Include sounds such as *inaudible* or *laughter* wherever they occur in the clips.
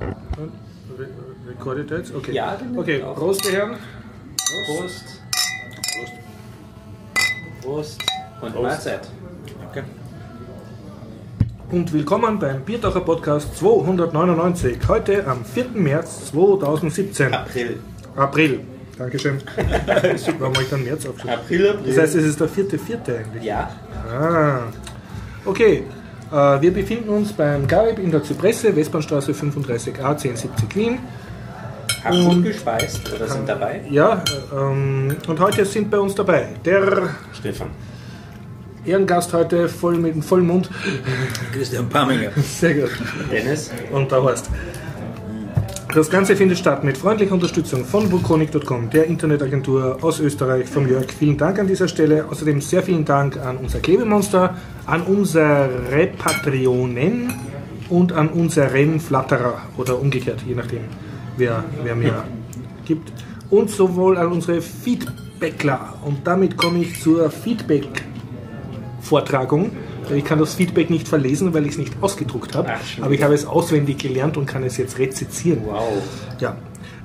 Re recorded jetzt? Okay. Ja, Okay. Prost, die Herren. Prost. Prost. Prost. Und Prost. Mahlzeit. Danke. Und willkommen beim Biertaucher Podcast 299. Heute am 4. März 2017. April. April. Dankeschön. *laughs* Warum habe ich dann März aufgeschrieben? April, April. Das heißt, es ist der 4.4. eigentlich. ja. Ah. Okay. Äh, wir befinden uns beim Garib in der Zypresse, Westbahnstraße 35a, 1070 Wien. Haben gut gespeist oder sind dabei? Ja, äh, ähm, und heute sind bei uns dabei der Stefan. Ehrengast heute voll mit dem vollen Mund. Christian Paminger. Sehr gut. Dennis? Und der Horst. Das Ganze findet statt mit freundlicher Unterstützung von Vulconic.com, der Internetagentur aus Österreich, vom Jörg. Vielen Dank an dieser Stelle. Außerdem sehr vielen Dank an unser Klebemonster, an unsere Patreonen und an unseren Flatterer oder umgekehrt, je nachdem, wer, wer mehr gibt. Und sowohl an unsere Feedbackler. Und damit komme ich zur Feedback-Vortragung. Ich kann das Feedback nicht verlesen, weil ich es nicht ausgedruckt habe. Ach, Aber ich habe es auswendig gelernt und kann es jetzt rezitieren. Wow. Ja,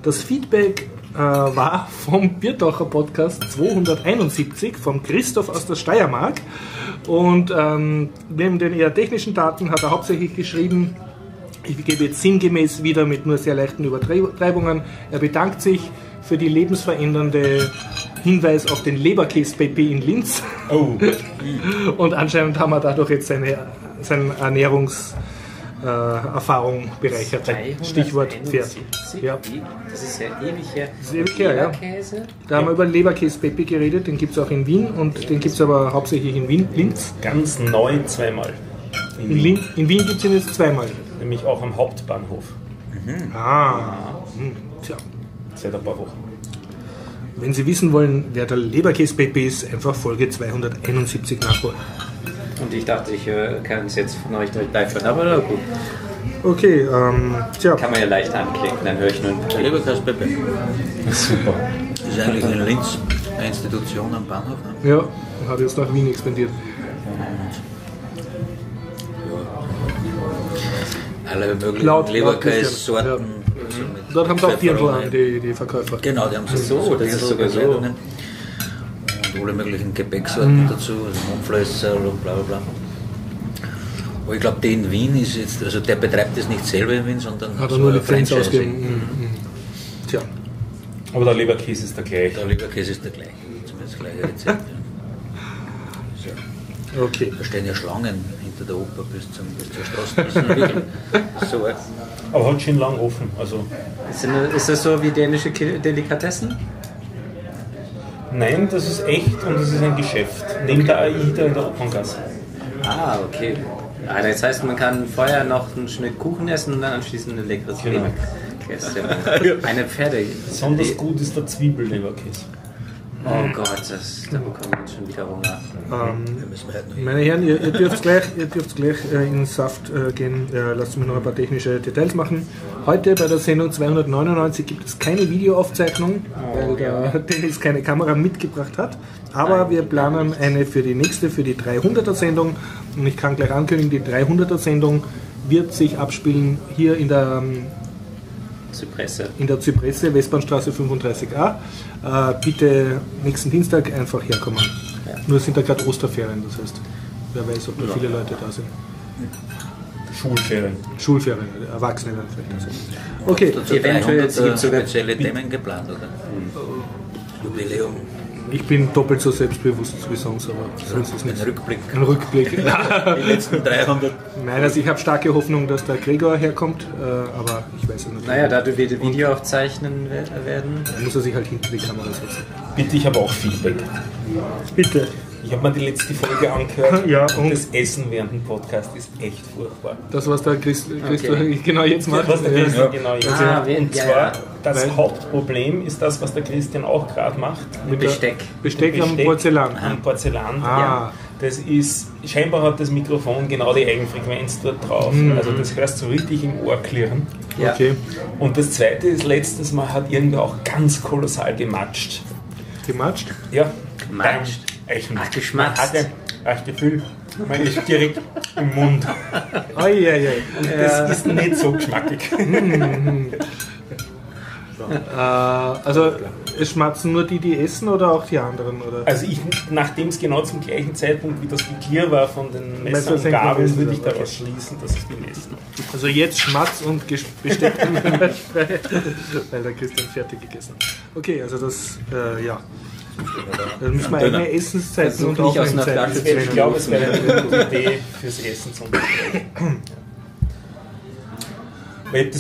das Feedback äh, war vom Biertaucher Podcast 271 von Christoph aus der Steiermark. Und ähm, neben den eher technischen Daten hat er hauptsächlich geschrieben, ich gebe jetzt sinngemäß wieder mit nur sehr leichten Übertreibungen. Er bedankt sich für die lebensverändernde Hinweis auf den Leberkäse-Baby in Linz. Oh. *laughs* Und anscheinend haben wir dadurch jetzt seine, seine Ernährungserfahrung äh, Erfahrung bereichert. Stichwort Pferd. 371? Ja. Das ist ja ewig her. Das ist ewig her, ja. Leberkäse? Da haben wir über Leberkäse Pepe geredet, den gibt es auch in Wien und den gibt es aber hauptsächlich in Wien, Linz. Ganz neu zweimal. In In Wien. Wien, in Wien gibt es ihn jetzt zweimal. Nämlich auch am Hauptbahnhof. Ah, hm, tja. Seit ein paar Wochen. Wenn Sie wissen wollen, wer der Leberkäse Pepe ist, einfach Folge 271 nachholen. Und ich dachte, ich äh, kann es jetzt von euch direkt live hören, aber na gut. Okay, ähm, tja, Kann man ja leicht anklicken, dann höre ich nur Der einen Leberkäse Pepe *laughs* Super. ist eigentlich in Linz eine Institution am Bahnhof. Ne? ja, hat jetzt nach Wien expandiert. Alle möglichen Laut- Leberkäse-Sorten. mit Dort haben sie auch Pfefferlauch. an, die, die Verkäufer. Genau, die haben so, so, das ist sogar so. Und alle möglichen Gepäcksorten Mhm. dazu, also Mundflösser und bla bla bla. Aber ich glaube, der in Wien ist jetzt, also der betreibt das nicht selber in Wien, sondern Hat er so nur ein Lizenz ausgegeben. Mhm, mhm. Tja, Aber der Leberkäse ist der gleiche. Der Leberkäse ist der gleiche, zumindest das gleiche Rezept. ja. *laughs* okay. Da stehen ja Schlangen der Oper bis, zum, bis zur Straße. *laughs* So arg. Aber hat schon lang offen. Also Ist, eine- das so wie dänische Delikatessen? nein, das ist echt und das ist ein Geschäft. Neben der AIDA in der Operngasse. Ah, okay. Ah, das heißt, man kann vorher noch ein Stück Kuchen essen und dann anschließend ein leckeres Genau. Leberkäse. *laughs* Eine Pferde. Besonders gut ist der Zwiebelleberkäse. Oh Gott, das, da bekommen wir jetzt schon wieder Hunger. Ähm, halt Meine Herren, ihr, ihr dürft gleich, ihr dürft gleich äh, in den Saft äh, gehen. Äh, lasst mich noch ein paar technische Details machen. Heute bei der Sendung 299 gibt es keine Videoaufzeichnung, weil der *laughs* Dennis keine Kamera mitgebracht hat. Aber wir planen eine für die nächste, für die 300er Sendung. Und ich kann gleich ankündigen, die 300er Sendung wird sich abspielen hier in der ähm, Zypresse. in der Zypresse, Westbahnstraße 35a. Äh, bitte nächsten Dienstag einfach herkommen. Ja. Nur sind da gerade Osterferien, das heißt, wer weiß, ob da viele Leute da sind. Schulferien. Schulferien, Erwachsene dann vielleicht. sind. Okay, Eventuell 300 gibt's sogar- spezielle Themen geplant, oder? Jubiläum, ich bin doppelt so selbstbewusst wie sonst, aber sonst ist ein nichts. Rückblick. Ein Rückblick. *laughs* Die letzten 300. Nein, also ich habe starke Hoffnung, dass der Gregor herkommt, äh, aber ich weiß es nicht. Naja, da du wieder Video aufzeichnen we- werden. Dann muss er sich halt hinter die Kamera setzen. Bitte, ich habe auch Feedback. Bitte. Ich habe mir die letzte Folge angehört *laughs* Ja, und und? das Essen während dem Podcast ist echt furchtbar. Das, was der Christ, Okay. *laughs* genau jetzt macht. Was der Ja. Christian genau jetzt Ah, macht. Und ja, zwar, ja. das Weil- Hauptproblem ist das, was der Christian auch gerade macht. Mit Besteck. Besteck am Porzellan. Am Porzellan. Ah. Ja. Das ist, scheinbar hat das Mikrofon genau die Eigenfrequenz dort drauf. Also das hörst du richtig im Ohr klirren. Ja. Okay. Und das zweite ist, letztens mal hat irgendwer auch ganz kolossal gematscht. Gematscht? Ja, Gematscht? Echt Ach, geschmatzt. Hatte, ach, Gefühl. Meine ist direkt im Mund. Ai, ai, ai. Und das ist nicht so geschmackig. *laughs* Äh, also es schmatzen nur die, die essen oder auch die anderen? Oder? Also ich, nachdem es genau zum gleichen Zeitpunkt wie das Geklier war von den Messer Messern und Gabeln, würde ich daraus schließen, dass es die Messen. Also jetzt Schmatz und Besteck, *laughs* weil der Christian fertig gegessen hat. Okay, also das, äh, ja. Dann müssen wir eigene Essenszeiten Versuch und nicht aus einer Flasche. Ich glaube, es wäre eine gute *laughs* Idee fürs Essen zum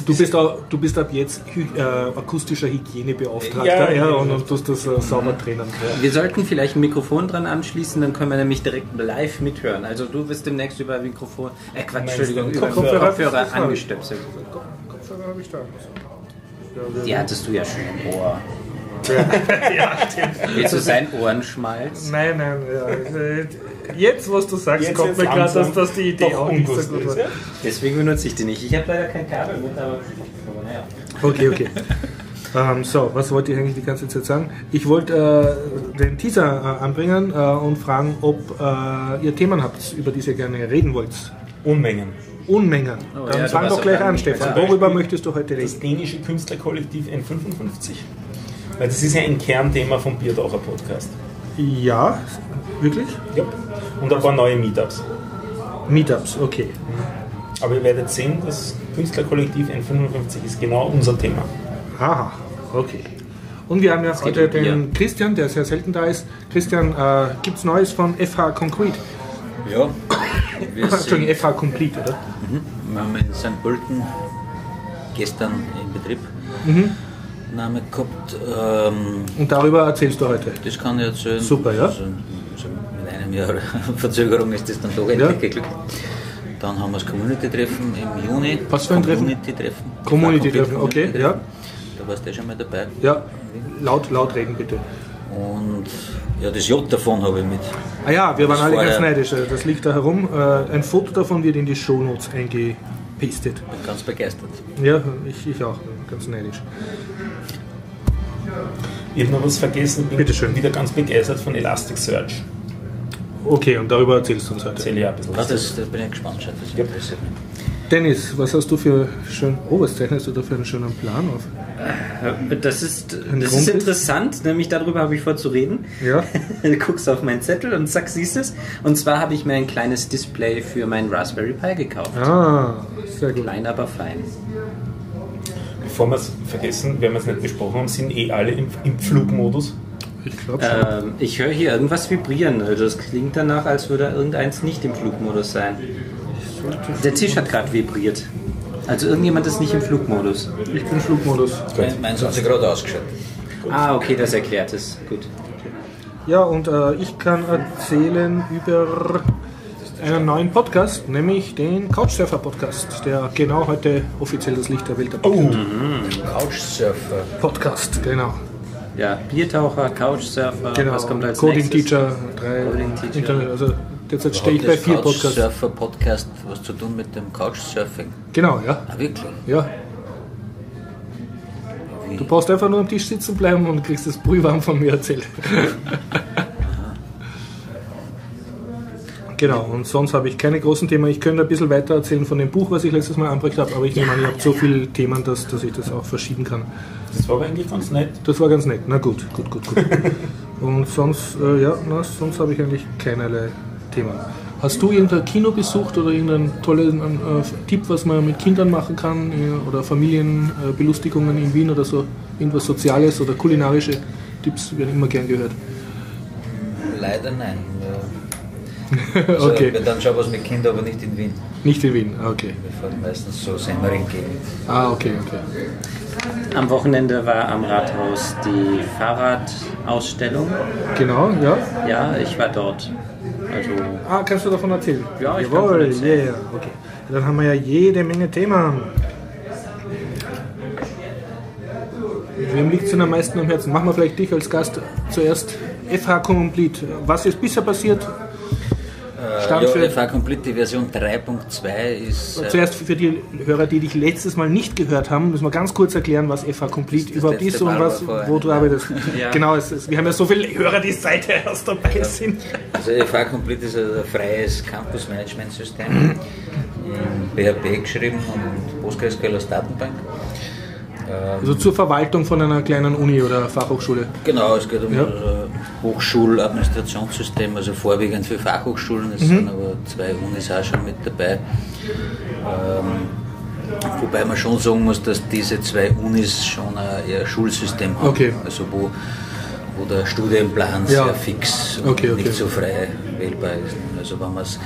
Du bist, auch, du bist ab jetzt hy äh, akustischer Hygienebeauftragter Ja, ja, ja. und, und tust das äh, sauber trennen. Wir sollten vielleicht ein Mikrofon dran anschließen, dann können wir nämlich direkt live mithören. Also du wirst demnächst über Mikrofon, äh Quatsch, Entschuldigung, über Kopfhörer? Kopfhörer, Kopfhörer? angestöpselt. Kopfhörer habe ich da. Die hattest du ja schon im Ohr. *laughs* Willst du sein Ohrenschmalz? Nein, nein, ja. Jetzt, was du sagst, Jetzt kommt jetzt mir gerade, dass, dass die Idee auch nicht so gut ist, war. ja? Deswegen benutze ich die nicht. Ich habe leider kein Kabel mit, aber naja. Okay, okay. Ähm, so, was wollte ich eigentlich die ganze Zeit sagen? Ich wollte äh, den Teaser äh, anbringen äh, und fragen, ob äh, ihr Themen habt, über die ihr gerne reden wollt. Unmengen. Unmengen. Oh, Dann ja, fang doch gleich an, Stefan. Ja. Worüber möchtest du heute Das reden? dänische Künstlerkollektiv N55. Weil das ist ja ein Kernthema vom Biertaucher Podcast. Ja, wirklich? Ja. Und ein paar neue Meetups. Meetups, okay. Aber ihr werdet sehen, das Künstlerkollektiv N55 ist genau unser Thema. Haha, okay. Und wir haben ja heute Bier. den Christian, der sehr selten da ist. Christian, äh, gibt es Neues von FH Concrete? Ja, *laughs* wir, Entschuldigung, sind, FH Complete, oder? wir haben in St. Pölten gestern in Betrieb Mhm. Name gehabt. Ähm, Und darüber erzählst du heute. das kann ich erzählen. Super, ja. Also, mit einem Jahr *laughs* Verzögerung ist das dann doch endlich Ja. geglückt. Dann haben wir das Community-Treffen im Juni. Was für ein Treffen? Community-Treffen. Community-Treffen, okay, Community-Treffen. ja. Da warst du ja schon mal dabei. Ja, laut, laut reden bitte. Und ja, das J davon habe ich mit. Ah ja, wir waren alle ganz neidisch. äh, Das liegt da herum. Äh, Ein Foto davon wird in die Shownotes eingepastet. Bin ganz begeistert. Ja, ich, ich auch. Ganz neidisch. Ich habe noch was vergessen, bin Bitteschön. wieder ganz begeistert von Elasticsearch. Okay, und darüber erzählst du uns heute. Erzähle ich auch ein bisschen. Das, da bin ich gespannt. Schon. Das Ja. Dennis, was hast du für schön. Oh, was zeichnest du da für einen schönen Plan auf? Das ist, das ist? interessant, nämlich darüber habe ich vor zu reden. Ja. *laughs* Du guckst auf meinen Zettel und zack, siehst es. Und zwar habe ich mir ein kleines Display für meinen Raspberry Pi gekauft. Ah, sehr gut. Klein, aber fein. Bevor wir es vergessen, wir haben es nicht besprochen haben, sind eh alle im, im Flugmodus. Ich glaube schon. Ähm, ich höre hier irgendwas vibrieren. Also das klingt danach, als würde irgendeins nicht im Flugmodus sein. Der Tisch hat gerade vibriert. Also irgendjemand ist nicht im Flugmodus. Ich bin Flugmodus. Mein- Meins hat sich gerade ausgeschaut. Ah, okay, das erklärt es. Gut. Ja, und äh, ich kann erzählen über einen neuen Podcast, nämlich den Couchsurfer Podcast, der genau heute offiziell das Licht der Welt erblickt. Oh, Couchsurfer. Podcast, genau. Ja, Biertaucher, Couchsurfer, genau. was kommt als Coding nächstes? Teacher, drei Coding Teacher. Internet, also derzeit stehe ich bei vier Podcasts. Couchsurfer Podcast was zu tun mit dem Couchsurfing? Genau, ja. Ah, wirklich? ja. Wie? Du brauchst einfach nur am Tisch sitzen bleiben und kriegst das brühwarm von mir erzählt. *laughs* Genau, und sonst habe ich keine großen Themen. Ich könnte ein bisschen weiter erzählen von dem Buch, was ich letztes Mal anbringt habe, aber ich nehme an, ihr habt so viele Themen, dass, dass ich das auch verschieben kann. das war aber eigentlich ganz nett. Das war ganz nett. Na gut, gut, gut, gut. *laughs* Und sonst, äh, ja, na, sonst habe ich eigentlich keinerlei Themen. Hast du irgendein Kino besucht oder irgendeinen tollen äh, Tipp, was man mit Kindern machen kann äh, oder Familienbelustigungen in Wien oder so? Irgendwas Soziales oder kulinarische Tipps werden immer gern gehört. Leider nein. Also, *laughs* okay, Wir dann schon was mit Kindern, aber nicht in Wien. nicht in Wien. Okay. Wir fahren meistens so Semmering. Ah, okay, okay. Am Wochenende war am Rathaus die Fahrradausstellung. Genau, ja. Ja, ich war dort. Also, Ah, kannst du davon erzählen? Ja, ich kann Jawohl, davon erzählen. yeah, okay. Dann haben wir ja jede Menge Themen. Wem liegt es denn am meisten am Herzen? Machen wir vielleicht dich als Gast zuerst. FH Complete. Was ist bisher passiert? Stand ja, für. FA Complete die Version 3.2 ist. äh, Zuerst für die Hörer, die dich letztes Mal nicht gehört haben, müssen wir ganz kurz erklären, was FA Complete überhaupt ist und was, wo du arbeitest. Ja. *laughs* Genau, es, es, wir haben ja so viele Hörer, die seither erst dabei sind. Also FA Complete ist ein freies Campus-Management-System, in PHP geschrieben und PostgreSQL als Datenbank. Also zur Verwaltung von einer kleinen Uni oder Fachhochschule. Genau, es geht um Ja. ein Hochschuladministrationssystem, also vorwiegend für Fachhochschulen. Mhm. Es sind aber zwei Unis auch schon mit dabei. Ähm, wobei man schon sagen muss, dass diese zwei Unis schon ein eher Schulsystem haben. Okay. Also wo, wo der Studienplan Ja. sehr fix und Okay, okay. nicht so frei wählbar ist. Also wenn man es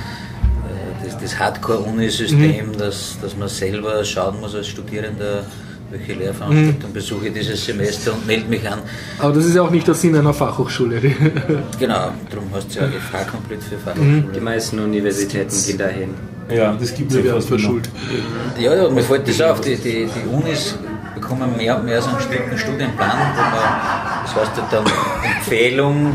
das, das Hardcore-Uni-System, Mhm. dass, dass man selber schauen muss als Studierender, welche Lehrveranstaltung Mhm. besuche ich dieses Semester und melde mich an. Aber das ist ja auch nicht der Sinn einer Fachhochschule. *laughs* Genau, darum heißt es ja FH komplett für Mhm. Fachhochschule. Die meisten Universitäten gehen dahin. Ja, das gibt es Wir ja fast immer. verschult. Ja, ja, mir fällt das auf, die, die, die Unis bekommen mehr und mehr so einen strikten Studienplan, wo man, das heißt ja dann Empfehlung,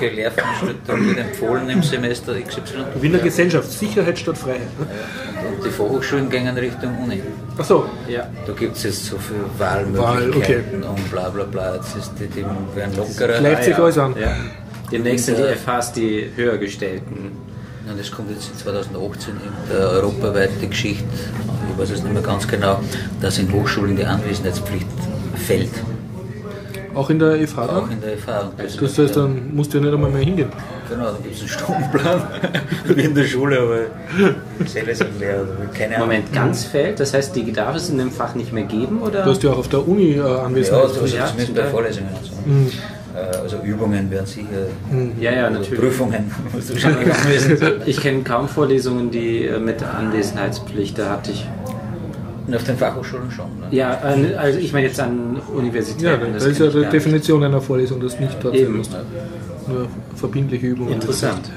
welche Lehrveranstaltung wird empfohlen im Semester XY. Wiener Gesellschaft, Sicherheit statt Freiheit. ne? Und die Fachhochschulen gehen Richtung Uni. Achso, Ja. Da gibt es jetzt so viele Wahlmöglichkeiten Wahl, und bla bla bla. Jetzt ist die, die werden lockerer. Gleicht sich alles an. Ja. Demnächst sind die Und, äh, FHs die höher gestellten. Und das kommt jetzt in 2018 in der europaweite Geschichte, ich weiß es nicht mehr ganz genau, dass in Hochschulen die Anwesenheitspflicht fällt. Auch in der FH Auch in der. Und das heißt, dann musst du ja nicht einmal mehr hingehen. Genau, da gibt es einen Stundenplan, *laughs* wie in der Schule, aber das nicht mehr. Also keine Ahnung. Moment, ganz fällt? Das heißt, die darf es in dem Fach nicht mehr geben? Oder? Du hast ja auch auf der Uni äh, Ja, also Anwesenheitspflicht. Ja, zumindest zum bei. Vorlesungen. und So. Äh, Also Übungen werden sicher, ja, ja, oder natürlich. Prüfungen, musst du schon anwesend sein. Ich kenne kaum Vorlesungen, die äh, mit Anwesenheitspflicht, da hatte ich. Und auf den Fachhochschulen schon. Ne? Ja, äh, also ich meine jetzt an Universitäten. Ja, das, das ist ja die. Definition einer Vorlesung, dass nicht Eben. musst. Nur verbindliche Übungen. Interessant.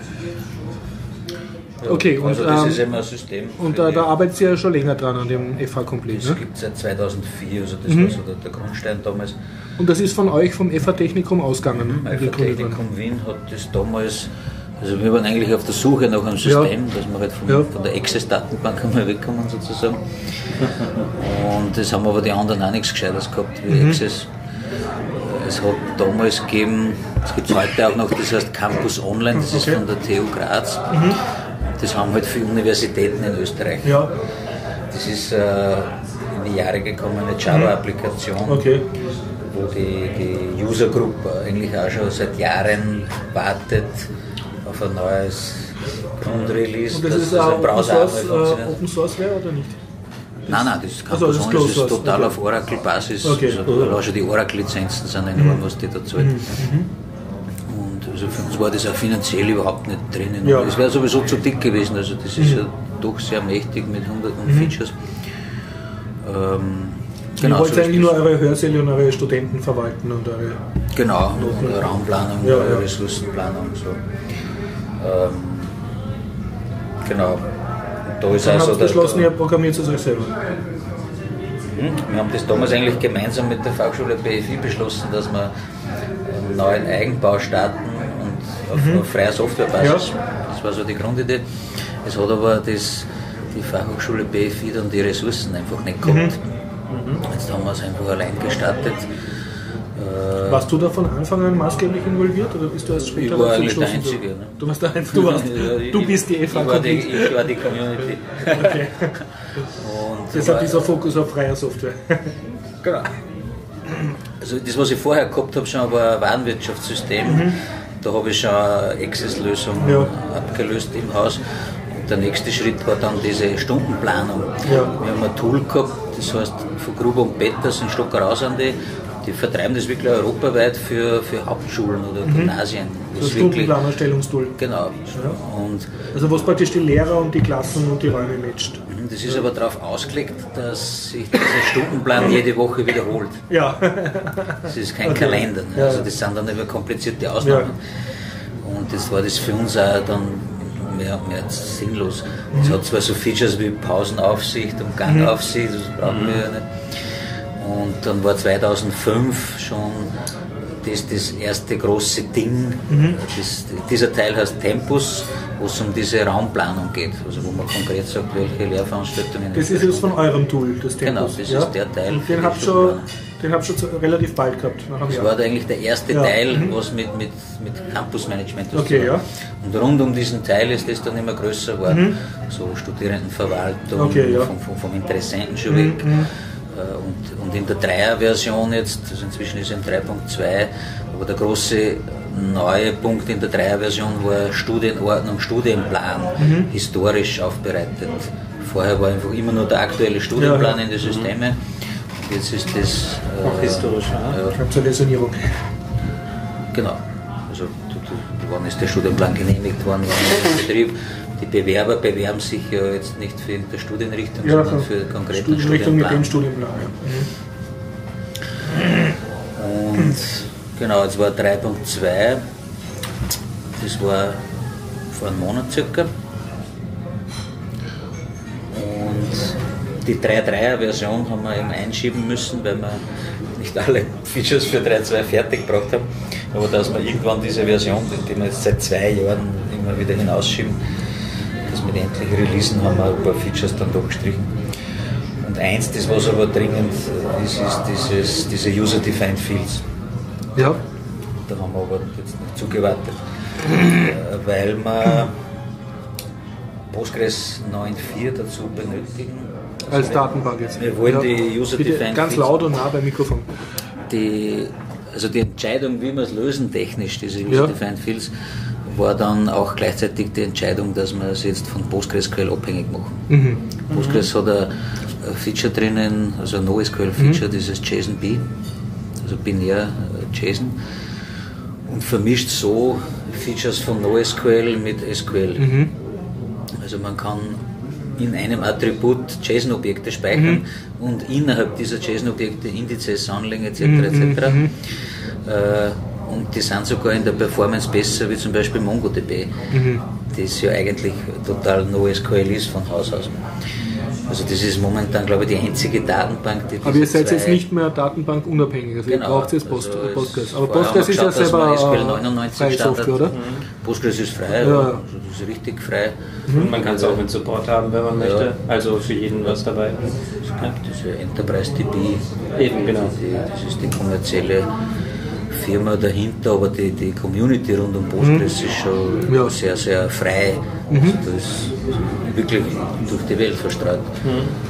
Okay, und, also das ähm, ist immer ein System. Und da, da arbeitet ihr ja schon länger dran an dem FH Das. Ne? gibt es seit 2004, also das Mhm. war so der, der Grundstein damals. Und das ist von euch vom FH Technikum ausgegangen. Mein gegründet worden. Technikum Wien hat das damals, also wir waren eigentlich auf der Suche nach einem System, dass wir halt von, Ja. von der Access-Datenbank einmal wegkommen sozusagen. Und das haben aber die anderen auch nichts Gescheites gehabt wie Mhm. Access. Es hat damals gegeben, es gibt es heute auch noch, das heißt Campus Online, das ist Okay. von der TU Graz. Das haben halt viele Universitäten in Österreich. Ja, Das ist äh, in die Jahre gekommen, eine Java-Applikation, okay. wo die, die User Group eigentlich auch schon seit Jahren wartet auf ein neues Grundrelease, Und das ist auch ein Open Browser Source, auch äh. Open Source wäre oder nicht? Nein, nein, das ist Also, Campus das ist das Source, total okay. auf Oracle-Basis. Okay. Also, schon die Oracle-Lizenzen sind enorm, was die da zahlt. Mhm. Und also für uns war das auch finanziell überhaupt nicht drinnen. Ja. Mhm. Es wäre sowieso zu dick gewesen, also das ist ja doch sehr mächtig mit hunderten Features. Ähm, Genau, ihr wollt so eigentlich nur eure Hörsäle und eure Studenten verwalten und eure. Genau, und Raumplanung, Ja, ja. Ressourcenplanung. So. Ähm, genau. Da ist also habt beschlossen, ihr programmiert es euch selber. Hm, Wir haben das damals eigentlich gemeinsam mit der Fachschule BFI beschlossen, dass wir einen neuen Eigenbau starten und auf, auf freier Softwarebasis. Mhm. Ja. Das war so die Grundidee. Es hat aber das, die Fachhochschule BFI dann die Ressourcen einfach nicht gehabt. Mhm. Jetzt haben wir es einfach allein gestartet. Äh, Warst du da von Anfang an maßgeblich involviert oder bist du erst später Ich war dazu eigentlich der? Einzige, ne? Du warst der *laughs* Einzige. Du, warst, du bist die FH ich war die, ich war die Community. Okay. Deshalb war- dieser Fokus auf freier Software. Genau. Also das, was ich vorher gehabt habe, schon war ein Warenwirtschaftssystem. Da habe ich schon eine Access-Lösung Mhm. Ja. abgelöst im Haus. Und der nächste Schritt war dann diese Stundenplanung. Ja. Wir haben ein Tool gehabt, das heißt von Gruber und Stock raus an die. Vertreiben das wirklich europaweit für, für Hauptschulen oder Gymnasien. Mhm. So ist wirklich, Stundenplanerstellungstool. genau. Und Also was praktisch die Lehrer und die Klassen und die Räume matcht. Mhm, Das ist aber darauf ausgelegt, dass sich dieser Stundenplan *laughs* jede Woche wiederholt. Ja. Das ist kein Okay. Kalender. Ne? Ja, Also ja. das sind dann immer komplizierte Ausnahmen. Und das war das für uns auch dann mehr, mehr sinnlos. Es hat zwar so Features wie Pausenaufsicht und Gangaufsicht, das brauchen wir ja nicht. Und dann war 2005 schon das das erste große Ding. Mhm. Das, dieser Teil heißt Tempus, wo es um diese Raumplanung geht, also wo man konkret sagt, welche Lehrveranstaltungen. Das ist jetzt von eurem Tool, das Genau, Tempus. das ja? ist der Teil. Den habt den schon, ich den schon zu- relativ bald gehabt. Das war eigentlich der erste Ja. Teil, Mhm. was mit, mit, mit Campusmanagement zu Okay, tun ja. Und rund um diesen Teil ist das dann immer größer geworden. So Studierendenverwaltung, Mhm. Okay, ja. Mhm, vom, vom, vom Interessenten schon weg. Äh, Und, und in der Dreier-Version jetzt, also inzwischen ist es in 3.2, aber der große neue Punkt in der Dreier-Version war Studienordnung, Studienplan, Mhm. historisch aufbereitet. Vorher war einfach immer nur der aktuelle Studienplan Ja, ja. in den Systeme. Und jetzt ist das Auch historisch, ja. Ich hab zur Versionierung. Genau. Also wann ist der Studienplan genehmigt worden, wann ist der Betrieb? Die Bewerber bewerben sich ja jetzt nicht für irgendeine Studienrichtung, Ja, sondern für konkreten Studienrichtung mit dem Studienplan. Ja. Mhm. Und genau, jetzt war 3.2, das war vor einem Monat circa. Und die 3.3er-Version haben wir eben einschieben müssen, weil wir nicht alle *laughs* Features für 3.2 fertig gebracht haben. Aber dass wir irgendwann diese Version, die wir jetzt seit zwei Jahren immer wieder hinausschieben, die endlich releasen, haben wir ein paar Features dann doch gestrichen. Und eins, das was aber dringend ist, ist dieses, diese User-Defined Fields. ja. Da haben wir aber jetzt nicht zugewartet, äh, weil wir Postgres 9.4 dazu benötigen. Als Datenbank jetzt. Wir wollen die User Bitte Defined Ganz laut und nah beim Mikrofon. Die, also die Entscheidung, wie wir es lösen technisch, diese Ja. User-Defined Fields, war dann auch gleichzeitig die Entscheidung, dass wir es jetzt von PostgreSQL abhängig machen. Mhm. Postgres hat ein Feature drinnen, also ein NoSQL-Feature, dieses JSON-B, also binär äh, JSON, und vermischt so Features von NoSQL mit SQL. Mhm. Also man kann in einem Attribut JSON-Objekte speichern und innerhalb dieser JSON-Objekte Indizes anlegen etc. etc. Äh, und die sind sogar in der Performance besser wie zum Beispiel MongoDB, das ja eigentlich total NoSQL ist von Haus aus. Also das ist momentan, glaube ich, die einzige Datenbank, die Aber ihr seid jetzt nicht mehr Datenbank unvorher. Also ihr Genau, braucht jetzt Post, also es- Postgres. Aber Postgres ist ja selber SQL äh, 99 freie Standard- Software, oder? Postgres ist frei, Ja. also das ist richtig frei. Und man kann es auch mit Support haben, wenn man möchte. Also für jeden was dabei. Ja. Diese Enterprise DB, Eben, genau. die, das ist die kommerzielle Firma dahinter, aber die, die Community rund um Postgres ist schon Ja. sehr, sehr frei. Also das ist wirklich durch die Welt verstreut.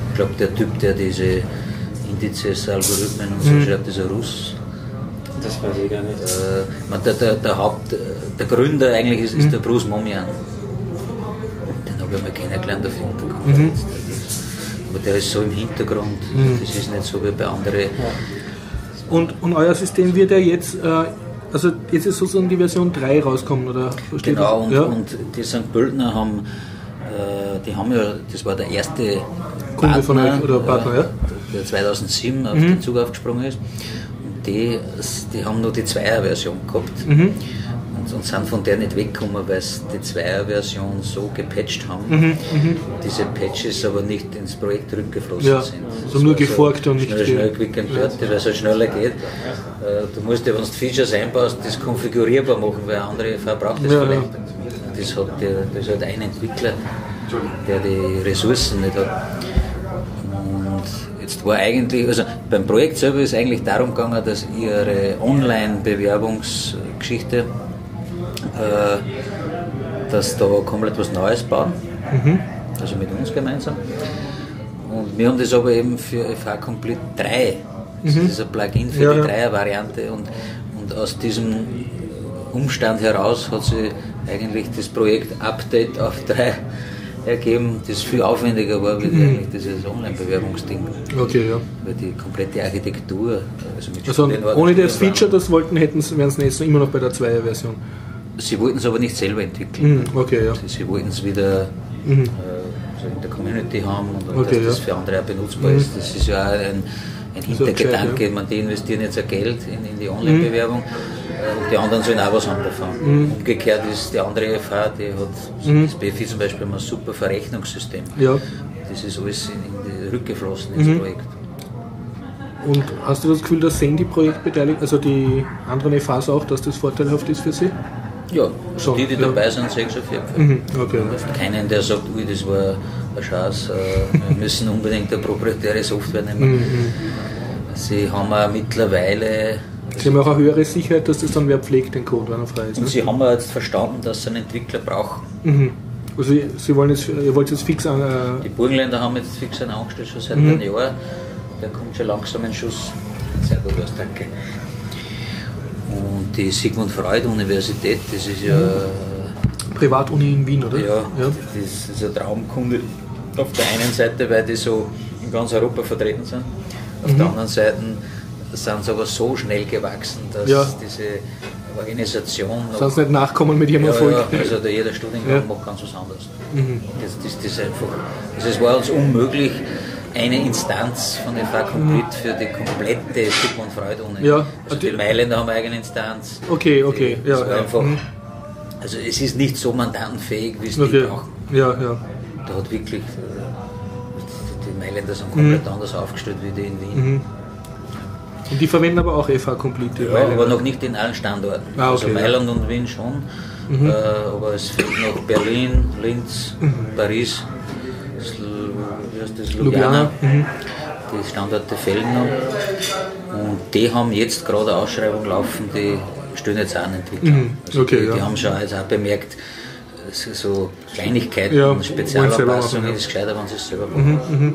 Ich glaube, der Typ, der diese Indizes, Algorithmen und so schreibt, ist ein Russ. Das weiß ich gar nicht. Äh, man, der, der, der, Haupt, der Gründer eigentlich ist, ist der Bruce Momian. Den habe ich mal kennengelernt auf Hintergrund. Aber der ist so im Hintergrund, das ist nicht so wie bei anderen. Und, und euer System wird ja jetzt, äh, also jetzt ist sozusagen die Version 3 rauskommen, oder? Versteht Genau, und, ja. und die St. Pöltner haben, äh, die haben ja, das war der erste Kunde von euch, oder Partner, äh, ja? der 2007 auf den Zug aufgesprungen ist. Und die, die haben nur die Zweier-Version gehabt. Mhm. Und, und sind von der nicht weggekommen, weil sie die Zweier-Version so gepatcht haben. Mhm, Diese Patches aber nicht ins Projekt rückgeflossen Ja, sind. so nur geforkt und nicht schnell, schnell quick and dirty, weil es halt schneller geht. Äh, Du musst ja, wenn du Features einbaust, das konfigurierbar machen, weil andere verbraucht das Ja, vielleicht. ja. Das hat der, das hat ein Entwickler, der die Ressourcen nicht hat. Und jetzt war eigentlich, also beim Projekt selber ist eigentlich darum gegangen, dass ihre Online-Bewerbungsgeschichte, äh, dass da komplett was Neues bauen, also mit uns gemeinsam. Und wir haben das aber eben für FH Complete 3. Das ist ein Plugin für Ja, die ja. Dreier-Variante und, und aus diesem Umstand heraus hat sich eigentlich das Projekt Update auf 3 ergeben, das viel aufwendiger war wie eigentlich dieses Online-Bewerbungsding. Okay, ja. Weil die komplette Architektur, also mit Also ohne das Feature, das wollten, hätten sie, wären sie jetzt immer noch bei der 2er-Version. Sie wollten es aber nicht selber entwickeln. Mhm, okay, ja. Sie, sie wollten es wieder Mhm. äh, so in der Community haben und, Okay, dass das ja. für andere auch benutzbar ist. Das ist ja auch ein, ein So Hintergedanke. gescheit, ja. Man, die investieren jetzt auch Geld in, in die Online-Bewerbung äh, und die anderen sollen auch was haben davon. Mhm. Umgekehrt ist die andere FH, die hat das BFI zum Beispiel ein super Verrechnungssystem. Ja. Das ist alles in, in die rückgeflossen Mhm. ins Projekt. Und hast du das Gefühl, dass sehen die Projektbeteiligten, also die anderen EFAs auch, dass das vorteilhaft ist für sie? Ja, So, die, die ja. dabei sind, sehen jeden Fall. Mhm, okay. Keinen, der sagt, ui, das war eine Chance, äh, wir *laughs* müssen unbedingt eine proprietäre Software nehmen. Mhm. Sie haben auch mittlerweile, Sie haben auch eine höhere Sicherheit, dass das dann wer pflegt, den Code, wenn er frei ist. und Ne? sie haben auch jetzt verstanden, dass sie einen Entwickler brauchen. Mhm. Also Sie, sie wollen jetzt, ihr wollt jetzt fix an, äh, Die Burgenländer haben jetzt fix einen angestellt, schon seit Mhm. einem Jahr. Der kommt schon langsam in Schuss. Sehr gut, was, danke. Und die Sigmund Freud Universität, das ist ja, Privatuni in Wien, oder? ja, ja. Das ist ein Traumkunde auf der einen Seite, weil die so in ganz Europa vertreten sind. Auf Mhm. der anderen Seite sind sie aber so schnell gewachsen, dass Ja. diese Organisation noch- Sonst nicht nachkommen mit ihrem ja, Erfolg. ja, also der, jeder Studiengang Ja. macht ganz was anderes. Das, das, das, ist einfach, also es war uns unmöglich, eine Instanz von der Fakultät für die komplette Sigmund Freud Uni. Ja. Also die Mailänder haben eine eigene Instanz. Okay, okay, Die, ja, das war ja. einfach, Mhm. Also es ist nicht so mandantenfähig, wie es die Okay. brauchen. Ja, ja. Da hat wirklich, äh, die Mailänder sind komplett anders aufgestellt wie die in Wien. Mhm. Und die verwenden aber auch FH Complete. die Ja, Mailänder. aber noch nicht in allen Standorten. Ah, okay, also Mailand und Wien schon, äh, aber es fehlt noch Berlin, Linz, Paris, Wie heißt das? Ljubljana. Ljubljana, mhm. Die Standorte noch. Und die haben jetzt gerade eine Ausschreibung laufen, die stellen jetzt auch Entwickler. Mhm, Also okay, die, die ja. haben schon jetzt auch bemerkt, so- Kleinigkeiten, Ja, Spezialanpassungen ist gescheiter, wenn sie es selber machen.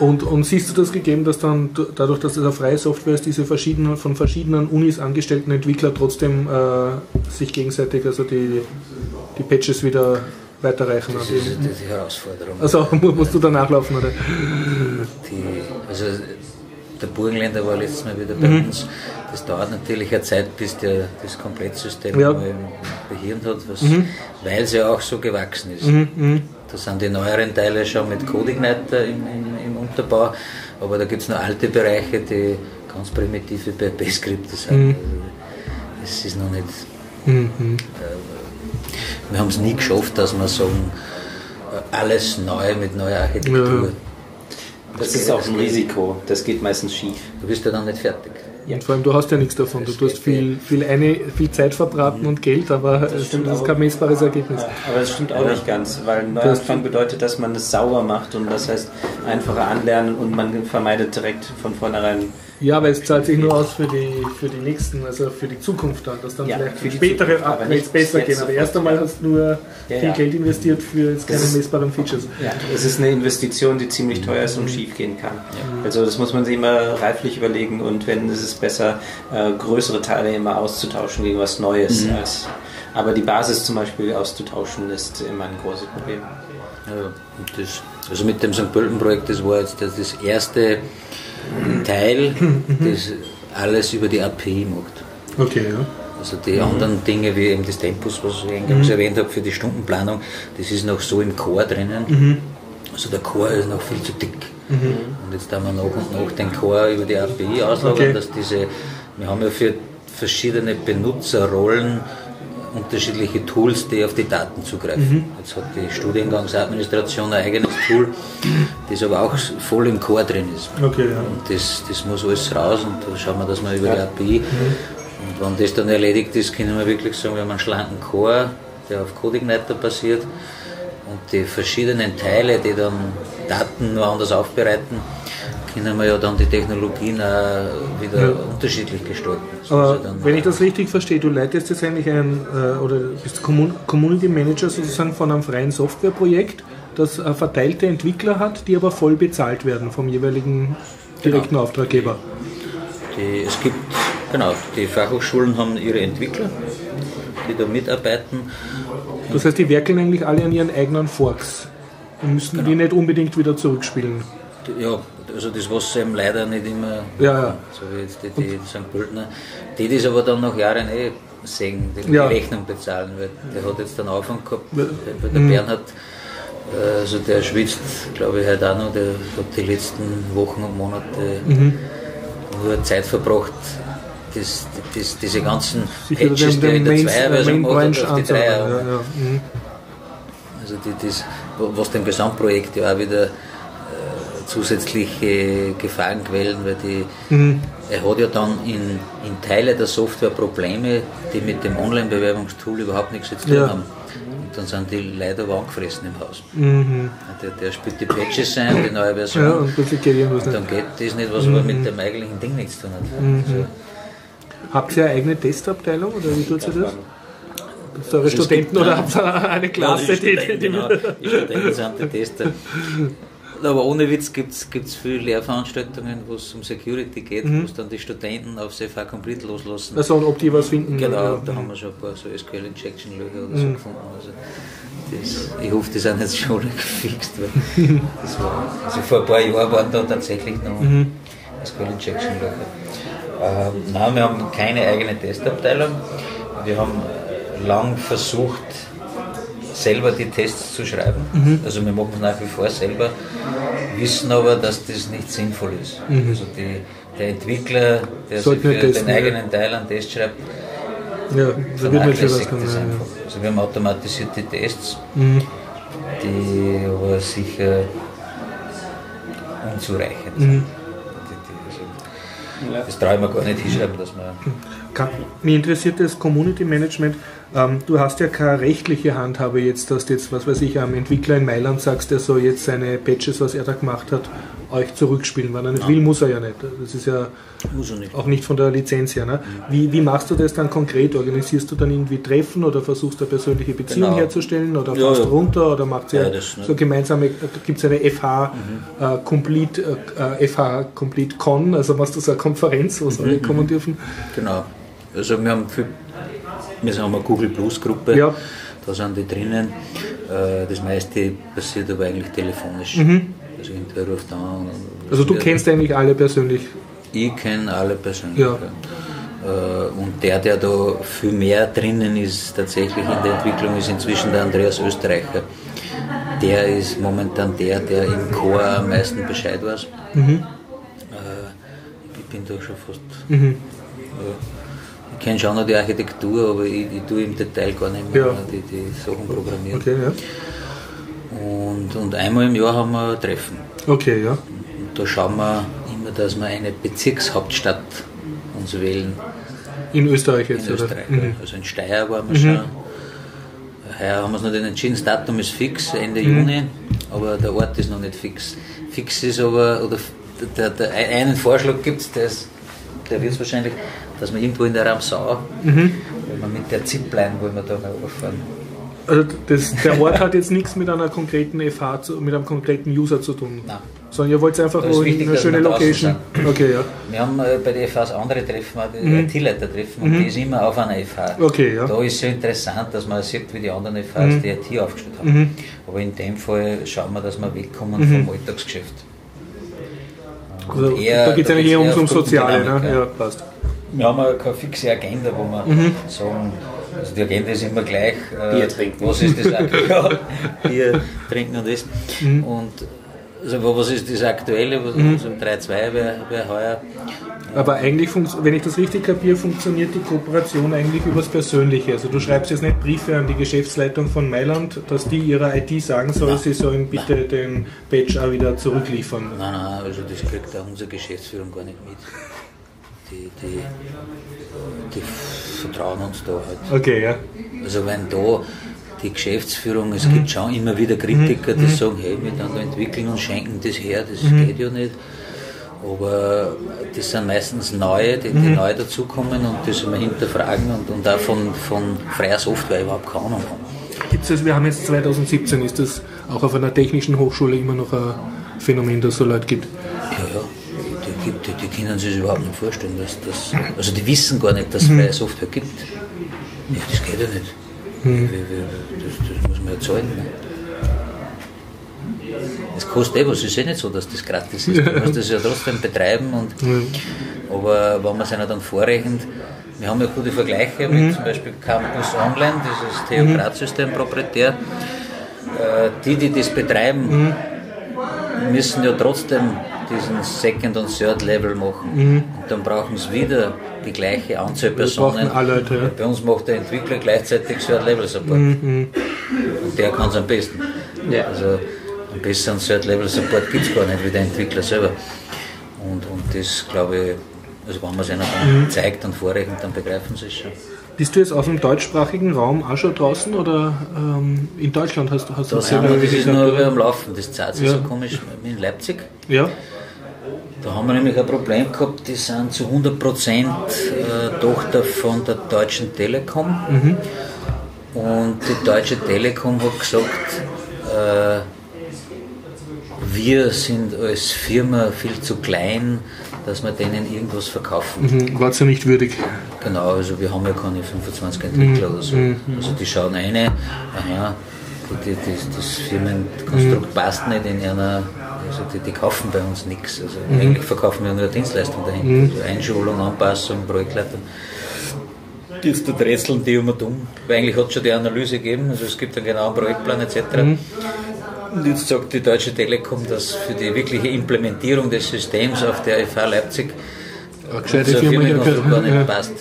Und, und siehst du das gegeben, dass dann dadurch, dass das eine freie Software ist, diese verschiedenen, von verschiedenen Unis angestellten Entwickler trotzdem äh, sich gegenseitig, also die, die Patches wieder weiterreichen? Das ist die Herausforderung. also *laughs* mu- musst du da nachlaufen, oder? Die, also der Burgenländer war letztes Mal wieder bei Mhm. uns. Das dauert natürlich eine Zeit, bis der das Komplettsystem Ja. Mhm. behirnt hat, was, weil es ja auch so gewachsen ist. Da sind die neueren Teile schon mit Codeigniter im, im, im Unterbau, aber da gibt es noch alte Bereiche, die ganz primitive PHP-Skripte sind. Mhm. Also, es ist noch nicht. Äh, wir haben es nie geschafft, dass wir sagen, äh, alles neu mit neuer Architektur. Ja. Das ist auch ein Risiko, das geht meistens schief. Du bist ja dann nicht fertig. Und vor allem, du hast ja nichts davon. Du tust viel, viel, eine, viel Zeit verbraten und Geld, aber es ist stimmt das ist auch. kein messbares Ergebnis. Aber das stimmt auch nicht ganz, weil Neuanfang bedeutet, dass man es sauber macht und das heißt einfacher anlernen und man vermeidet direkt von vornherein. Ja, weil es zahlt sich nur aus für die, für die nächsten, also für die Zukunft dann, dass dann Ja, vielleicht für die spätere Upgrades besser gehen. Aber erst einmal hast du nur Ja, viel ja. Geld investiert für jetzt keine ist- messbaren Features. Ja, es ist eine Investition, die ziemlich teuer ist und schief gehen kann. Also das muss man sich immer reiflich überlegen und wenn es ist besser, äh, größere Teile immer auszutauschen gegen was Neues. Als, aber die Basis zum Beispiel auszutauschen ist immer ein großes Problem. Ja, und das, also mit dem St. Pölten-Projekt, das war jetzt das das erste Teil, das alles über die API macht. Okay, ja. Also die anderen Dinge wie eben das Tempus, was ich eingangs erwähnt habe für die Stundenplanung, das ist noch so im Core drinnen. Also der Core ist noch viel zu dick. Und jetzt haben wir nach und nach den Core über die API auslagern, Okay. dass diese, wir haben ja für verschiedene Benutzerrollen unterschiedliche Tools, die auf die Daten zugreifen. Jetzt hat die Studiengangsadministration ein eigenes Tool, das aber auch voll im Core drin ist. Okay, ja. Und das, das muss alles raus und da schauen wir, dass wir über die API. Und wenn das dann erledigt ist, können wir wirklich sagen, wir haben einen schlanken Core, der auf Codeigniter basiert. Und die verschiedenen Teile, die dann Daten nur anders aufbereiten, können wir ja dann die Technologien auch wieder unterschiedlich gestalten. Aber ja dann- wenn ich das richtig verstehe, du leitest jetzt eigentlich ein, äh, oder bist Commun- Community Manager sozusagen von einem freien Softwareprojekt, das äh, verteilte Entwickler hat, die aber voll bezahlt werden vom jeweiligen direkten Auftraggeber. Die, es gibt, genau, die Fachhochschulen haben ihre Entwickler, die da mitarbeiten. Das heißt, die werkeln eigentlich alle an ihren eigenen Forks und müssen Genau. die nicht unbedingt wieder zurückspielen. Ja, also das was eben leider nicht immer, Ja, ja. so wie jetzt die, die St. Pöltener, die das aber dann nach Jahren eh sehen, die Ja. die Rechnung bezahlen, weil der hat jetzt dann Anfang gehabt, weil der Bernhard, äh, also der schwitzt, glaube ich, heute auch noch, der hat die letzten Wochen und Monate Mhm. nur Zeit verbracht, das, das, diese ganzen Sich wieder Patches, die er in der gemacht Branch hat, auf die. Dreier. Mhm. Also die, das, was dem Gesamtprojekt ja auch wieder zusätzliche Gefahrenquellen, weil die, mhm. er hat ja dann in, in Teile der Software Probleme, die mit dem Online-Bewerbungstool überhaupt nichts zu tun ja. haben. Und dann sind die leider aber angefressen im Haus. Mhm. Der, der spielt die Patches ein, die neue Version. Ja, und, und dann geht das nicht, was mhm. aber mit dem eigentlichen Ding nichts zu tun hat. Mhm. Also, Habt ihr eine eigene Testabteilung oder wie tut ihr das? Ihr eure Studenten oder habt ihr eine Klasse, Nein, die, die, die, genau. die Studenten sind die Tester. Aber ohne Witz gibt es viele Lehrveranstaltungen, wo es um Security geht, mhm. wo es dann die Studenten auf CFA Complete loslassen. Also ob die was finden. Genau, da haben wir schon ein paar so SQL-Injection-Löcher oder so mhm. gefunden. Also das, ich hoffe, die sind jetzt schon *laughs* gefixt. Weil das war, also vor ein paar Jahren waren da tatsächlich noch mhm. SQL-Injection-Löcher. Ähm, nein, wir haben keine eigene Testabteilung. Wir haben lang versucht, selber die Tests zu schreiben. Mhm. Also wir machen es nach wie vor selber, wissen aber, dass das nicht sinnvoll ist. Mhm. Also die, der Entwickler, der sich für testen, den eigenen ja. Teil einen Test schreibt, ja, vernachlässigt das einfach. Also wir haben automatisierte Tests, mhm. die aber sicher unzureichend sind. Mhm. Das traue ich mir gar nicht hinschreiben, dass man. Mich interessiert das Community Management. Ähm, du hast ja keine rechtliche Handhabe jetzt, dass du jetzt, was weiß ich, einem Entwickler in Mailand sagst, der soll jetzt seine Patches, was er da gemacht hat, euch zurückspielen. Wenn er nicht will, muss er ja nicht. Das ist ja nicht. auch nicht von der Lizenz her. Ne? Wie, wie machst du das dann konkret? Organisierst du dann irgendwie Treffen oder versuchst du eine persönliche Beziehung genau. herzustellen oder ja, fährst ja. runter oder macht ihr ja, so gemeinsame, gibt es eine FH mhm. äh, Complete, äh, FH Complete Con, also machst du so eine Konferenz, wo alle mhm. kommen dürfen? Genau. Also wir haben viel, wir haben eine Google Plus Gruppe. Ja. Da sind die drinnen. Äh, das meiste passiert aber eigentlich telefonisch. Mhm. Also irgendwer ruft an. Also du kennst eigentlich alle persönlich? Ich kenne alle persönlich. Ja. Äh, und der, der da viel mehr drinnen ist, tatsächlich in der Entwicklung, ist inzwischen der Andreas Österreicher. Der ist momentan der, der im Chor am meisten Bescheid weiß. Mhm. Äh, ich bin da schon fast. Mhm. Ich kenne schon noch die Architektur, aber ich, ich tue im Detail gar nicht mehr ja. die, die Sachen programmieren. Okay, ja. Und, und einmal im Jahr haben wir ein Treffen. Okay, ja. Und da schauen wir immer, dass wir eine Bezirkshauptstadt uns wählen. In Österreich jetzt, in Österreich, oder? Mhm. Also in Steyr waren wir mhm. schon. Heuer haben wir es noch nicht entschieden, das Datum ist fix, Ende mhm. Juni, aber der Ort ist noch nicht fix. Fix ist aber, oder der, der, einen Vorschlag gibt es, der, der wird es wahrscheinlich, dass wir irgendwo in der Ramsau, mhm. wenn wir mit der Zipline wollen wir da mal überfahren. Also das, der Ort hat jetzt nichts mit einer konkreten FH, zu, mit einem konkreten User zu tun. Nein. Sondern ihr wollt einfach nur wichtig, eine schöne Location. Okay, ja. Wir haben äh, bei den FHs andere Treffen, mhm. IT-Leiter-Treffen, und mhm. die ist immer auf einer FH. Okay, ja. Da ist es so interessant, dass man sieht, wie die anderen FHs mhm. die IT aufgestellt haben. Mhm. Aber in dem Fall schauen wir, dass wir wegkommen mhm. vom Alltagsgeschäft. Also, eher, da geht es eigentlich eher ums Soziale, ne? Ja, passt. Wir haben keine fixe Agenda, wo wir mhm. sagen, also die Agenda ist immer gleich. Äh, Bier trinken. Was ist das aktuelle? *laughs* Bier trinken und essen. Mhm. Und also was ist das Aktuelle? Was, mhm. also 3-2 wäre wär heuer. Aber eigentlich, wenn ich das richtig kapiere, funktioniert die Kooperation eigentlich übers Persönliche. Also du schreibst jetzt nicht Briefe an die Geschäftsleitung von Mailand, dass die ihrer IT sagen soll, nein. sie sollen bitte nein. den Badge auch wieder zurückliefern. Nein, nein, also das kriegt auch unsere Geschäftsführung gar nicht mit. Die, die, die vertrauen uns da halt. Okay, ja. Also wenn da die Geschäftsführung, es mhm. gibt schon immer wieder Kritiker, die mhm. sagen, hey, wir dann entwickeln und schenken das her, das mhm. geht ja nicht. Aber das sind meistens neue, die, die mhm. neu dazukommen und das immer hinterfragen und, und auch von, von freier Software überhaupt keine Ahnung haben. Gibt's das, wir haben jetzt 2017, ist das auch auf einer technischen Hochschule immer noch ein Phänomen, dass es so Leute gibt? Ja, ja gibt, können sich überhaupt nicht vorstellen, dass das, also die wissen gar nicht, dass es freie Software gibt. Ja, das geht ja nicht. Mhm. Das, das, muss man ja zahlen. Ne? Das kostet eh was, es ist eh nicht so, dass das gratis ist. Du musst das ja trotzdem betreiben. Und, mhm. Aber wenn man es einer dann vorrechnet, wir haben ja gute Vergleiche mit mhm. zum Beispiel Campus Online, dieses Theokratsystem proprietär. Äh, die, die das betreiben, mhm. müssen ja trotzdem diesen Second- und Third-Level machen. Mhm. Und dann brauchen sie wieder die gleiche Anzahl Personen. Alle, ja. Bei uns macht der Entwickler gleichzeitig Third-Level-Support. Mhm. Und der kann es am besten. Ja. Also, einen besseren Third-Level-Support gibt es gar nicht wie der Entwickler selber. Und, und das glaube ich, also wenn man es einer dann mhm. zeigt und vorrechnet, dann begreifen sie es schon. Bist du jetzt aus dem deutschsprachigen Raum auch schon draußen oder ähm, in Deutschland hast, hast du das ja Das ist nur am Laufen, das zeigt sich ja. so komisch in Leipzig. Ja. Da haben wir nämlich ein Problem gehabt, die sind zu 100% äh, Tochter von der Deutschen Telekom. Mhm. Und die Deutsche Telekom hat gesagt, äh, wir sind als Firma viel zu klein, dass wir denen irgendwas verkaufen. Mhm, war ja nicht würdig. Genau, also wir haben ja keine 25 Entwickler mhm. oder so. Mhm. Also die schauen eine, die, die, das Firmenkonstrukt mhm. passt nicht in einer, also die, die kaufen bei uns nichts. Also mhm. eigentlich verkaufen wir nur Dienstleistung dahinter. Mhm. Also Einschulung, Anpassung, Projektleitung. Jetzt rätseln die immer dumm, weil eigentlich hat es schon die Analyse gegeben, also es gibt einen genauen Projektplan etc. Mhm. Und jetzt sagt die Deutsche Telekom, dass für die wirkliche Implementierung des Systems auf der FH Leipzig eine so Firma noch gar nicht passt.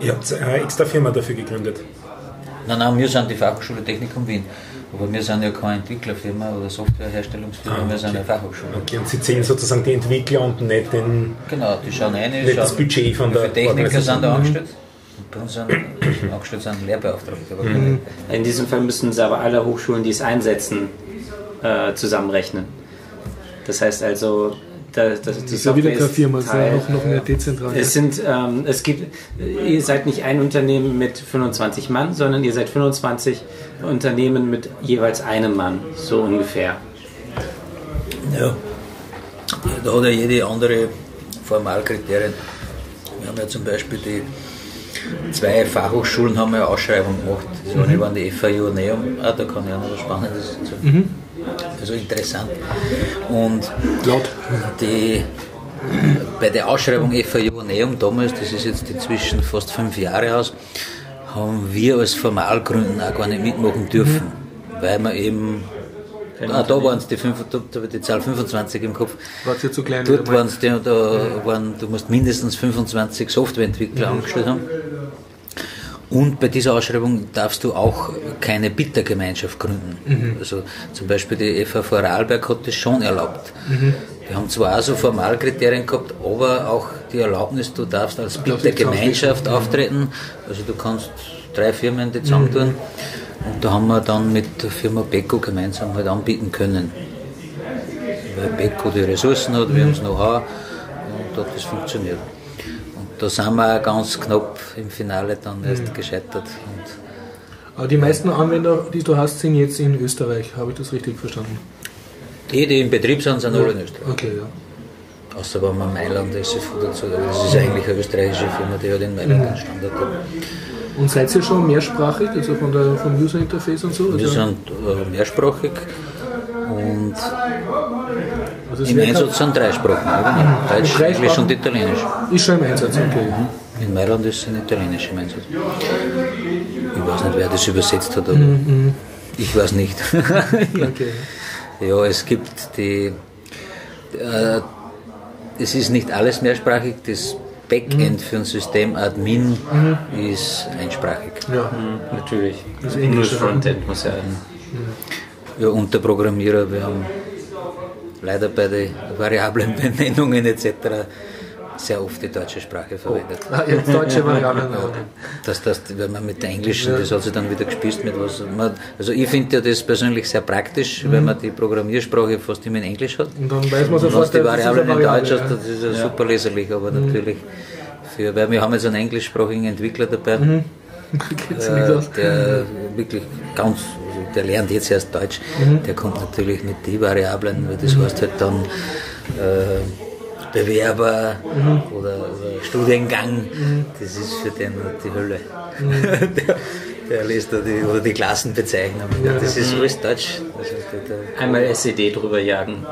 Ihr habt eine extra Firma dafür gegründet? Nein, nein, wir sind die Fachhochschule Technikum Wien. Aber wir sind ja keine Entwicklerfirma oder Softwareherstellungsfirma, ah, wir sind eine Fachhochschule. Okay, und Sie zählen sozusagen die Entwickler und nicht den. Genau, die schauen rein, nicht das Budget von der. Techniker sind da angestellt. Bei uns sind *clears throat* angestellt sind Lehrbeauftragte. Mhm. In diesem Fall müssen Sie aber alle Hochschulen, die es einsetzen, äh, zusammenrechnen. Das heißt also, das, das, das ist ja wieder keine Firma, es ist ja noch, noch mehr dezentral. Es, sind, ähm, es gibt, ihr seid nicht ein Unternehmen mit 25 Mann, sondern ihr seid 25 Unternehmen mit jeweils einem Mann, so ungefähr. Ja, da hat ja jede andere Formalkriterien. Wir haben ja zum Beispiel die zwei Fachhochschulen haben ja Ausschreibungen gemacht. Das eine mhm. waren die FAU Joanneum, ah, da kann ich auch noch was Spannendes sagen. Mhm. Also interessant. Und Laut. Die, bei der Ausschreibung FAU Joanneum damals, das ist jetzt inzwischen fast fünf Jahre aus, haben wir als Formalgründen auch gar nicht mitmachen dürfen, mhm. weil wir eben Ah, da waren es die, die Zahl 25 im Kopf. War ja zu klein? Dort waren es die, da waren, du musst mindestens 25 Softwareentwickler mhm. angestellt haben. Und bei dieser Ausschreibung darfst du auch keine Bittergemeinschaft gründen. Mhm. Also zum Beispiel die FH Vorarlberg hat das schon erlaubt. Mhm. Wir haben zwar auch so Formalkriterien gehabt, aber auch die Erlaubnis, du darfst als Bittergemeinschaft auftreten. Also du kannst drei Firmen die zusammentun. Mhm. Und da haben wir dann mit der Firma Beko gemeinsam halt anbieten können. Weil Beko die Ressourcen hat, wir haben das Know-how und hat das funktioniert da sind wir ganz knapp im Finale dann erst mhm. gescheitert. Und Aber die meisten Anwender, die du hast, sind jetzt in Österreich. Habe ich das richtig verstanden? Die, die im Betrieb sind, sind alle in Österreich. Okay, ja. Außer wenn man Mailand SFU dazu aber das ist eigentlich eine österreichische Firma, die hat in Mailand mhm. einen Standard hat. Und seid ihr schon mehrsprachig, also von der, vom User Interface und so? Wir also sind äh, mehrsprachig und also Im Einsatz sind drei Sprachen, oder? Deutsch, Englisch und Italienisch. Ist schon im Einsatz, okay. Mhm. In Mailand ist es in Italienisch im Einsatz. Ich weiß nicht, wer das übersetzt hat, aber mhm. mhm. ich weiß nicht. *laughs* okay. Ja, es gibt die. Äh, es ist nicht alles mehrsprachig, das Backend mhm. für ein System Admin mhm. ist einsprachig. Ja, mhm, natürlich. Das Nur das Frontend muss ja. Ja, und der Programmierer, wir haben leider bei den Variablenbenennungen *laughs* etc. sehr oft die deutsche Sprache verwendet. Oh. Ah, jetzt deutsche Variablen. das, das, wenn man mit der englischen, ja. das hat sich dann wieder gespießt mit was. Man, also ich finde ja das persönlich sehr praktisch, mhm. wenn man die Programmiersprache fast immer in Englisch hat. Und dann weiß man sofort, die Variablen in Deutsch hast, das ist ja, ja. super leserlich, aber mhm. natürlich für, weil wir haben jetzt einen englischsprachigen Entwickler dabei. Mhm. *laughs* äh, der wirklich ganz der lernt jetzt erst Deutsch, mhm. der kommt natürlich mit die Variablen, weil das heißt halt dann äh, Bewerber mhm. oder, oder, Studiengang, mhm. das ist für den die Hölle. Mhm. *laughs* der, der liest da die, oder die Klassenbezeichnung. Ja. Das ist alles Deutsch. Also der, der Einmal SED drüber jagen.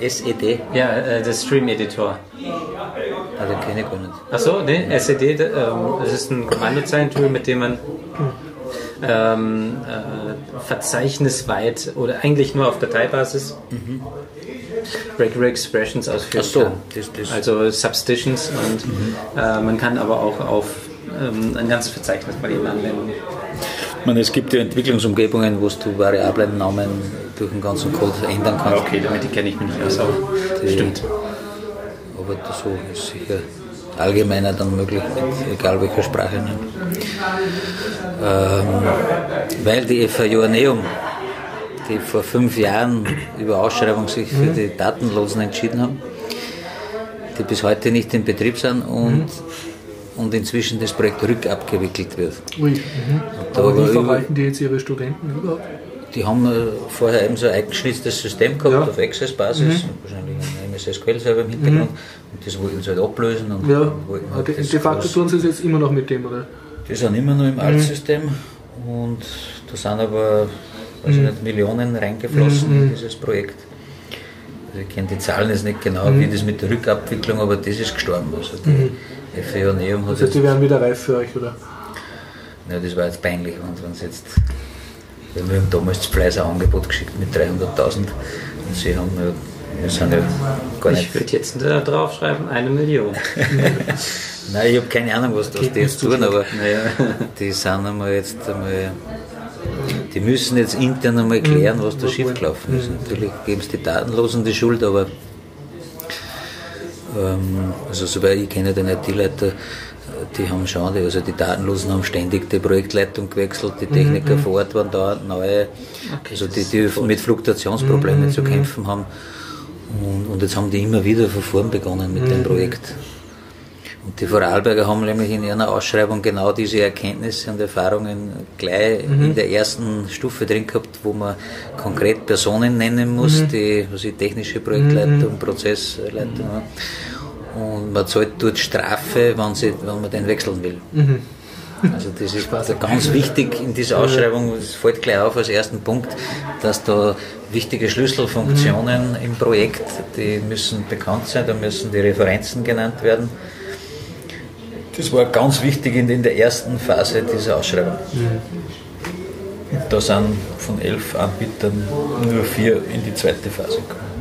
SED? Ja, äh, der Stream Editor. Ah, den kenne ich gar nicht. Achso, ne, SED, ähm, das ist ein Kommandozeilentool, mit dem man ähm, äh, verzeichnisweit oder eigentlich nur auf Dateibasis mhm. Regular Expressions ausführen so, kann. Das, das. Also Substitutions und mhm. äh, man kann aber auch auf ähm, ein ganzes Verzeichnis bei ihm anwenden. Ich meine, es gibt ja Entwicklungsumgebungen, wo du Variablennamen durch den ganzen Code ändern kannst. Okay, damit kenne ich mich nicht aus, Die- stimmt. Aber das so ist sicher allgemeiner dann möglich, egal welcher Sprache. Ne? Ähm, weil die FA Joanneum, die vor fünf Jahren über Ausschreibung sich für die Datenlosen entschieden haben, die bis heute nicht in Betrieb sind und, und inzwischen das Projekt rückabgewickelt wird. Ui, mhm. Aber wie verwalten die jetzt ihre Studenten überhaupt? Die haben äh, vorher eben so ein eigengeschnitztes System gehabt Ja. Mhm. auf Access-Basis, wahrscheinlich ein MS SQL selber im Hintergrund. Und das wollten sie halt ablösen. Und Ja, aber halt de, de facto tun sie es jetzt immer noch mit dem, oder? Die sind immer noch im Altsystem und da sind aber weiß ich nicht, Millionen reingeflossen in dieses Projekt. Also ich kenne die Zahlen jetzt nicht genau, wie das mit der Rückabwicklung, aber das ist gestorben. Also die FAO Neum hat Das jetzt, die werden wieder reif für euch, oder? ja, das war jetzt peinlich, wenn sie jetzt, weil wir haben damals zu Fleiß ein Angebot geschickt mit 300.000 und sie haben ja, wir sind ja gar Ich nicht würde jetzt da draufschreiben, eine Million. *laughs* Nein, ich habe keine Ahnung, was, was die jetzt tun, aber Naja. die sind einmal jetzt einmal. Die müssen jetzt intern einmal klären, was da schiefgelaufen ist. Natürlich geben sie die Datenlosen die Schuld, aber ähm, also soweit ich kenne den IT-Leiter, die haben schon, die, also die Datenlosen haben ständig die Projektleitung gewechselt, die Techniker vor Ort waren da neue, also die, die mit Fluktuationsproblemen zu kämpfen haben. Und, und jetzt haben die immer wieder von vorn begonnen mit dem Projekt. Und die Vorarlberger haben nämlich in ihrer Ausschreibung genau diese Erkenntnisse und Erfahrungen gleich in der ersten Stufe drin gehabt, wo man konkret Personen nennen muss, die was ich, technische Projektleitung, Prozessleitung haben. Und man zahlt dort Strafe, wenn, sie, wenn man den wechseln will. Also das ist also ganz wichtig in dieser Ausschreibung, es fällt gleich auf als ersten Punkt, dass da wichtige Schlüsselfunktionen im Projekt, die müssen bekannt sein, da müssen die Referenzen genannt werden. Das war ganz wichtig in, der ersten Phase dieser Ausschreibung. Da sind von elf Anbietern nur vier in die zweite Phase gekommen.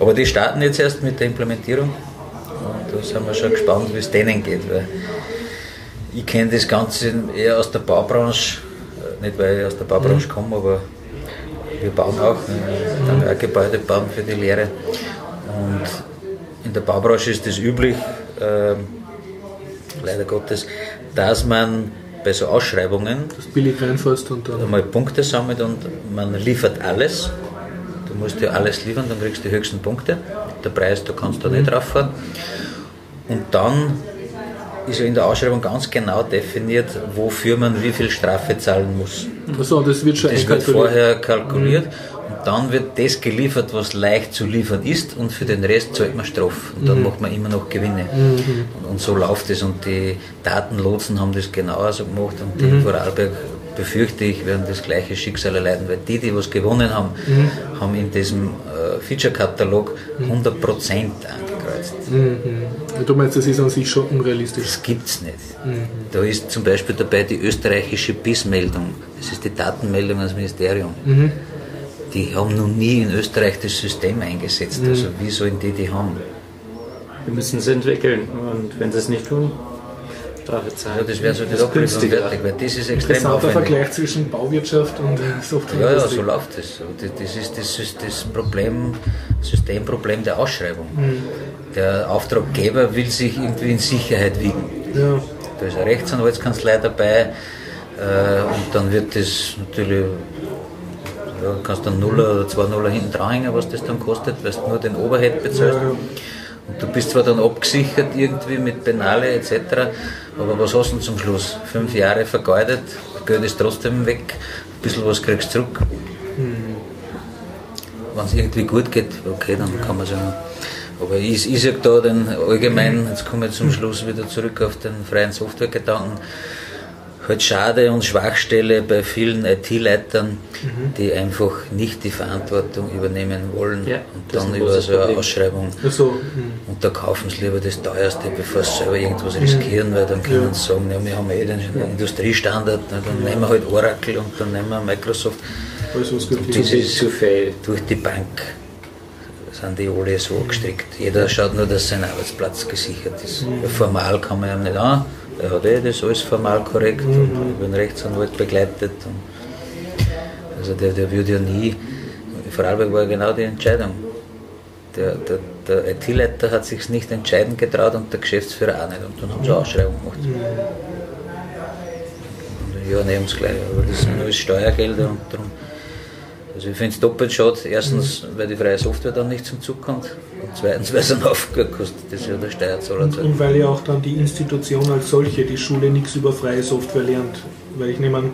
Aber die starten jetzt erst mit der Implementierung und da sind wir schon gespannt, wie es denen geht. Weil ich kenne das Ganze eher aus der Baubranche, äh, nicht weil ich aus der Baubranche komme, aber wir bauen auch, äh, dann auch Gebäude bauen für die Lehre. Und in der Baubranche ist es üblich, leider Gottes, dass man bei so Ausschreibungen Dass du billig reinfährst und dann. einmal Punkte sammelt und man liefert alles. Du musst ja alles liefern, dann kriegst du die höchsten Punkte. Der Preis, da kannst du nicht rauffahren. Und dann ist ja in der Ausschreibung ganz genau definiert, wofür man wie viel Strafe zahlen muss. Achso, das wird schon Das wird vorher kalkuliert und dann wird das geliefert, was leicht zu liefern ist und für den Rest zahlt man Strafe und dann macht man immer noch Gewinne. Und, und so läuft es und die Datenlotsen haben das genauso gemacht und die in Vorarlberg befürchte ich, werden das gleiche Schicksal erleiden, weil die, die was gewonnen haben, haben in diesem äh, Feature-Katalog 100% angekreuzt. Mhm. Du meinst, das ist an sich schon unrealistisch. Das gibt's nicht. Da ist zum Beispiel dabei die österreichische BIS-Meldung. Das ist die Datenmeldung ans Ministerium. Die haben noch nie in Österreich das System eingesetzt. Also wie sollen die die haben? Wir müssen es entwickeln und wenn sie es nicht tun, Strafe Ja, zahlen. das wäre so Das fertig, weil das ist extrem Interessanter aufwendig. Vergleich zwischen Bauwirtschaft und Ja, ja, Softwareindustrie. so läuft es. Das, das ist das, ist das Problem, Systemproblem der Ausschreibung. Der Auftraggeber will sich irgendwie in Sicherheit wiegen. Ja. Da ist eine Rechtsanwaltskanzlei dabei äh, und dann wird das natürlich, ja, kannst dann Nuller oder zwei Nuller hinten dranhängen, was das dann kostet, weil du nur den Overhead bezahlst. Und du bist zwar dann abgesichert irgendwie mit Penale etc., aber was hast du zum Schluss? Fünf Jahre vergeudet, Geld ist trotzdem weg, ein bisschen was kriegst du zurück. Wenn es irgendwie gut geht, okay, dann kann man sagen. Aber ich, ich sage da den allgemein, jetzt komme ich zum Schluss wieder zurück auf den freien Softwaregedanken, halt schade und Schwachstelle bei vielen IT-Leitern, die einfach nicht die Verantwortung übernehmen wollen Ja, und dann über so eine. Ausschreibung Also, mhm. und da kaufen sie lieber das teuerste, bevor sie selber irgendwas riskieren, weil dann können sie sagen, ja, wir haben eh den Industriestandard, na, dann nehmen wir halt Oracle und dann nehmen wir Microsoft. Das ist. zu fail. durch die Bank sind die alle so gestrickt. Jeder schaut nur, dass sein Arbeitsplatz gesichert ist. Formal kann man ihm nicht an, er hat eh das alles formal korrekt und über den Rechtsanwalt begleitet. Also der, der würde ja nie, in Vorarlberg war genau die Entscheidung. Der, der, der IT-Leiter hat sich nicht entscheiden getraut und der Geschäftsführer auch nicht. Und dann haben sie eine Ausschreibung gemacht. Und ja, nehmen es gleich. Aber das sind alles Steuergelder und darum. Also ich finde es doppelt schade. Erstens, weil die freie Software dann nicht zum Zug kommt. Und zweitens, weil es *laughs* einen Aufgeld kostet. Das ist ja der Steuerzahler. Und, und weil ja auch dann die Institution als solche, die Schule nichts über freie Software lernt. Weil ich nehme an,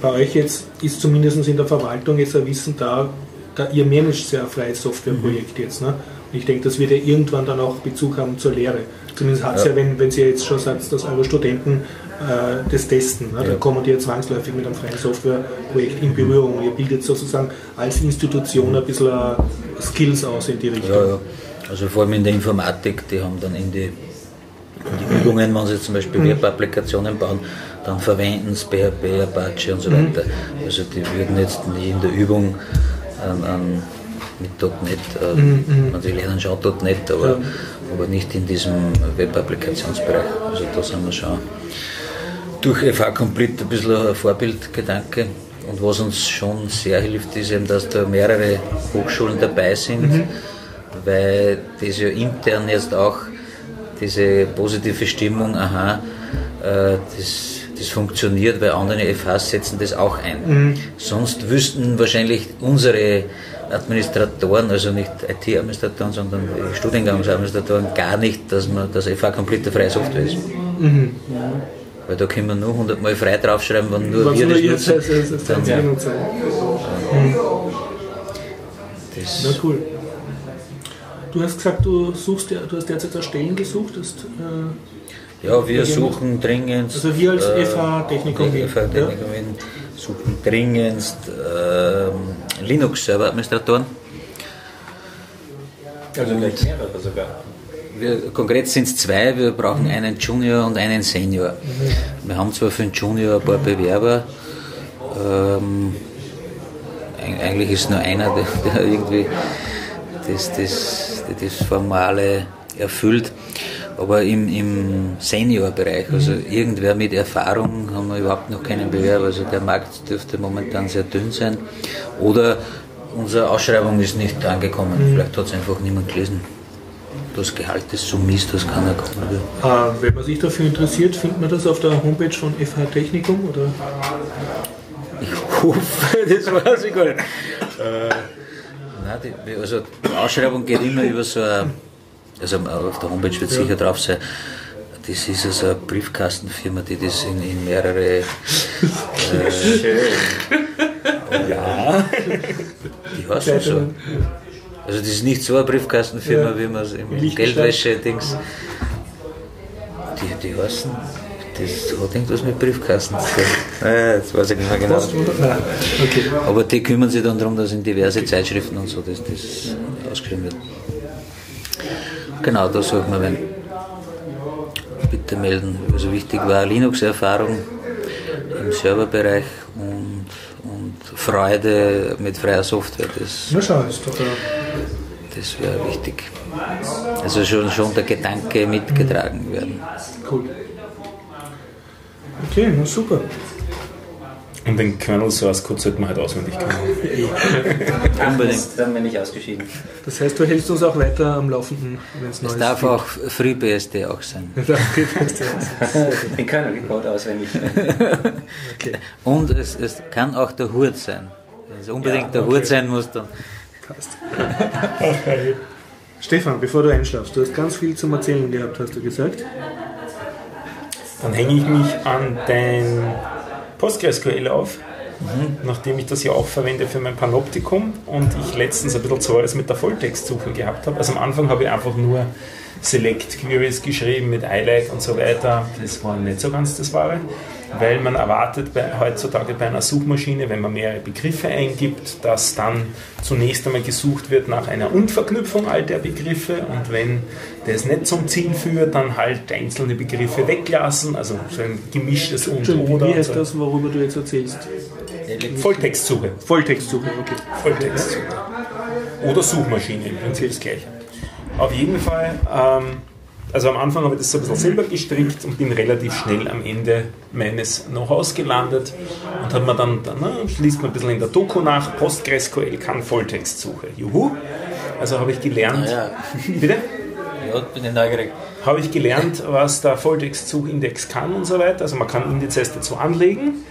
bei euch jetzt ist zumindest in der Verwaltung jetzt ein Wissen da, da ihr managt ja ein freies Softwareprojekt jetzt. Ne? Und ich denke, das wird ja irgendwann dann auch Bezug haben zur Lehre. Zumindest hat es ja, ja wenn, wenn Sie jetzt schon sagt, dass eure Studenten äh, das testen, ne? ja. dann kommen die ja zwangsläufig mit einem freien Softwareprojekt in Berührung. Ihr bildet sozusagen als Institution ein bisschen uh, Skills aus in die Richtung. Ja, ja. Also vor allem in der Informatik, die haben dann in die, die Übungen, wenn sie zum Beispiel mhm. Web-Applikationen bauen, dann verwenden sie PHP, Apache und so mhm. weiter. Also die würden jetzt nie in der Übung an, an mit .NET, äh, mhm, mhm. die lernen schon .NET, aber, aber nicht in diesem Web-Applikationsbereich. Also da sind wir schon durch FH Complete ein bisschen ein Vorbildgedanke. Und was uns schon sehr hilft, ist eben, dass da mehrere Hochschulen dabei sind, mhm. weil das ja intern jetzt auch diese positive Stimmung, aha, äh, das das funktioniert, weil andere FHs setzen das auch ein. Mhm. Sonst wüssten wahrscheinlich unsere Administratoren, also nicht IT-Administratoren, sondern Studiengangsadministratoren, gar nicht, dass man das FH komplett freie Software ist. Mhm. Weil da können wir nur 100 Mal frei draufschreiben, wenn nur wir das nutzen. Das, das, das dann, ja. Mhm. Das Na cool. Du hast gesagt, du suchst, du hast derzeit eine Stellen gesucht. Hast, äh ja, wir suchen dringend. Also wir als äh, FH Technikum Wien. FH Technikum Wien suchen dringendst äh, Linux-Server-Administratoren. Also gleich mehrere sogar. Wir, konkret sind es zwei, wir brauchen mhm. einen Junior und einen Senior. Mhm. Wir haben zwar für den Junior ein paar Bewerber, ähm, eigentlich ist nur einer, *laughs* der, der irgendwie das, das, das Formale erfüllt. Aber im, im Seniorbereich, also mhm. irgendwer mit Erfahrung, haben wir überhaupt noch keinen Bewerber. Also der Markt dürfte momentan sehr dünn sein. Oder unsere Ausschreibung ist nicht angekommen. Mhm. Vielleicht hat es einfach niemand gelesen. Das Gehalt ist so mies, dass keiner kommen. Ah, wenn man sich dafür interessiert, findet man das auf der Homepage von FH Technikum? Oder? Ich hoffe, das weiß ich gar nicht. äh, nein, die, also die Ausschreibung geht immer über so ein also auf der Homepage wird ja. sicher drauf sein, das ist also eine Briefkastenfirma, die das in, in mehrere. Äh, *laughs* ja. Die heißen so. Also das ist nicht so eine Briefkastenfirma, ja. wie man es im Geldwäsche-Dings. Die, die heißen. Das hat irgendwas mit Briefkasten zu tun. Äh, das weiß ich nicht mehr genau. Okay. Aber die kümmern sich dann darum, dass in diverse Zeitschriften und so das, das ausgeschrieben wird. Genau, da suchen wir wen. Bitte melden. Also wichtig war Linux-Erfahrung im Serverbereich und, und Freude mit freier Software. Das, Na schau, ist doch Das wäre wichtig. Also schon, schon der Gedanke mitgetragen werden. Cool. Okay, na super. Und den Kernel Source Code sollte man halt auswendig können. *laughs* Unbedingt. Dann bin ich ausgeschieden. Das heißt, du hältst uns auch weiter am Laufenden, wenn es Neues Es darf gibt. auch FreeBSD auch sein. *laughs* *laughs* den Kernel Code auswendig. okay. Und es, es kann auch der Hurt sein. Wenn es unbedingt ja, der okay. Hurt sein muss, dann. Passt. *laughs* Stefan, bevor du einschlafst, du hast ganz viel zum Erzählen gehabt, hast du gesagt. Dann hänge ich mich an den PostgreSQL auf, mhm. nachdem ich das ja auch verwende für mein Panoptikum und ich letztens ein bisschen Zores mit der Volltextsuche gehabt habe. Also am Anfang habe ich einfach nur Select Queries geschrieben mit iLike und so weiter. Das war nicht so ganz das Wahre, weil man erwartet bei, heutzutage bei einer Suchmaschine, wenn man mehrere Begriffe eingibt, dass dann zunächst einmal gesucht wird nach einer Unverknüpfung all der Begriffe und wenn das nicht zum Ziel führt, dann halt einzelne Begriffe weglassen, also so ein gemischtes und oder. Wie heißt das, worüber du jetzt erzählst? Volltextsuche. Volltextsuche, okay. Volltextsuche. Oder Suchmaschine, im Prinzip das gleiche. Auf jeden Fall ähm, Also am Anfang habe ich das so ein bisschen selber gestrickt und bin relativ schnell am Ende meines Know-hows gelandet und habe mir dann, dann na, liest man ein bisschen in der Doku nach, PostgreSQL kann Volltextsuche. Juhu! Also habe ich gelernt. Ja. *laughs* Bitte? Ja, bin ich neugierig. Habe ich gelernt, was der Volltextsuchindex kann und so weiter. Also man kann Indizes dazu anlegen.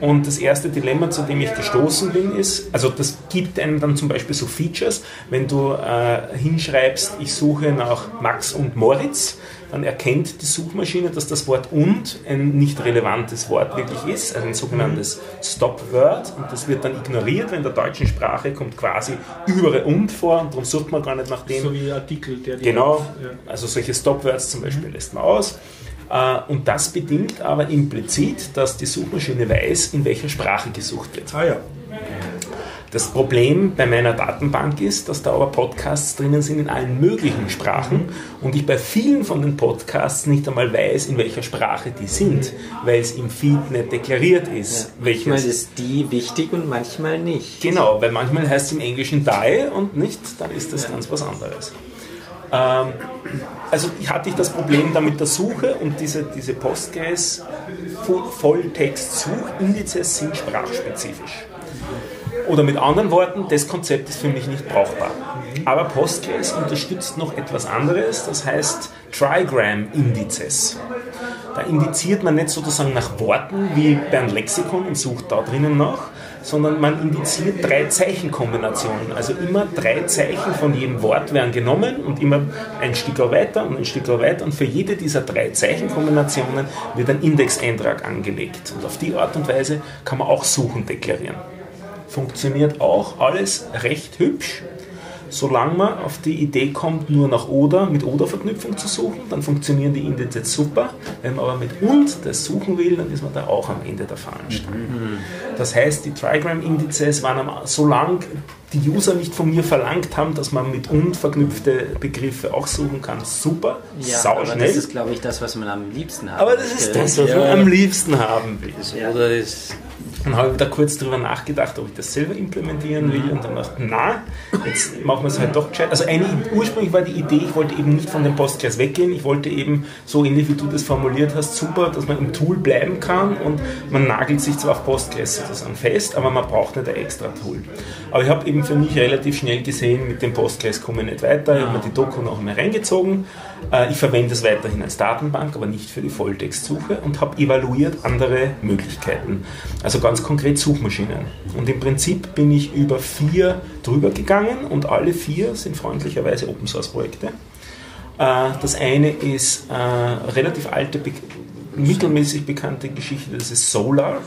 Und das erste Dilemma, zu dem ich gestoßen bin, ist, also das gibt einem dann zum Beispiel so Features, wenn du äh, hinschreibst, ich suche nach Max und Moritz, dann erkennt die Suchmaschine, dass das Wort und ein nicht relevantes Wort wirklich ist, also ein sogenanntes Stop-Word und das wird dann ignoriert, weil in der deutschen Sprache kommt quasi überall und vor und darum sucht man gar nicht nach dem. So wie Artikel, der die Genau, Ja. also solche Stop-Words zum Beispiel lässt man aus. Äh, Und das bedingt aber implizit, dass die Suchmaschine weiß, in welcher Sprache gesucht wird. Ah ja. Das Problem bei meiner Datenbank ist, dass da aber Podcasts drinnen sind in allen möglichen Sprachen und ich bei vielen von den Podcasts nicht einmal weiß, in welcher Sprache die sind, weil es im Feed nicht deklariert ist. Manchmal welches ist die wichtig und manchmal nicht. Genau, weil manchmal heißt es im Englischen die und nicht, dann ist das ganz was anderes. Ähm, also hatte ich das Problem da mit der Suche und diese, diese Postgres Volltext-Suchindizes sind sprachspezifisch. Oder mit anderen Worten, das Konzept ist für mich nicht brauchbar. Aber Postgres unterstützt noch etwas anderes, das heißt Trigram-Indizes. Da indiziert man nicht sozusagen nach Worten wie bei einem Lexikon und sucht da drinnen nach, sondern man indiziert drei Zeichenkombinationen. Also immer drei Zeichen von jedem Wort werden genommen und immer ein Stück weiter und ein Stück weiter. Und für jede dieser drei Zeichenkombinationen wird ein Indexeintrag angelegt. Und auf die Art und Weise kann man auch Suchen deklarieren. Funktioniert auch alles recht hübsch. Solange man auf die Idee kommt, nur nach Oder mit Oder-Verknüpfung zu suchen, dann funktionieren die Indizes super. Wenn man aber mit und das suchen will, dann ist man da auch am Ende der Fahnenstange. Das heißt, die Trigram-Indizes waren am, solange die User nicht von mir verlangt haben, dass man mit und verknüpfte Begriffe auch suchen kann, super, Ja, sau aber schnell. das ist, glaube ich, das, was man am liebsten hat. aber das ist das, was Ja. man am liebsten haben will. Das Oder ist Dann habe ich da kurz drüber nachgedacht, ob ich das selber implementieren will. Und dann dachte ich, na, jetzt machen wir es halt doch gescheit. Also eine, ursprünglich war die Idee, ich wollte eben nicht von dem Postgres weggehen, ich wollte eben, so ähnlich wie du das formuliert hast, super, dass man im Tool bleiben kann. Und man nagelt sich zwar auf Postgres sozusagen fest, aber man braucht nicht ein extra Tool. Aber ich habe eben für mich relativ schnell gesehen, mit dem Postgres komme ich nicht weiter, ich habe mir die Doku noch einmal reingezogen, ich verwende es weiterhin als Datenbank, aber nicht für die Volltextsuche und habe evaluiert andere Möglichkeiten. Also ganz konkret Suchmaschinen. Und im Prinzip bin ich über vier drüber gegangen und alle vier sind freundlicherweise Open Source Projekte. Äh, Das eine ist äh, relativ alte, mittelmäßig bekannte Geschichte, das ist Solar,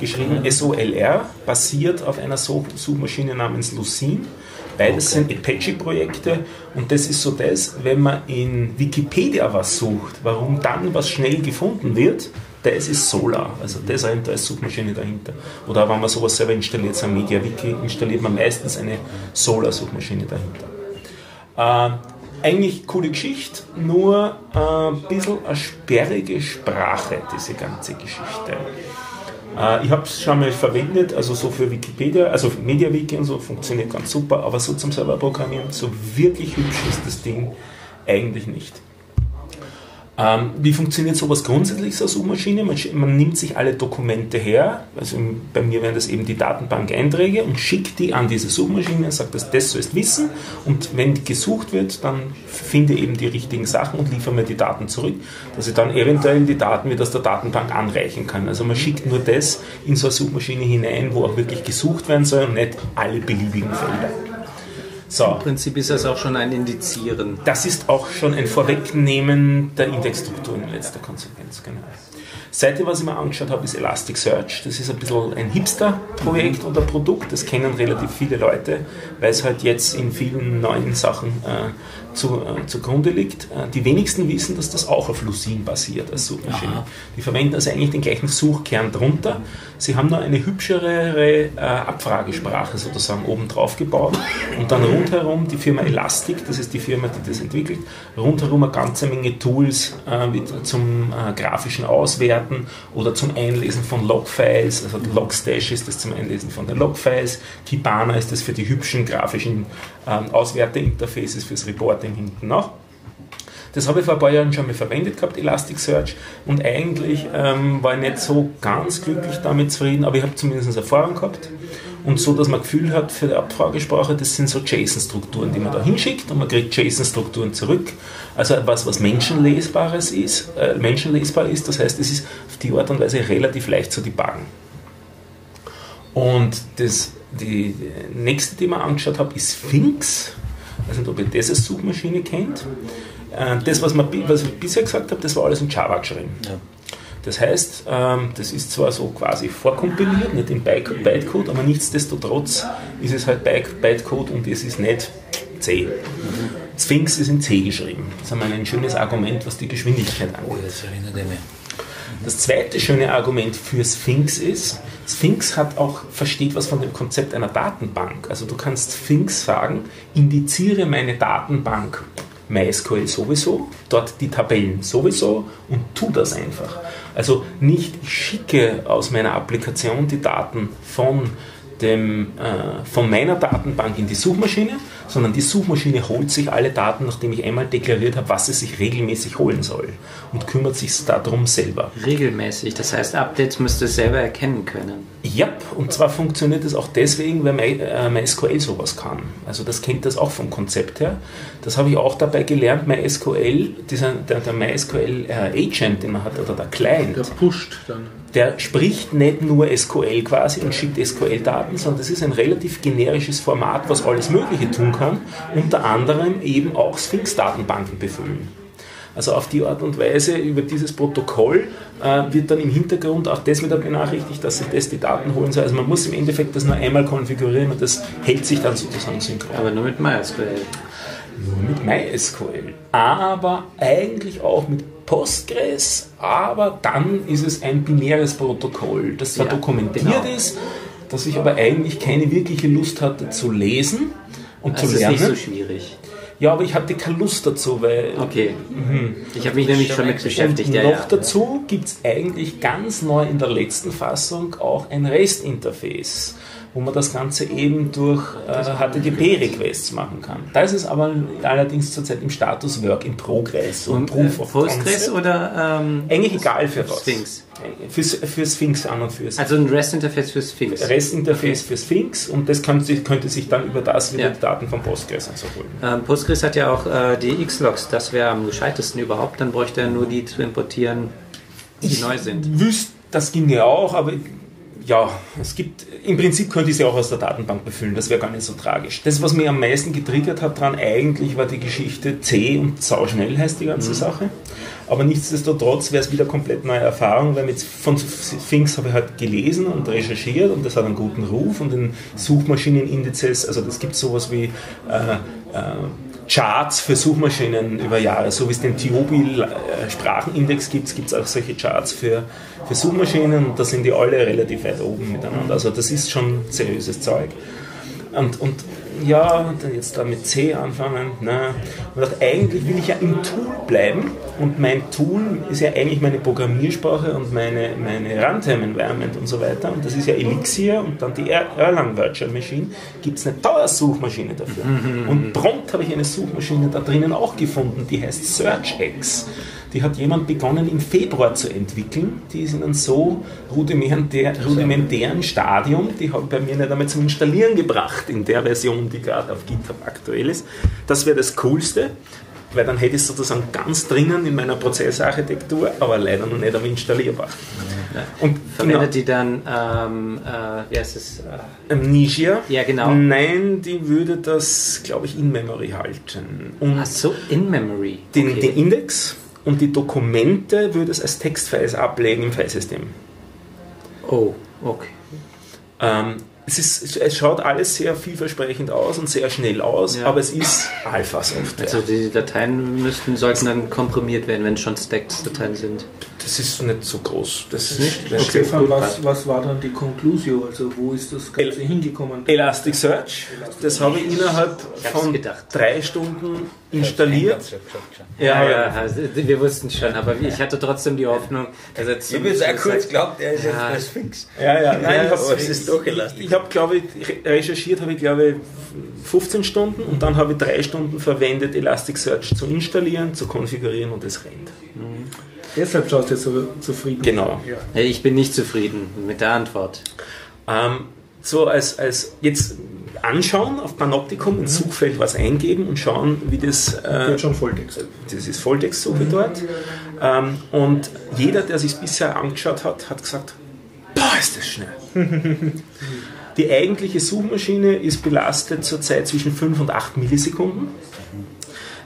geschrieben S-O-L-R, basiert auf einer Such- Suchmaschine namens Lucene. Beides sind Apache-Projekte und das ist so das, wenn man in Wikipedia was sucht, warum dann was schnell gefunden wird, das ist Solar, also das da ist Suchmaschine dahinter. Oder wenn man sowas selber installiert, so ein MediaWiki, installiert man meistens eine Solar-Suchmaschine dahinter. Äh, eigentlich coole Geschichte, nur äh, ein bisschen eine sperrige Sprache, diese ganze Geschichte. Äh, ich habe es schon mal verwendet, also so für Wikipedia, also MediaWiki und so, funktioniert ganz super, aber so zum selber programmieren, so wirklich hübsch ist das Ding eigentlich nicht. Ähm, wie funktioniert sowas grundsätzlich, so eine Suchmaschine? Man, man nimmt sich alle Dokumente her, also im, bei mir wären das eben die Datenbank-Einträge und schickt die an diese Suchmaschine und sagt, dass das sollst wissen und wenn gesucht wird, dann finde eben die richtigen Sachen und liefere mir die Daten zurück, dass ich dann eventuell die Daten wieder aus der Datenbank anreichen kann. Also man schickt nur das in so eine Suchmaschine hinein, wo auch wirklich gesucht werden soll und nicht alle beliebigen Felder. So. Im Prinzip ist das auch schon ein Indizieren. Das ist auch schon ein Vorwegnehmen der Indexstruktur in letzter Konsequenz. Genau. Seite, was ich mir angeschaut habe, ist Elasticsearch. Das ist ein bisschen ein Hipster-Projekt oder Produkt. Das kennen relativ viele Leute, weil es halt jetzt in vielen neuen Sachen äh, zu, äh, zugrunde liegt. Äh, die wenigsten wissen, dass das auch auf Lucene basiert als Suchmaschine. Die verwenden also eigentlich den gleichen Suchkern drunter. Sie haben nur eine hübschere äh, Abfragesprache sozusagen oben drauf gebaut und dann rundherum die Firma Elastic, das ist die Firma, die das entwickelt, rundherum eine ganze Menge Tools äh, zum äh, grafischen Auswerten oder zum Einlesen von Logfiles, also Logstash ist das zum Einlesen von den Logfiles, Kibana ist das für die hübschen grafischen ähm, Auswerteinterfaces fürs Reporting hinten noch. Das habe ich vor ein paar Jahren schon mal verwendet gehabt, Elasticsearch, und eigentlich ähm, war ich nicht so ganz glücklich damit zufrieden, aber ich habe zumindest Erfahrung gehabt. Und so, dass man Gefühl hat für die Abfragesprache, das sind so JSON-Strukturen, die man da hinschickt und man kriegt JSON-Strukturen zurück. Also etwas, was Menschenlesbares ist, äh, menschenlesbar ist, das heißt, es ist auf die Art und Weise relativ leicht zu debuggen. Und das, die nächste, die mir angeschaut habe, ist Sphinx. Ich weiß nicht, ob ihr das als Suchmaschine kennt. Äh, das, was, man, was ich bisher gesagt habe, das war alles in Java geschrieben. Ja. Das heißt, ähm, das ist zwar so quasi vorkompiliert, nicht in Bytecode, aber nichtsdestotrotz ist es halt Bytecode und es ist nicht C. Sphinx ist in C geschrieben. Das ist ein schönes Argument, was die Geschwindigkeit angeht. Oh, das erinnert mich. Das zweite schöne Argument für Sphinx ist, Sphinx hat auch, versteht was von dem Konzept einer Datenbank. Also du kannst Sphinx sagen, indiziere meine Datenbank MySQL sowieso, dort die Tabellen sowieso und tu das einfach. Also nicht ich schicke aus meiner Applikation die Daten von dem, äh, von meiner Datenbank in die Suchmaschine, sondern die Suchmaschine holt sich alle Daten, nachdem ich einmal deklariert habe, was sie sich regelmäßig holen soll und kümmert sich darum selber. Regelmäßig, das heißt, Updates müsst ihr selber erkennen können. Ja, und zwar funktioniert das auch deswegen, weil äh, MySQL sowas kann. Also das kennt das auch vom Konzept her. Das habe ich auch dabei gelernt, MySQL, dieser, der, der MySQL äh, Agent, den man hat, oder der Client. Der pusht dann der spricht nicht nur SQL quasi und schickt SQL-Daten, sondern das ist ein relativ generisches Format, was alles Mögliche tun kann, unter anderem eben auch Sphinx-Datenbanken befüllen. Also auf die Art und Weise über dieses Protokoll äh, wird dann im Hintergrund auch das wieder benachrichtigt, dass sich das die Daten holen soll. Also man muss im Endeffekt das nur einmal konfigurieren und das hält sich dann sozusagen synchron. Aber nur mit MySQL. Nur mit MySQL. Aber eigentlich auch mit Postgres, aber dann ist es ein binäres Protokoll, das zwar ja, dokumentiert genau. ist, das ich aber eigentlich keine wirkliche Lust hatte zu lesen und also zu lernen. Das ist nicht so schwierig. Ja, aber ich hatte keine Lust dazu, weil. Okay. Mh. Ich habe mich nämlich schon mit beschäftigt. Und ja, noch ja. dazu gibt es eigentlich ganz neu in der letzten Fassung auch ein REST-Interface wo man das Ganze eben durch äh, HTTP-Requests machen kann. Da ist es aber allerdings zurzeit im Status Work in Progress und, und Proof äh, of Postgres oder ähm, eigentlich egal für was. Sphinx. Für, für Sphinx an und für sich. Also ein REST-Interface für Sphinx. REST-Interface okay. für Sphinx und das könnte, könnte, sich dann über das wieder ja. die Daten von Postgres und so holen. Ähm, Postgres hat ja auch äh, die X-Logs, das wäre am gescheitesten überhaupt, dann bräuchte er nur die zu importieren, die ich neu sind. Wüsste, das ginge auch, aber ja, es gibt, im Prinzip könnte ich sie auch aus der Datenbank befüllen, das wäre gar nicht so tragisch. Das, was mir am meisten getriggert hat dran, eigentlich war die Geschichte C und sauschnell heißt die ganze mhm. Sache. Aber nichtsdestotrotz wäre es wieder komplett neue Erfahrung, weil mit, von Sphinx habe ich halt gelesen und recherchiert und das hat einen guten Ruf und den Suchmaschinenindizes, also das gibt sowas wie äh, äh, Charts für Suchmaschinen über Jahre, so wie es den Tiobil äh, gibt, gibt es auch solche Charts für, für Suchmaschinen und da sind die alle relativ weit oben miteinander. Also das ist schon seriöses Zeug. Und, und ja, jetzt da mit C anfangen. Na. Und dachte, eigentlich will ich ja im Tool bleiben und mein Tool ist ja eigentlich meine Programmiersprache und meine, meine Runtime-Environment und so weiter. Und das ist ja Elixir und dann die Erlang Virtual Machine. Gibt es eine Dauersuchmaschine dafür. Mhm. Und prompt habe ich eine Suchmaschine da drinnen auch gefunden, die heißt SearchX die hat jemand begonnen im Februar zu entwickeln. Die ist in einem so rudimentär, rudimentären Stadium, die habe ich bei mir nicht einmal zum Installieren gebracht in der Version, die gerade auf GitHub aktuell ist. Das wäre das Coolste, weil dann hätte ich es sozusagen ganz drinnen in meiner Prozessarchitektur, aber leider noch nicht am installierbar. Und Verwendet genau, die dann, ähm, äh, wie heißt es? Äh, Amnesia? Ja, genau. Nein, die würde das, glaube ich, in Memory halten. Und Ach so, in Memory. Den, okay. den Index und die Dokumente würde es als Textfiles ablegen im Filesystem. Oh, okay. Ähm, es, ist, es schaut alles sehr vielversprechend aus und sehr schnell aus, ja. aber es ist Alpha-Software. Also die Dateien müssten, sollten dann komprimiert werden, wenn es schon Stacked-Dateien sind. Das ist nicht so groß. Das ist nicht. Okay, Stefan, was, was war dann die Conclusio? Also wo ist das Ganze El hingekommen? Elasticsearch. Das habe ich innerhalb von drei Stunden installiert. Ja, ja, also wir wussten schon, aber ich hatte trotzdem die Hoffnung, also ich habe jetzt auch kurz geglaubt, er ist ja. jetzt fix. Ja, ja, nein, ja, ich habe es doch gelassen. Ich, ich habe, glaube ich, recherchiert, habe ich, glaube ich, 15 Stunden und dann habe ich drei Stunden verwendet, Elasticsearch zu installieren, zu konfigurieren und es rennt. Mhm. Deshalb schaust du jetzt so zufrieden. Genau. Ja. Ich bin nicht zufrieden mit der Antwort. Ähm, so als, als jetzt anschauen auf Panoptikum, ins mhm. Suchfeld was eingeben und schauen, wie das. Äh, Wird schon Volltext. Das ist Volltextsuche dort. Ähm, und jeder, der sich bisher angeschaut hat, hat gesagt: Boah, ist das schnell. *laughs* Die eigentliche Suchmaschine ist belastet zurzeit zwischen 5 und 8 Millisekunden.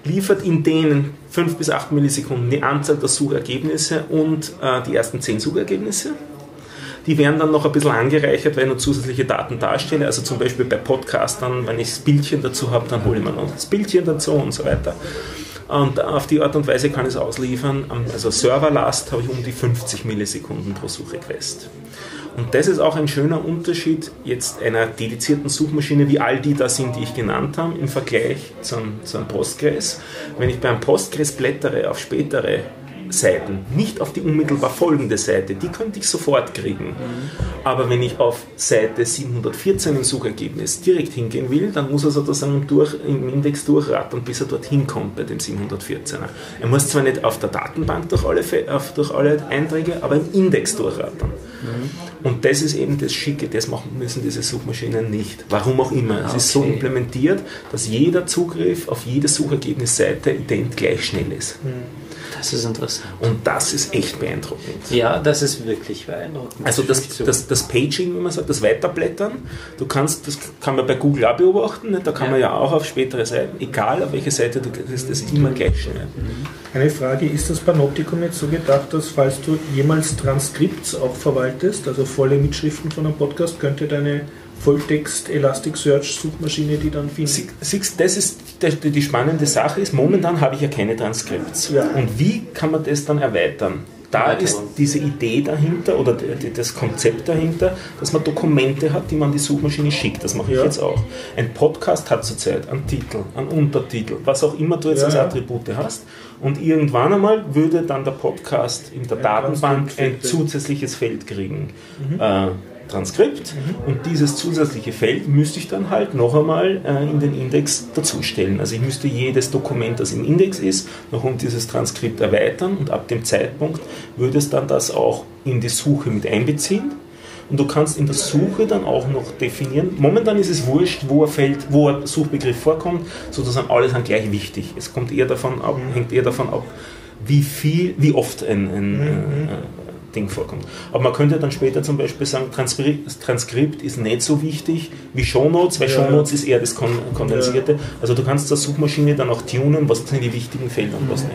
Liefert in denen 5 bis 8 Millisekunden die Anzahl der Suchergebnisse und äh, die ersten 10 Suchergebnisse. Die werden dann noch ein bisschen angereichert, ich noch zusätzliche Daten darstelle. Also zum Beispiel bei Podcastern, wenn ich das Bildchen dazu habe, dann hole ich mir noch das Bildchen dazu und so weiter. Und auf die Art und Weise kann ich es ausliefern. Also Serverlast habe ich um die 50 Millisekunden pro Suchrequest. Und das ist auch ein schöner Unterschied jetzt einer dedizierten Suchmaschine, wie all die da sind, die ich genannt habe, im Vergleich zum, zum Postgres. Wenn ich beim Postgres blättere auf spätere Seiten, nicht auf die unmittelbar folgende Seite. Die könnte ich sofort kriegen. Aber wenn ich auf Seite 714 im Suchergebnis direkt hingehen will, dann muss er sozusagen durch, im Index durchrattern, bis er dorthin kommt bei dem 714er. Er muss zwar nicht auf der Datenbank durch alle, durch alle Einträge, aber im Index durchrattern. Und das ist eben das Schicke, das machen müssen diese Suchmaschinen nicht. Warum auch immer. Es okay. ist so implementiert, dass jeder Zugriff auf jede Suchergebnisseite ident gleich schnell ist. Mhm. Das ist interessant. Und das ist echt beeindruckend. Ja, das ist wirklich beeindruckend. Also das, das, das Paging, wie man sagt, das Weiterblättern, du kannst, das kann man bei Google auch beobachten, ne? da kann ja. man ja auch auf spätere Seiten, egal auf welche Seite du gehst, das ist immer gleich schnell. Eine Frage, ist das Panoptikum jetzt so gedacht, dass falls du jemals Transkripts auch verwaltest, also volle Mitschriften von einem Podcast, könnte deine Volltext Elasticsearch Suchmaschine, die dann findet. Siehst, das ist die, die spannende Sache ist, momentan habe ich ja keine Transkripts. Ja. Und wie kann man das dann erweitern? Da ist diese Idee dahinter oder das Konzept dahinter, dass man Dokumente hat, die man die Suchmaschine schickt. Das mache ich ja. jetzt auch. Ein Podcast hat zurzeit einen Titel, einen Untertitel, was auch immer du jetzt ja, als Attribute hast. Und irgendwann einmal würde dann der Podcast in der Datenbank ein zusätzliches Feld kriegen. Mhm. Äh, Transkript mhm. und dieses zusätzliche Feld müsste ich dann halt noch einmal äh, in den Index dazustellen. Also ich müsste jedes Dokument, das im Index ist, noch um dieses Transkript erweitern und ab dem Zeitpunkt würde es dann das auch in die Suche mit einbeziehen. Und du kannst in der Suche dann auch noch definieren. Momentan ist es wurscht, wo ein Feld, wo ein Suchbegriff vorkommt, sozusagen alle sind gleich wichtig. Es kommt eher davon ab, hängt eher davon ab, wie viel, wie oft ein, ein, mhm. äh, Ding vorkommt. Aber man könnte dann später zum Beispiel sagen, Transkript, Transkript ist nicht so wichtig wie Shownotes, weil ja. Shownotes ist eher das Kondensierte. Ja. Also du kannst der Suchmaschine dann auch tunen, was sind die wichtigen Felder und was nicht.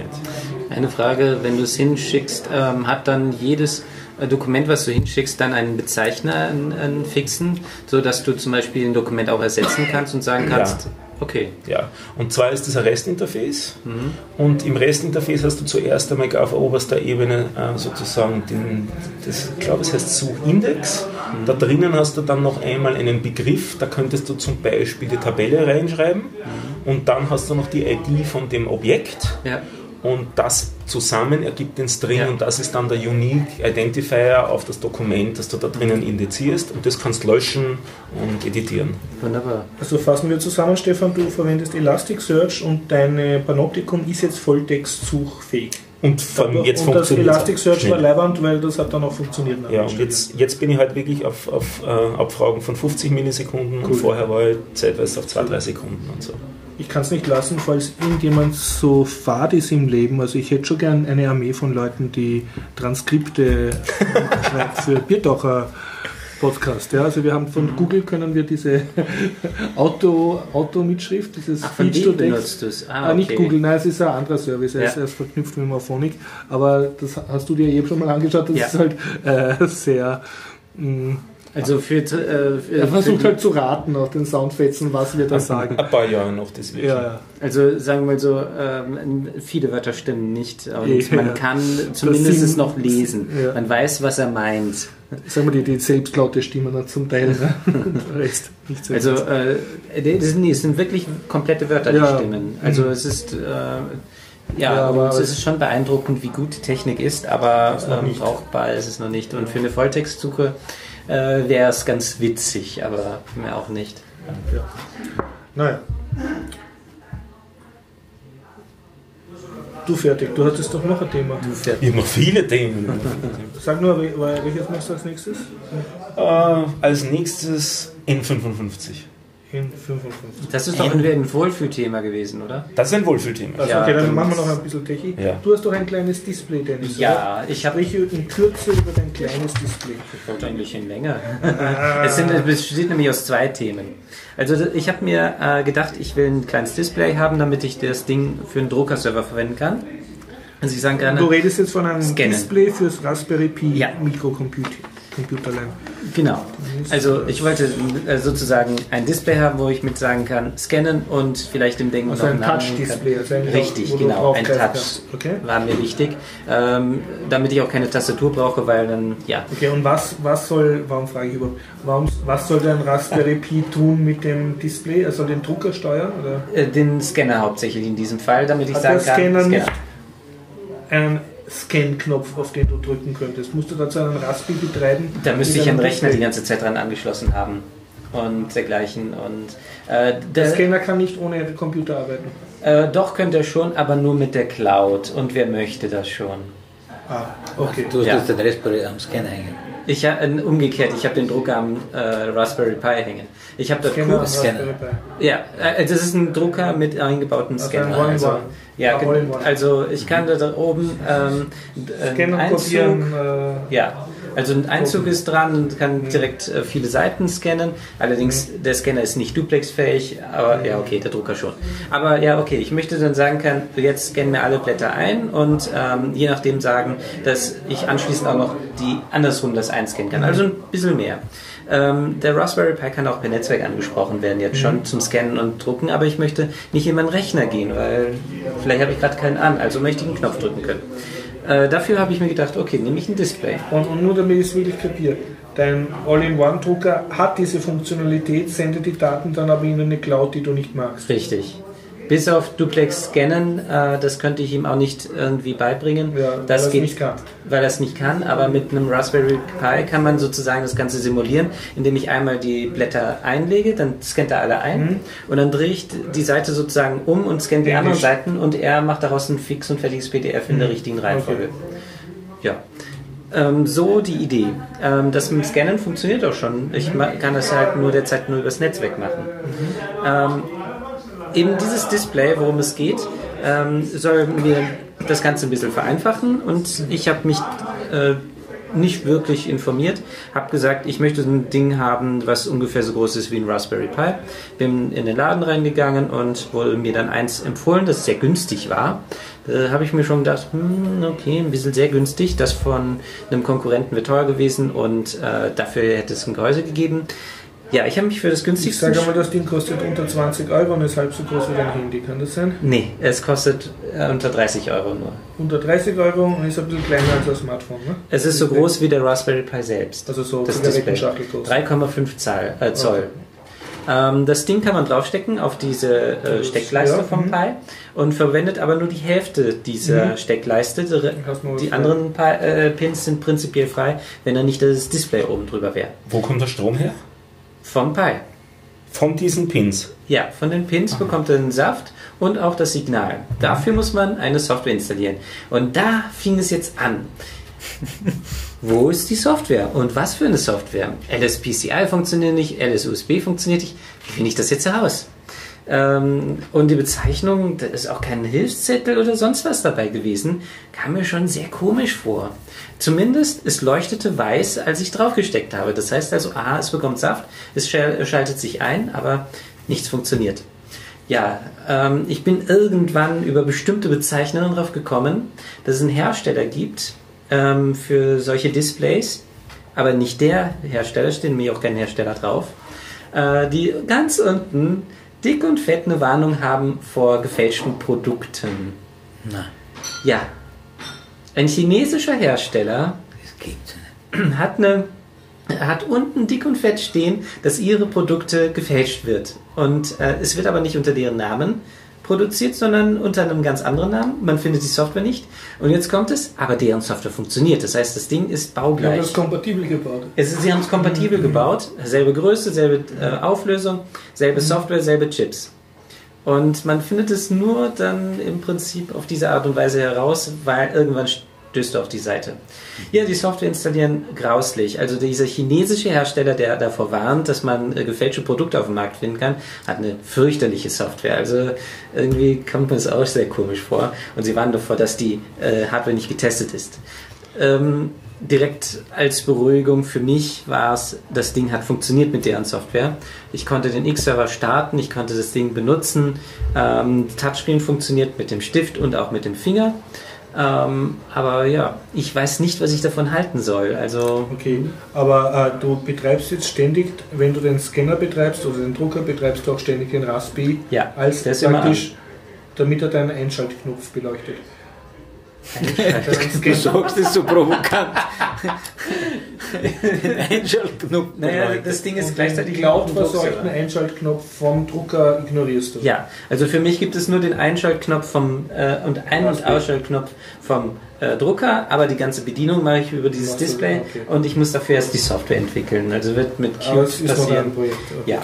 Eine Frage, wenn du es hinschickst, ähm, hat dann jedes äh, Dokument, was du hinschickst, dann einen Bezeichner, einen, einen fixen, sodass du zum Beispiel ein Dokument auch ersetzen kannst und sagen kannst, ja. Okay. Ja, und zwar ist das ein REST-Interface mhm. und im REST-Interface hast du zuerst einmal auf oberster Ebene äh, sozusagen den, das, ich glaube es heißt Suchindex. Mhm. Da drinnen hast du dann noch einmal einen Begriff, da könntest du zum Beispiel die Tabelle reinschreiben mhm. und dann hast du noch die ID von dem Objekt. Ja und das zusammen ergibt den String ja. und das ist dann der Unique Identifier auf das Dokument, das du da drinnen indizierst und das kannst löschen und editieren. Wunderbar. Also fassen wir zusammen, Stefan, du verwendest Elasticsearch und dein Panoptikum ist jetzt Volltext-suchfähig. Und von jetzt und das Elasticsearch war leibend, weil das hat dann auch funktioniert. Ja, und jetzt, jetzt bin ich halt wirklich auf, auf äh, Abfragen von 50 Millisekunden cool. und vorher war ich zeitweise auf 2-3 Sekunden und so ich kann es nicht lassen, falls irgendjemand so fad ist im Leben. Also ich hätte schon gern eine Armee von Leuten, die Transkripte schreibt für Bierdacher Podcast. Ja, also wir haben von Google können wir diese *laughs* Auto, Auto-Mitschrift, dieses Ach, benutzt du es? Ah, okay. Nicht Google, nein, es ist ein anderer Service, er, ja. ist, er ist verknüpft mit Morphonic, aber das hast du dir eben schon mal angeschaut, das ja. ist halt äh, sehr mh, mm, Also für, äh, für Er versucht halt zu raten nach den Soundfetzen, was wir da sagen. Ein paar Jahre noch, deswegen. Ja, ja. Also sagen wir mal so, ähm, viele Wörter stimmen nicht und Ja. man kann zumindest sind- es noch lesen. Ja. Man weiß, was er meint. Sagen wir die, die selbstlaute Stimmen dann zum Teil. Ne? *laughs* Der Rest nicht so. Also äh, das sind, nee, es sind wirklich komplette Wörter, Ja. die stimmen. Also es ist äh, ja, Ja, aber es ist schon beeindruckend, wie gut die Technik ist, aber ähm, brauchbar ist es noch nicht. Und für eine Volltextsuche äh, wäre es ganz witzig, aber mehr auch nicht. ja. Naja. Du fertig, du hattest doch noch ein Thema. Ich habe noch viele Themen. Sag nur, wel- welches machst du als nächstes? äh, als nächstes N55. In 55. Das ist doch ein, ein Wohlfühlthema gewesen, oder? Das ist ein Wohlfühlthema. Also, Ja, okay, dann dann- machen wir noch ein bisschen Technik. Ja. Du hast doch ein kleines Display, Dennis. Ja, ich habe Sprich in Kürze über dein kleines Display. Ich wollte eigentlich in länger. es, sind, es besteht nämlich aus zwei Themen. Also ich habe mir äh, gedacht, ich will ein kleines Display haben, damit ich das Ding für einen Druckerserver verwenden kann. Also ich sagen kann, Du redest jetzt von einem Scannen. Display fürs Raspberry Pi Ja. Mikrocomputerlein. genau. Also ich wollte äh, sozusagen ein Display haben, wo ich mit sagen kann, scannen und vielleicht dem Ding Also noch ein Touch-Display. Also Richtig, genau, ein Touch. Okay. War mir wichtig, ähm, damit ich auch keine Tastatur brauche, weil dann, ja, Okay, und was, was soll, warum frage ich überhaupt, warum, was soll dein Raspberry Pi tun mit dem Display? Soll den Drucker steuern? Oder? äh, den Scanner hauptsächlich in diesem Fall, damit ich Hat sagen der kann, Scanner Scanner. nicht einen Scan-Knopf, auf den du drücken könntest? Musst du dazu einen Raspi betreiben? Da müsste ich einen Rechner die ganze Zeit dran angeschlossen haben und dergleichen. Und äh, Der der, Scanner kann nicht ohne Computer arbeiten. äh, doch könnte er schon, aber nur mit der Cloud. Und wer möchte das schon? Ah, okay. Du hast Ja. jetzt den Raspberry am Scanner hängen. Ich ha- äh, umgekehrt, ich habe den Drucker am äh, Raspberry Pi hängen. Ich habe das Scanner, Scanner. Ja, äh, das ist ein Drucker mit eingebautem Also Scanner. All-in-One. Also, ja, also ich kann da oben ähm, einen Scannen, Einzug, kopieren. Äh, Ja, also ein Einzug ist dran und kann direkt äh, viele Seiten scannen. Allerdings, der Scanner ist nicht duplexfähig, aber ja, okay, der Drucker schon. Aber ja, okay, ich möchte dann sagen kann, jetzt scannen mir alle Blätter ein und ähm, je nachdem sagen, dass ich anschließend auch noch die andersrum das einscannen kann. Also ein bisschen mehr. Ähm, der Raspberry Pi kann auch per Netzwerk angesprochen werden, jetzt schon zum Scannen und Drucken, aber ich möchte nicht in meinen Rechner gehen, weil vielleicht habe ich gerade keinen an, also möchte ich einen Knopf drücken können. Äh, dafür habe ich mir gedacht, okay, nehme ich ein Display. Und, und nur damit ich es wirklich kapiere, dein All-in-One-Drucker hat diese Funktionalität, sendet die Daten dann aber in eine Cloud, die du nicht magst. Richtig. Bis auf Duplex scannen, äh, das könnte ich ihm auch nicht irgendwie beibringen. Ja, weil das er es geht nicht kann. Weil er es nicht kann, aber mit einem Raspberry Pi kann man sozusagen das Ganze simulieren, indem ich einmal die Blätter einlege, dann scannt er alle ein Mhm. und dann drehe ich die Seite sozusagen um und scannt die Ähnlich. anderen Seiten und er macht daraus ein fix und fertiges PDF in der Mhm. richtigen Reihenfolge. Ja. Ähm, so die Idee. Ähm, das mit dem Scannen funktioniert auch schon. Ich kann das halt nur derzeit nur übers Netzwerk machen. Ähm, eben dieses Display, worum es geht, ähm, soll mir das Ganze ein bisschen vereinfachen und ich habe mich äh, nicht wirklich informiert, habe gesagt, ich möchte ein Ding haben, was ungefähr so groß ist wie ein Raspberry Pi. Bin in den Laden reingegangen und wurde mir dann eins empfohlen, das sehr günstig war. Da habe ich mir schon gedacht, hm, okay, ein bisschen sehr günstig. Das von einem Konkurrenten wäre teuer gewesen und äh, dafür hätte es ein Gehäuse gegeben. Ja, ich habe mich für das Ich günstigste sage einmal, das Ding kostet unter 20 Euro und ist halb so groß wie dein Handy. Kann das sein? Nee, es kostet äh, unter 30 Euro nur. Unter 30 Euro und ist ein bisschen kleiner als ein Smartphone. Ne? Es ist so groß wie der Raspberry Pi selbst. Also so das Display. Zigarettenschachtel groß. 3,5 Zahl- äh, Zoll. Ähm, das Ding kann man draufstecken auf diese äh, Steckleiste ja, vom mhm. Pi und verwendet aber nur die Hälfte dieser Mhm. Steckleiste. Die, die anderen Pi, äh, Pins sind prinzipiell frei, wenn da nicht das Display oben drüber wäre. Wo kommt der Strom her? Vom Pi. Von diesen Pins. Ja, von den Pins bekommt er den Saft und auch das Signal. Dafür muss man eine Software installieren. Und da fing es jetzt an. *laughs* Wo ist die Software? Und was für eine Software? LSPCI funktioniert nicht, LSUSB funktioniert nicht. Wie finde ich das jetzt heraus? Ähm, und die Bezeichnung, da ist auch kein Hilfszettel oder sonst was dabei gewesen, kam mir schon sehr komisch vor. Zumindest, es leuchtete weiß, als ich draufgesteckt habe. Das heißt also, aha, es bekommt Saft, es schal- schaltet sich ein, aber nichts funktioniert. Ja, ähm, ich bin irgendwann über bestimmte Bezeichnungen drauf gekommen, dass es einen Hersteller gibt ähm, für solche Displays, aber nicht der Hersteller, steht nämlich auch kein Hersteller drauf, äh, die ganz unten dick und fett eine Warnung haben vor gefälschten Produkten. Na, Ja, ein chinesischer Hersteller *clears throat* hat eine hat unten dick und fett stehen, dass ihre Produkte gefälscht wird. Und äh, es wird aber nicht unter deren Namen produziert, sondern unter einem ganz anderen Namen. Man findet die Software nicht. Und jetzt kommt es, aber deren Software funktioniert. Das heißt, das Ding ist Wir haben baugleich. das kompatibel gebaut. Es ist, sie haben es kompatibel gebaut, selbe Größe, selbe äh, Auflösung, selbe Software, selbe Chips. Und man findet es nur dann im Prinzip auf diese Art und Weise heraus, weil irgendwann stößt du auf die Seite. Ja, die Software installieren grauslich. Also dieser chinesische Hersteller, der davor warnt, dass man äh, gefälschte Produkte auf dem Markt finden kann, hat eine fürchterliche Software. Also irgendwie kommt mir das auch sehr komisch vor. Und sie warnen davor, dass die äh, Hardware nicht getestet ist. Ähm, direkt als Beruhigung für mich war es, das Ding hat funktioniert mit deren Software. Ich konnte den X-Server starten, ich konnte das Ding benutzen. Ähm, Touchscreen funktioniert mit dem Stift und auch mit dem Finger. Ähm, aber ja, ich weiß nicht, was ich davon halten soll. Also Okay, aber äh, du betreibst jetzt ständig, wenn du den Scanner betreibst oder den Drucker betreibst, du auch ständig den Raspi Ja, als praktisch, damit er deinen Einschaltknopf beleuchtet. Du sagst es so provokant. Den *laughs* Einschaltknopf. naja, das Ding ist gleichzeitig den laut und cloud-verseuchten Einschaltknopf vom Drucker ignorierst du. Ja, also für mich gibt es nur den Einschaltknopf vom äh, und Ein- und Ausschaltknopf vom äh, Drucker, aber die ganze Bedienung mache ich über dieses Display okay. und ich muss dafür erst die Software entwickeln. Also wird mit Aber Qt es ist noch passieren. ein Projekt. Okay. Ja.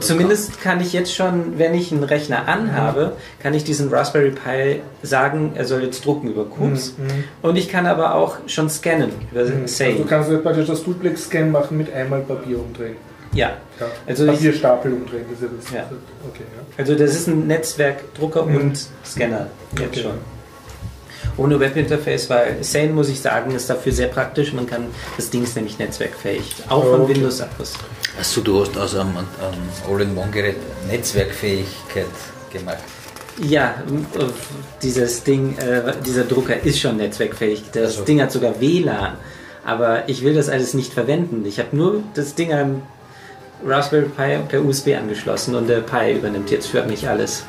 Zumindest kann ich jetzt schon, wenn ich einen Rechner anhabe, kann ich diesem Raspberry Pi sagen, er soll jetzt drucken über Cubes. Mhm. Und ich kann aber auch schon scannen über Mhm. Sane. Also du kannst jetzt praktisch das Duplex-Scan machen mit einmal Papier umdrehen. ja, Ja. Also Papierstapel umdrehen. Das ist ja. Okay, ja. also das ist ein Netzwerk, Drucker Mhm. und Scanner jetzt Okay. schon. Ohne Webinterface, weil Sane, muss ich sagen, ist dafür sehr praktisch. Man kann, das Ding ist nämlich netzwerkfähig. Auch von okay. Windows-Akkus. Achso, du hast aus einem, einem All-in-One-Gerät Netzwerkfähigkeit gemacht. Ja, äh, dieses Ding, äh, dieser Drucker ist schon netzwerkfähig. Das Also. Ding hat sogar WLAN. Aber ich will das alles nicht verwenden. Ich habe nur das Ding am Raspberry Pi per USB angeschlossen und der Pi übernimmt jetzt für mich alles.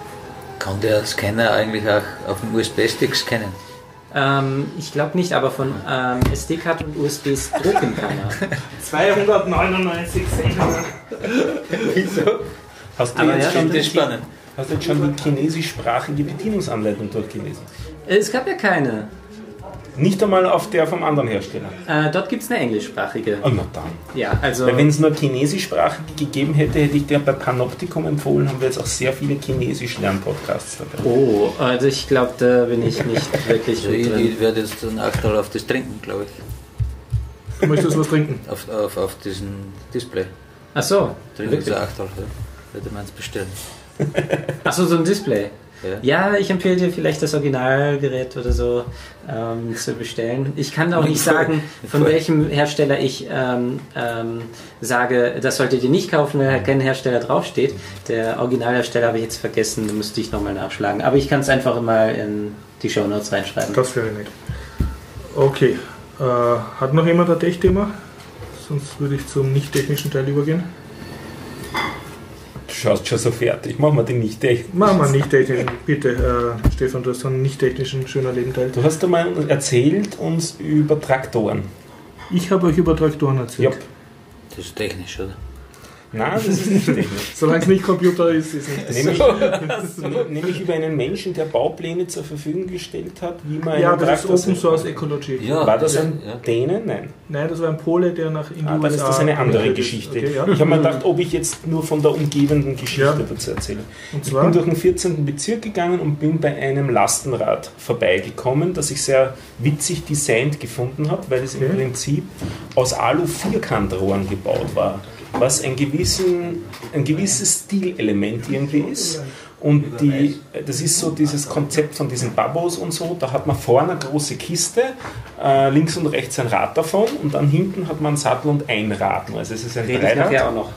Kann der Scanner eigentlich auch auf dem USB-Stick scannen? Ähm, ich glaube nicht, aber von ähm, SD-Karte und USBs drucken kann er. 299 Cent. Hast du, Aber jetzt ja, schon die, spannend. hast du jetzt schon die chinesischsprachige Bedienungsanleitung durchgelesen? Äh, Es gab ja keine. Nicht einmal auf der vom anderen Hersteller. Äh, dort gibt es eine englischsprachige. Oh, na dann. Ja, also. Weil wenn es nur chinesischsprachige gegeben hätte, hätte ich dir bei Panoptikum empfohlen, haben wir jetzt auch sehr viele chinesisch-Lernpodcasts dabei. Oh, also ich glaube, da bin ich nicht *laughs* wirklich Also ich, drin. ich werde jetzt einen Nachteil auf das Trinken, glaube ich. Du möchtest was trinken? Auf, auf, auf diesen Display. Ach so, Trinken wirklich? Sie Achtel, ja. Würde man es bestellen. Ach so, so ein Display. Ja. Ja, ich empfehle dir vielleicht das Originalgerät oder so ähm, zu bestellen. Ich kann auch nicht *laughs* sagen, von welchem Hersteller ich ähm, ähm, sage, das solltet ihr nicht kaufen, weil kein Hersteller draufsteht. Der Originalhersteller habe ich jetzt vergessen, da müsste ich nochmal nachschlagen. Aber ich kann es einfach mal in die Shownotes reinschreiben. Das wäre nett. Okay. Äh, hat noch jemand ein Tech-Thema? Sonst würde ich zum nicht-technischen Teil übergehen. Du schaust schon so fertig. Machen wir den nicht echt. Machen wir nicht technischen. Bitte, äh, Stefan, du hast einen nicht-technischen schöner Lebenteil. Du hast einmal erzählt uns über Traktoren. Ich habe euch über Traktoren Ja. erzählt. Das ist technisch, oder? Nein, das ist nicht technisch. Solange es nicht Computer ist, ist es nicht. Nämlich, *laughs* nämlich über einen Menschen, der Baupläne zur Verfügung gestellt hat, wie man Ja, einen das ist Traktor Open selber- Source Ecology. Ja, War das ein ja. Dänen? Nein. Nein, das war ein Pole, der nach in die Ah, dann USA ist das eine andere ist. Geschichte. Okay, ja. Ich habe mir gedacht, ob ich jetzt nur von der umgebenden Geschichte Ja. dazu erzähle. Und Ich zwar, bin durch den 14. Bezirk gegangen und bin bei einem Lastenrad vorbeigekommen, das ich sehr witzig designt gefunden habe, weil es im Okay. Prinzip aus Alu-Vierkantrohren gebaut war, was ein, gewissen, ein gewisses Stilelement irgendwie ist. Und die, das ist so dieses Konzept von diesen Babos und so, da hat man vorne eine große Kiste, äh, links und rechts ein Rad davon und dann hinten hat man einen Sattel und ein Rad. Also es ist ein Rede Dreirad auch noch.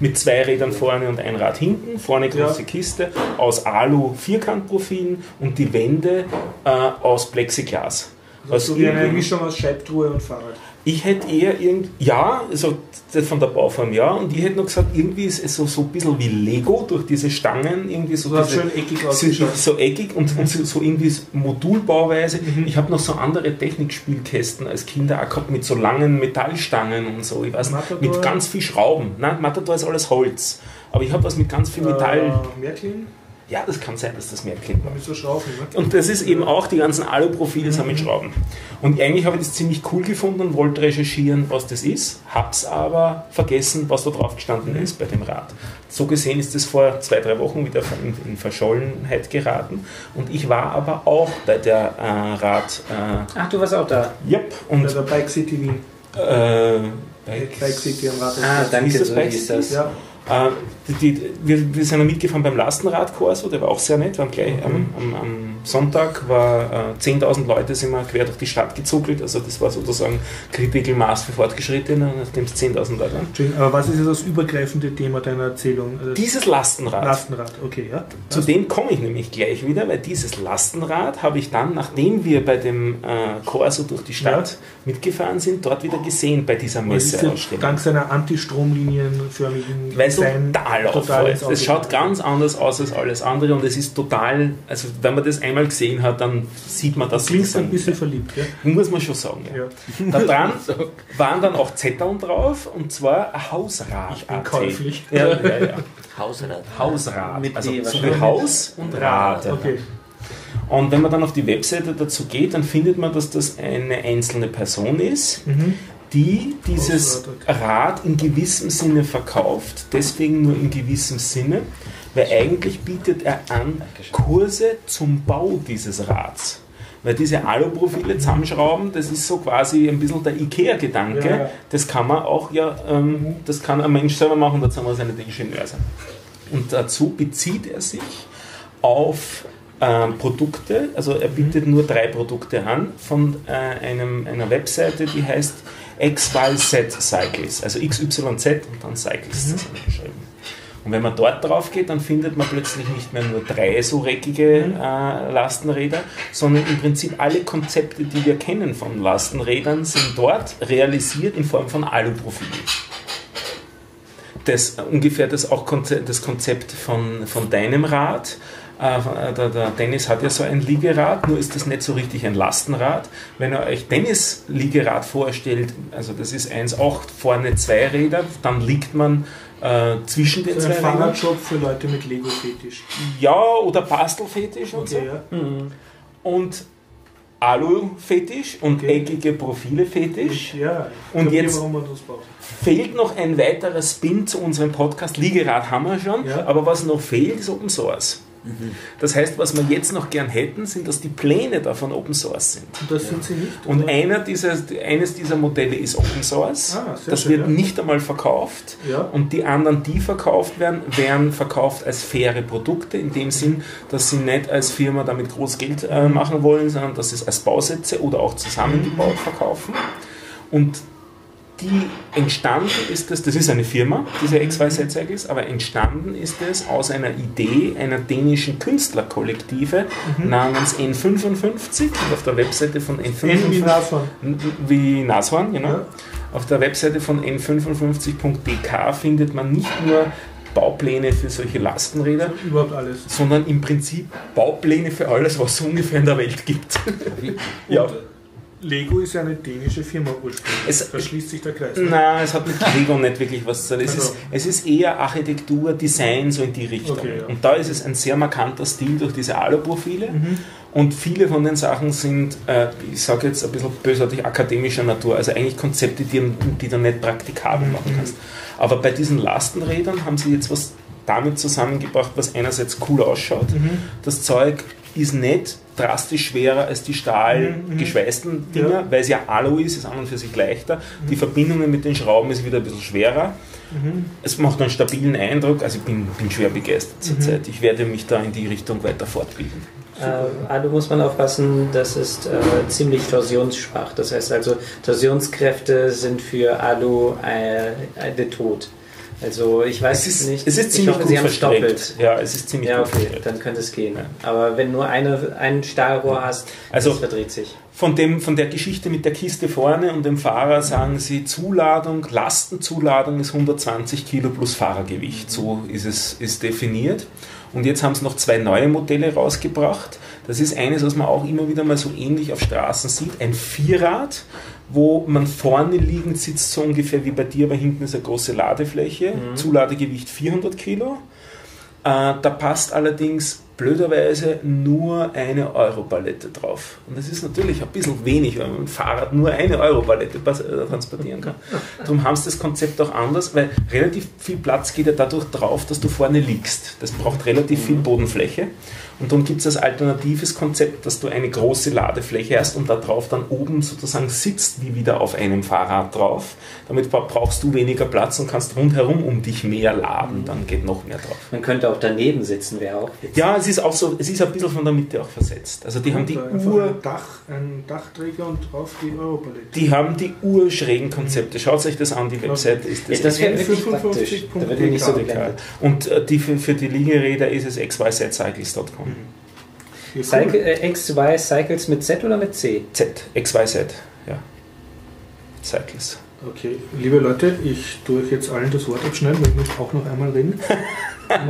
mit zwei Rädern vorne und ein Rad hinten, vorne große Ja. Kiste aus Alu Vierkantprofilen und die Wände äh, aus Plexiglas. Was so wie eine Mischung aus Scheibtruhe und Fahrrad. Ich hätte eher irgend, ja, also von der Bauform ja, und ich hätte noch gesagt, irgendwie ist es so, so ein bisschen wie Lego durch diese Stangen, irgendwie so, diese, schön eckig *laughs* so eckig und, und so, so irgendwie Modulbauweise. Mhm. Ich habe noch so andere Technikspielkästen als Kinder auch gehabt mit so langen Metallstangen und so, ich weiß nicht, mit ganz viel Schrauben. Nein, Matador ist alles Holz, aber ich habe was mit ganz viel Metall. Äh, Märklin? Ja, das kann sein, dass das mehr klingt. Mit so Schrauben, ne? Und das ist eben auch, die ganzen Aluprofile sind mit Schrauben. Und eigentlich habe ich das ziemlich cool gefunden und wollte recherchieren, was das ist, hab's aber vergessen, was da drauf gestanden ist bei dem Rad. So gesehen ist das vor zwei, drei Wochen wieder in, in Verschollenheit geraten. Und ich war aber auch bei der äh, Rad. Äh, Ach, du warst auch da? Yep. Und bei der Bike City Wien. Äh, Bike, Bike City am Rad. Ah, danke, ist das so Bike hieß das. Ja. Äh, die, die, wir, wir sind ja mitgefahren beim Lastenradkorso, der war auch sehr nett. Wir haben gleich am, Mhm. am, am Sonntag war äh, 10.000 Leute sind wir quer durch die Stadt gezuckelt. Also das war sozusagen Kritikelmaß für Fortgeschrittene, nachdem es 10.000 Leute waren. Aber was ist jetzt das übergreifende Thema deiner Erzählung? Also Dieses Lastenrad, Lastenrad, okay, ja. zu dem komme ich nämlich gleich wieder, weil dieses Lastenrad habe ich dann, nachdem wir bei dem äh, Corso durch die Stadt mitgefahren sind, dort wieder gesehen bei dieser ja Messeausstellung. dank seiner antistromlinienförmigen total auffällt. Es schaut ganz anders aus als alles andere und es ist total, also wenn man das einmal gesehen hat, dann sieht man das. Klingt ein bisschen verliebt, ja? Muss man schon sagen. Ja. ja. Da dran *laughs* waren dann auch Zetteln drauf und zwar ein Hausrad. Ich bin käuflich. Ja, ja, ja. *laughs* Hausrad. Hausrad. Mit also D so wie. Haus und Rad. Okay. Und wenn man dann auf die Webseite dazu geht, dann findet man, dass das eine einzelne Person ist, Mhm. Die dieses Rad in gewissem Sinne verkauft, deswegen nur in gewissem Sinne, weil eigentlich bietet er an Kurse zum Bau dieses Rads. Weil diese Aluprofile zusammenschrauben, das ist so quasi ein bisschen der IKEA-Gedanke. Ja, ja. Das kann man auch ja, ähm, das kann ein Mensch selber machen, dazu muss er nicht Ingenieur sein. Und dazu bezieht er sich auf ähm, Produkte, also er bietet nur drei Produkte an von äh, einem, einer Webseite, die heißt XYZ Cycles, also XYZ und dann Cycles zusammengeschrieben. Und wenn man dort drauf geht, dann findet man plötzlich nicht mehr nur drei so reckige äh, Lastenräder, sondern im Prinzip alle Konzepte, die wir kennen von Lastenrädern, sind dort realisiert in Form von Aluprofilen das ungefähr das auch Konzept, das Konzept von, von deinem Rad. Äh, der, der Dennis hat ja so ein Liegerad, nur ist das nicht so richtig ein Lastenrad. Wenn ihr euch Dennis Liegerad vorstellt, also das ist 1,8, vorne zwei Räder, dann liegt man äh, zwischen den ist zwei ein Rädern. Fahrradshop für Leute mit Lego-Fetisch. Ja, oder Bastelfetisch und so. Okay, ja. Und Alu-Fetisch und Okay. eckige Profile-Fetisch. Ja, Und jetzt-. Fehlt noch ein weiterer Spin zu unserem Podcast. Liegerad haben wir schon, Ja. aber was noch fehlt, ist Open Source. Das heißt, was wir jetzt noch gern hätten, sind, dass die Pläne davon Open Source sind. Und das sind sie nicht? Und oder? einer dieser, eines dieser Modelle ist Open Source. Ah, das schön, wird ja. nicht einmal verkauft. Ja. Und die anderen, die verkauft werden, werden verkauft als faire Produkte, in dem Sinn, dass sie nicht als Firma damit groß Geld äh, machen wollen, sondern dass sie es als Bausätze oder auch zusammengebaut verkaufen. Und die entstanden ist es, das ist eine Firma, diese XYZ Cycles, aber entstanden ist es aus einer Idee einer dänischen Künstlerkollektive namens N55 und auf der Webseite von N wie N55 Nashorn. wie Nashorn, genau. Ja. Auf der Webseite von n55.dk findet man nicht nur Baupläne für solche Lastenräder, Überhaupt alles. sondern im Prinzip Baupläne für alles, was es ungefähr in der Welt gibt. *laughs* ja. Lego ist ja eine dänische Firma ursprünglich. Es- da schließt sich der Kreis. Nein, es hat mit Lego nicht wirklich was zu tun. Es, Also. ist, es ist eher Architektur, Design, so in die Richtung. Okay, ja. Und da ist es ein sehr markanter Stil durch diese Aluprofile. Mhm. Und viele von den Sachen sind, äh, ich sage jetzt ein bisschen bösartig, akademischer Natur. Also eigentlich Konzepte, die, die du nicht praktikabel machen Mhm. kannst. Aber bei diesen Lastenrädern haben sie jetzt was damit zusammengebracht, was einerseits cool ausschaut. Mhm. Das Zeug ist nicht drastisch schwerer als die Stahl Mhm. geschweißten Dinger, Ja. weil es ja Alu ist, ist an und für sich leichter. Die Verbindungen mit den Schrauben ist wieder ein bisschen schwerer. Mhm. Es macht einen stabilen Eindruck, also ich bin, bin schwer begeistert Mhm. zurzeit. Ich werde mich da in die Richtung weiter fortbilden. Äh, Alu muss man aufpassen, das ist äh, ziemlich torsionsschwach. Das heißt also, Torsionskräfte sind für Alu äh, der Tod. Also ich weiß Es ist, nicht. es ist ich ziemlich hoffe, gut Sie haben doppelt. Ja, es ist ziemlich Ja, okay, dann könnte es gehen. Aber wenn nur eine, ein Stahlrohr hast, Also- das verdreht sich. Von, dem, von der Geschichte mit der Kiste vorne und dem Fahrer sagen sie, Zuladung, Lastenzuladung ist 120 Kilo plus Fahrergewicht. So ist es ist definiert. Und jetzt haben sie noch zwei neue Modelle rausgebracht. Das ist eines, was man auch immer wieder mal so ähnlich auf Straßen sieht. Ein Vierrad, wo man vorne liegend sitzt, so ungefähr wie bei dir, aber hinten ist eine große Ladefläche. Zuladegewicht 400 Kilo. Äh, da passt allerdings blöderweise nur eine Europalette drauf. Und das ist natürlich ein bisschen wenig, wenn man mit dem Fahrrad nur eine Europalette äh, transportieren kann. Darum haben sie das Konzept auch anders, weil relativ viel Platz geht ja dadurch drauf, dass du vorne liegst. Das braucht relativ viel Bodenfläche. Und darum gibt es als alternatives Konzept, dass du eine große Ladefläche hast und da drauf dann oben sozusagen sitzt wie wieder auf einem Fahrrad drauf. Damit bra- brauchst du weniger Platz und kannst rundherum um dich mehr laden. Dann geht noch mehr drauf. Man könnte auch daneben sitzen, wäre auch witzig. Ja, es ist auch so, es ist ein bisschen von der Mitte auch versetzt. Also die haben die Ur, ein Dach, ein Dachträger und drauf die Europalette. die haben die urschrägen Konzepte. Schaut euch das an, die Webseite ist Ja, das, das wäre wirklich 55 praktisch. Da wird nicht so. Und äh, die für, für die Liegeräder ist es xyzcycles.com. Cycle, äh, XY Cycles mit Z oder mit C? Z, XYZ, ja. Cycles. Okay, liebe Leute, ich tue euch jetzt allen das Wort abschneiden, weil ich muss auch noch einmal reden. *laughs*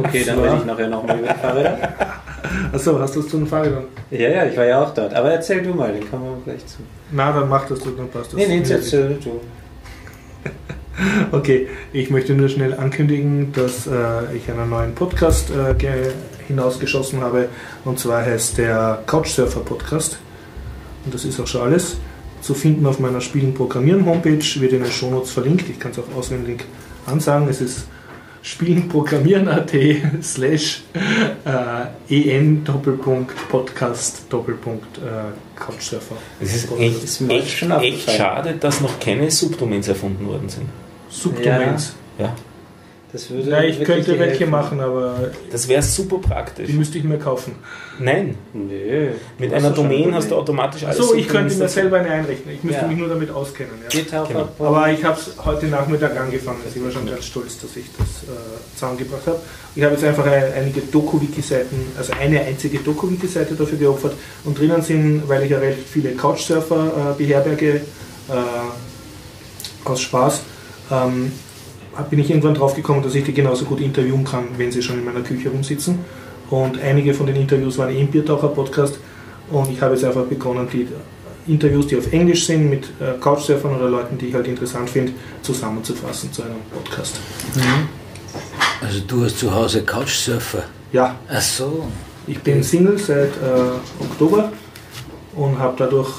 Okay, dann rede ich nachher nochmal über die Fahrräder. *laughs* Achso, hast du es zu den Fahrrädern? Ja, ja, ich war ja auch dort. Aber erzähl du mal, den kommen wir gleich zu. Na, dann mach das, du, dann passt das. Nee, nee, erzähl du. *laughs* Okay, ich möchte nur schnell ankündigen, dass äh, ich einen neuen Podcast äh, ge- hinausgeschossen habe. Und zwar heißt der Couchsurfer Podcast. Und das ist auch schon alles. Zu finden auf meiner Spielen Programmieren Homepage, wird in den Shownotes verlinkt. Ich kann es auch auswendig ansagen. Es ist spielenprogrammieren.at *laughs* slash äh, en Doppelpunkt Podcast Doppelpunkt äh, Couchsurfer. Es ist Ist echt, mir echt, schon echt schade, dass noch keine Subdomains erfunden worden sind. Subdomains. Ja. Das würde Ja, ich könnte welche machen, aber Das wäre super die praktisch. müsste ich mir kaufen. Nein, Nö. mit einer Domain hast du automatisch alles. So, ich könnte mir selber eine einrichten. Ich müsste Ja. mich nur damit auskennen. Ja. Geht auch Genau. Aber ich habe es heute Nachmittag angefangen. Also ich war schon ganz stolz, dass ich das äh, zusammengebracht habe. Ich habe jetzt einfach ein- einige Doku-Wiki-Seiten, also eine einzige Doku-Wiki-Seite dafür geopfert. Und drinnen sind, weil ich ja recht viele Couchsurfer äh, beherberge, äh, aus Spaß, ähm, bin ich irgendwann drauf gekommen, dass ich die genauso gut interviewen kann, wenn sie schon in meiner Küche rumsitzen. Und einige von den Interviews waren im Biertaucher-Podcast. Und ich habe jetzt einfach begonnen, die Interviews, die auf Englisch sind, mit äh, Couchsurfern oder Leuten, die ich halt interessant finde, zusammenzufassen zu einem Podcast. Also du hast zu Hause Couchsurfer. Ja, Ach so. ich bin Single seit äh, Oktober und habe dadurch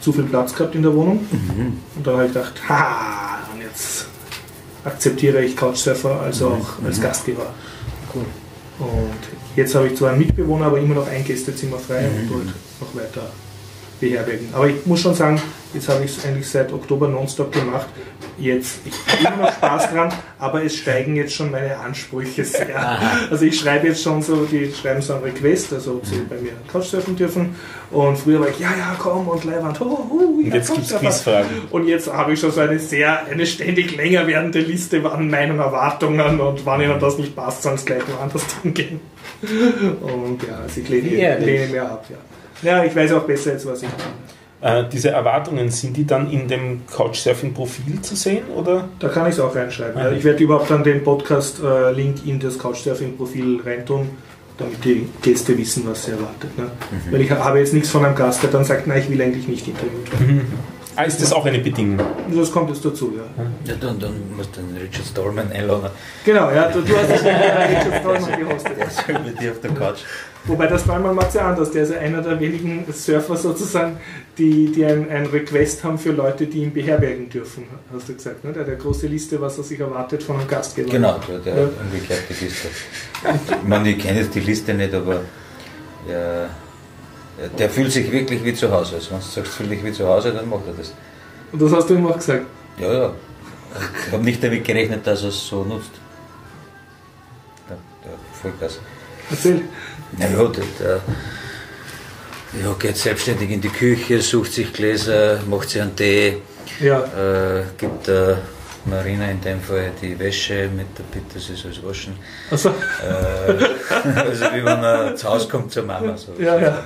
zu viel Platz gehabt in der Wohnung. Und dann habe ich gedacht, *laughs* ha, und jetzt akzeptiere ich Couchsurfer also auch als Gastgeber. Cool. Und jetzt habe ich zwar einen Mitbewohner, aber immer noch ein Gästezimmer frei und dort noch weiter beherbergen. Aber ich muss schon sagen, jetzt habe ich es eigentlich seit Oktober nonstop gemacht. Jetzt, ich habe immer noch Spaß dran, aber es steigen jetzt schon meine Ansprüche sehr. Also ich schreibe jetzt schon so, die schreiben so einen Request, also ob sie bei mir Couchsurfen dürfen. Und früher war ich, ja, ja, komm und Leihwand, ho, ho, ja, Und jetzt gibt es. Quizfragen. Und jetzt habe ich schon so eine sehr, eine ständig länger werdende Liste an meinen Erwartungen und wann ihnen das nicht passt, sollen sie gleich woanders *laughs* hingehen. Und ja, also ich lehne, Wie ehrlich. lehne mehr ab, ja. Ja, ich weiß auch besser jetzt, was ich tue. Äh, diese Erwartungen, sind die dann in dem Couchsurfing-Profil zu sehen? Oder? Da kann ich es auch reinschreiben. Ja. Mhm. Ich werde überhaupt dann den Podcast-Link in das Couchsurfing-Profil reintun, damit die Gäste wissen, was sie erwartet. Ne? Weil ich habe jetzt nichts von einem Gast, der dann sagt, nein, ich will eigentlich nicht interviewt werden. Ah, ist das auch eine Bedingung? Das kommt jetzt dazu, ja. Ja, dann, dann musst du den Richard Stallman einladen. Genau, ja, du, du hast es mit Richard Stallman gehostet. Der ist halt mit dir auf der Couch. Wobei das Stallman macht es ja anders. Der ist ja einer der wenigen Surfer sozusagen, die, die ein, ein Request haben für Leute, die ihn beherbergen dürfen, hast du gesagt. Ne? Der hat eine große Liste, was er sich erwartet von einem Gastgeber. Genau, der, Ja. umgekehrt die Liste. Ich meine, ich kenne jetzt die Liste nicht, aber ja, der fühlt sich wirklich wie zu Hause. Also wenn du sagst, fühl dich wie zu Hause, dann macht er das. Und das hast du ihm auch gesagt. Ja, ja. Ich habe nicht damit gerechnet, dass er es so nutzt. Der, der Vollgas. Erzähl. Na ja, der, der ja, geht selbstständig in die Küche, sucht sich Gläser, macht sich einen Tee, Ja, äh, gibt äh, Marina in dem Fall die Wäsche mit der Bitte, sie soll es waschen. Also, Äh, also wie wenn er zu Hause kommt zur Mama. So. Ja, ja.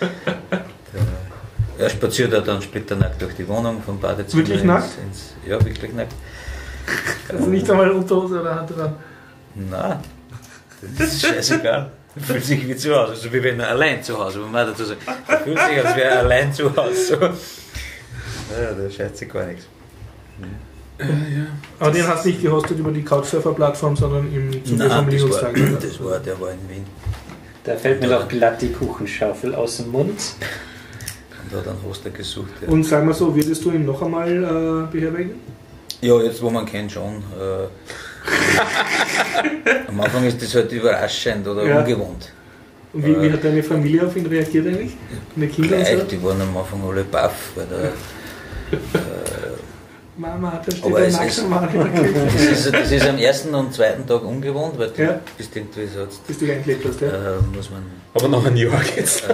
Der, er spaziert er dann splitternackt durch die Wohnung vom Badezimmer. Wirklich ins- nackt? Ins, ja, wirklich nackt. also nicht einmal Unterhose oder Hand dran. Nein, das ist scheißegal. Fühlt sich wie zu Hause, so wie wenn er allein zu Hause, wenn man dazu sagt, er fühlt sich, als wäre er allein zu Hause. So. *laughs* Ja, da scheißt sich gar nichts. Aber den hast du nicht gehostet über die Couchsurfer-Plattform, sondern im Zuge vom Nein, das war, Linux-Tag. das war, der war in Wien. Da fällt mir doch glatt die Kuchenschaufel aus dem Mund. Und hat einen Hoster gesucht. Ja. Und sag mal so, würdest du ihn noch einmal äh, beherbergen? Ja, jetzt wo man kennt schon. Äh, am Anfang ist das halt überraschend oder Ja. ungewohnt. Und wie, wie Äh, hat deine Familie auf ihn reagiert eigentlich? Deine Kinder und Gleich, so? die waren am Anfang alle baff, weil der, *laughs* Mama, da steht Aber ein es ist- das, *laughs* ist, das ist am ersten und zweiten Tag ungewohnt, weil du Ja. bist irgendwie so, jetzt, Bis du eingelebt hast, ja? äh, muss man Aber nach einem Jahr geht's. *laughs*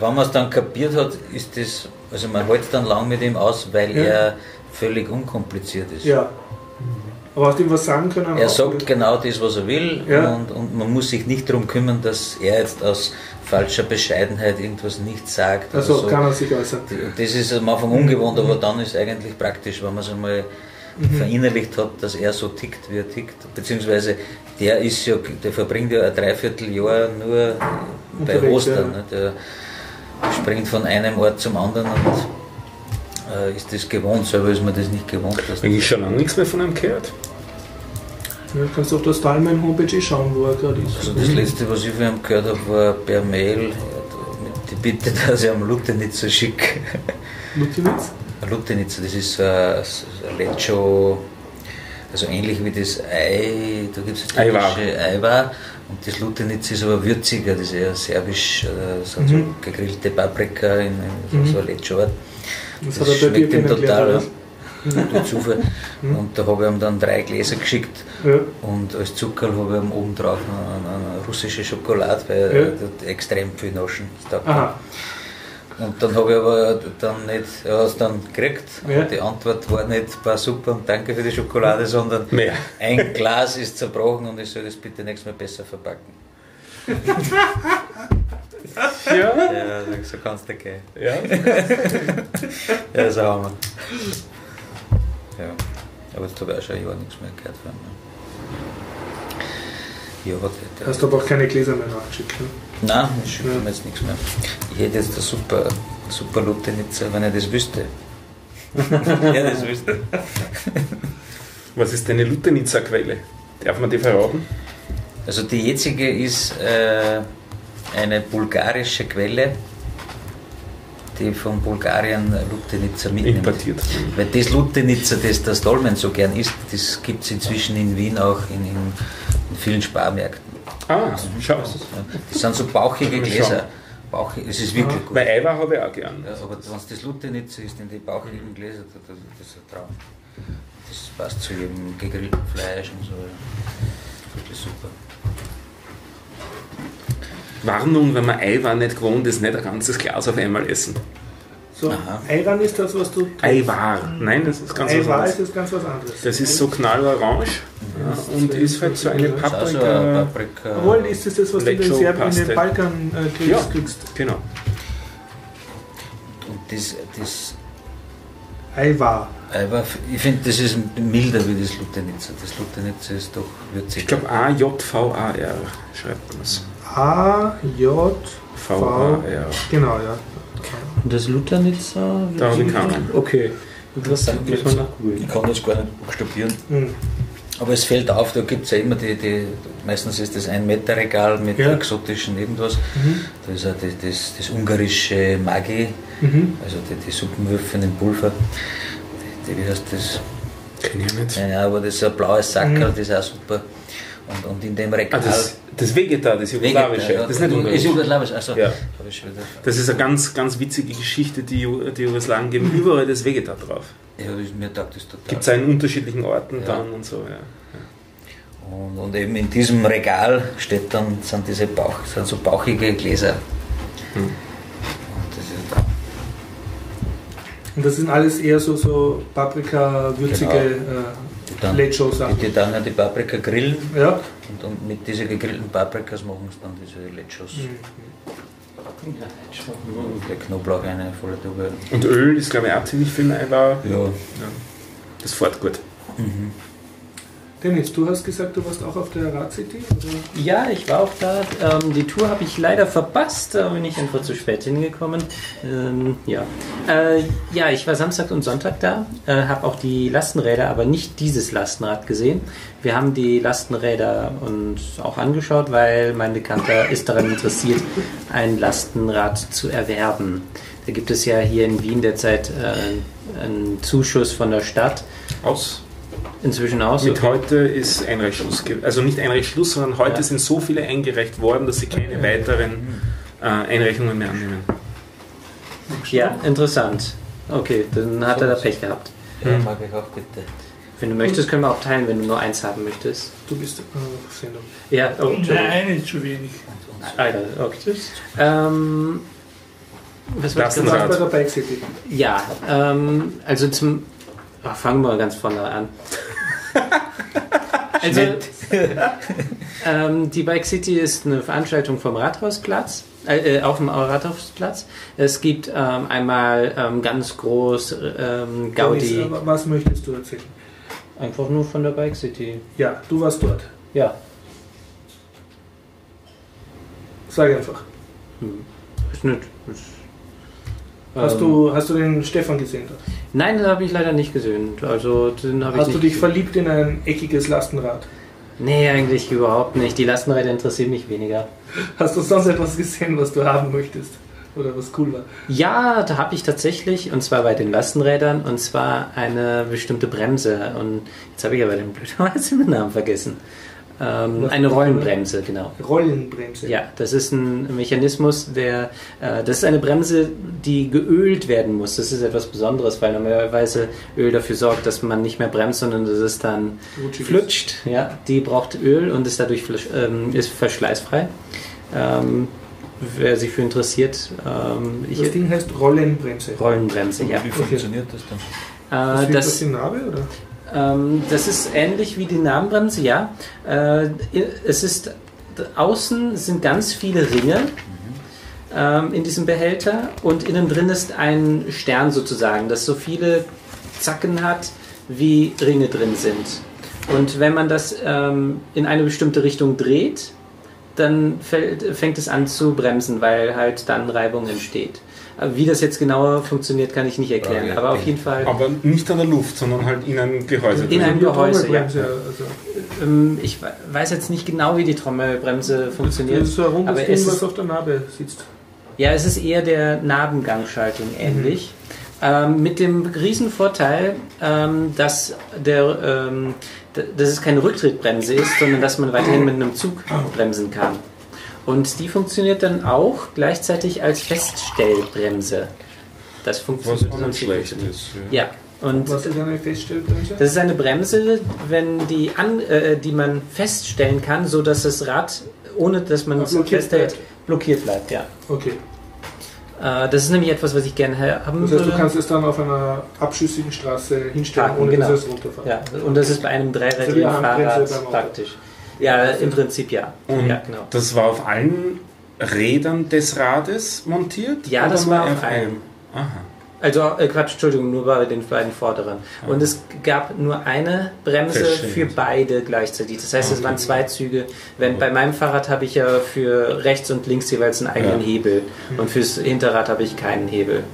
Wenn man es dann kapiert hat, ist das, also man hält dann lang mit ihm aus, weil Ja. er völlig unkompliziert ist. Ja. Aber hast du ihm was sagen können? Er sagt genau das, was er will Ja. und, und man muss sich nicht darum kümmern, dass er jetzt aus falscher Bescheidenheit irgendwas nicht sagt. Also so. kann er sich äußern. Das ist am Anfang ungewohnt, aber dann ist es eigentlich praktisch, wenn man es einmal Mhm. verinnerlicht hat, dass er so tickt, wie er tickt. Beziehungsweise der ist ja, der verbringt ja ein Dreivierteljahr nur bei Unterwegs, Ostern. ja. Ne? Der springt von einem Ort zum anderen und äh, ist das gewohnt. Selber ist man das nicht gewohnt. Dass Eigentlich schon lange nichts mehr von ihm gehört. Ja, kannst du auf der Stallman Homepage eh schauen, wo er gerade ist. also das letzte, was ich von ihm gehört habe, war per Mail die Bitte, *laughs* dass ich am Lutenitzer schicke. Lutinitz? Lutenitzer, das ist so ein, so ein Lecho, also ähnlich wie das Ei, da gibt es das englische Eiwar und das Lutenitz ist aber würziger, das ist eher serbisch, äh, so, Mhm. so gegrillte Paprika in, in so, so ein Lecho-Art. Das, Das schmeckt ihm total, oder? ja. durch Zufall. Und da habe ich ihm dann drei Gläser geschickt Ja. und als Zucker habe ich ihm oben drauf eine, eine russische Schokolade, weil Ja. er hat extrem viel naschen. Und dann habe ich aber dann nicht, er hat es dann gekriegt. Ja. Und die Antwort war nicht, war super und danke für die Schokolade, sondern Mehr. ein Glas ist zerbrochen und ich soll das bitte nächstes Mal besser verpacken. *laughs* Ja. Ja, so kannst du gehen. ja. Ja, das haben wir. *laughs* Ja, aber jetzt habe ich auch schon ein Jahr nichts mehr gehört von ihm. Ja, hat Du hast aber auch keine Gläser mehr nachgeschickt. Ne? Nein, ich schicke Ja. mir jetzt nichts mehr. Ich hätte jetzt eine super, super Lutenitzer, wenn ich das wüsste. *laughs* ja, das wüsste. Was ist deine Lutenitzer Quelle? Darf man die verraten? Also die jetzige ist äh, eine bulgarische Quelle, die von Bulgarien Lutenitzer mitnimmt. Importiert. Weil das Lutenitzer, das der Stolmen so gern isst, das gibt es inzwischen in Wien auch in, in, in vielen Sparmärkten. Ah, schau. Das sind so bauchige Gläser. Bauchig, es ist wirklich gut. Weil Eiweiß habe ich auch gern. Ja, aber wenn es das Lutenitzer ist, in die bauchigen Gläser, das, das, das ist ein Traum. Das passt zu jedem gegrillten Fleisch und so. ja. Wirklich super. Warnung, wenn man Eiweiß nicht gewohnt ist, nicht ein ganzes Glas auf einmal essen. So, Aha. Eiran ist das, was du. Eiweiß. Nein, das ist ganz was anderes. ist ganz was anderes. Das ist so knallorange ja, und ist halt so eine Paprika. Paprika. Obwohl, ist das das, was du in Serben, in den. Balkan äh, kriegst, Ja. kriegst? Genau. Und das, das Eiweiß. Eiweiß, ich finde, das ist milder wie das Lutenitzer. Das Lutenitzer ist doch würzig. Ich glaube A-J-V-A-R schreibt man es. A, J, V. V-A-R. Genau, ja. Und das Luternitzer? Da habe ich keinen. Okay, interessant. Muss man nachgoogeln. Ich kann das gar nicht buchstabieren. Hm. Aber es fällt auf, da gibt es ja immer die, die, meistens ist das ein Meter Regal mit Ja. exotischen irgendwas. Mhm. Da ist auch das, das, das ungarische Magi, Mhm. also die, die Suppenwürfel in Pulver. Die, die, wie heißt das? Kenn ich nicht. Ja, aber das ist ein blaues Sackerl, Mhm. das ist auch super. Und, und in dem Ah, Regal. das, das Vegeta, das Jugoslawische. Vegeta, Das ist nicht Ist. Jugoslawisch, also. Ja. Ich. Das ist eine ganz, ganz witzige Geschichte, die, die Jugoslawen geben *laughs* überall das Vegeta drauf. Ja, das- mir taugt das total. Gibt es in unterschiedlichen Orten Ja. dann und so. Ja. Und, und eben in diesem Regal steht dann, sind diese Bauch, sind so bauchige Gläser. Hm. Und das ist, Und das sind alles eher so, so Paprika-würzige Genau. äh, Dann. Die dann ja die Paprika grillen Ja. und, und mit diesen gegrillten Paprikas machen sie dann diese Lechos. Der Knoblauch eine volle Tube. Und Öl ist, glaube ich, auch ziemlich viel Eiweiß. Ja, Das fährt gut. Dennis, du hast gesagt, du warst auch auf der Rad City? Oder? Ja, ich war auch da. Ähm, die Tour habe ich leider verpasst, da bin ich einfach zu spät hingekommen. Ähm, ja. Äh, ja, ich war Samstag und Sonntag da, äh, habe auch die Lastenräder, aber nicht dieses Lastenrad gesehen. Wir haben die Lastenräder uns auch angeschaut, weil mein Bekannter ist daran interessiert, ein Lastenrad zu erwerben. Da gibt es ja hier in Wien derzeit äh, einen Zuschuss von der Stadt. Aus. Inzwischen aus. Mit heute ist Einreichschluss. Also nicht Einreichschluss, sondern heute Ja. sind so viele eingereicht worden, dass sie keine weiteren äh, Einreichungen mehr annehmen. Ja, interessant. Okay, dann hat er da Pech gehabt. ja mag ich auch bitte. Wenn du möchtest, können wir auch teilen, wenn du nur eins haben möchtest. Du bist äh, auf Sendung. Ja, oh. Nein, ist zu wenig. Alter, okay. Ähm, was war Rad. bei der Bike City. Ja, ähm, also zum. Ach, fangen wir ganz vorne an. *laughs* Also, *laughs* ähm, die Bike City ist eine Veranstaltung vom Rathausplatz, äh, äh, auf dem Rathausplatz. Es gibt ähm, einmal ähm, ganz groß ähm, Gaudi, Dennis, äh, was möchtest du erzählen? einfach nur von der Bike City. Ja, du warst dort. Ja, Sag einfach. ist nicht. Ist, Hast, ähm, du, hast du den Stefan gesehen dort? Nein, den habe ich leider nicht gesehen. Also, den habe ich Hast nicht du dich gesehen. verliebt in ein eckiges Lastenrad? Nee, eigentlich überhaupt nicht. Die Lastenräder interessieren mich weniger. Hast du sonst etwas gesehen, was du haben möchtest? Oder was cool war? Ja, da habe ich tatsächlich, und zwar bei den Lastenrädern, und zwar eine bestimmte Bremse. Und jetzt habe ich aber den blöderweise *laughs* den Namen vergessen. Ähm, eine Rollenbremse, genau. Rollenbremse. Ja, das ist ein Mechanismus, der, äh, das ist eine Bremse, die geölt werden muss. Das ist etwas Besonderes, weil normalerweise Öl dafür sorgt, dass man nicht mehr bremst, sondern dass es dann Rutschig flutscht. Ja, die braucht Öl und ist dadurch ähm, ist verschleißfrei. Ähm, wer sich für interessiert, ähm, ich, Das Ding heißt Rollenbremse. Rollenbremse, ja. Wie funktioniert das dann? Das Äh, das das, die Narbe, oder? Ähm, das ist ähnlich wie die Namenbremse, ja. Äh, es ist außen sind ganz viele Ringe ähm, in diesem Behälter und innen drin ist ein Stern sozusagen, das so viele Zacken hat, wie Ringe drin sind. Und wenn man das ähm, in eine bestimmte Richtung dreht, dann fängt es an zu bremsen, weil halt dann Reibung entsteht. Wie das jetzt genauer funktioniert, kann ich nicht erklären. Okay. Aber auf jeden Fall. Aber nicht an der Luft, sondern halt in einem Gehäuse. In einem Gehäuse, ja. Also, Ähm, ich we- weiß jetzt nicht genau, wie die Trommelbremse funktioniert. das ist so ein rundes aber Ding, es was ist, auf der Narbe sitzt. ja, es ist eher der Nabengangschaltung ähnlich. Ähm, mit dem riesen Vorteil, ähm, dass, der, ähm, dass es keine Rücktrittbremse ist, sondern dass man weiterhin mit einem Zug bremsen kann. Und die funktioniert dann auch gleichzeitig als Feststellbremse. Das Was funktioniert. nicht schlecht ist. Ja, und Was ist eine Feststellbremse? Das ist eine Bremse, wenn die, an, äh, die man feststellen kann, so dass das Rad, ohne dass man es Blockiert festhält, bleibt. blockiert bleibt. Ja. Okay. Äh, das ist nämlich etwas, was ich gerne ha- haben Das heißt, du würde. kannst es dann auf einer abschüssigen Straße hinstellen, Parken, ohne genau. dass es runterfährt. ja, und das ist bei einem Also dreirädrigen Handbremse Fahrrad praktisch. Ja, im Prinzip ja. Und ja, genau. das war auf allen Rädern des Rades montiert? Ja, das war auf einem? Aha. Also, äh, Quatsch, Entschuldigung, nur bei den beiden vorderen. Und es gab nur eine Bremse für beide gleichgleichzeitig. Das heißt, es Okay. waren zwei Züge. Wenn, bei meinem Fahrrad habe ich ja für rechts und links jeweils einen eigenen Ja. Hebel. Und fürs Hinterrad habe ich keinen Hebel.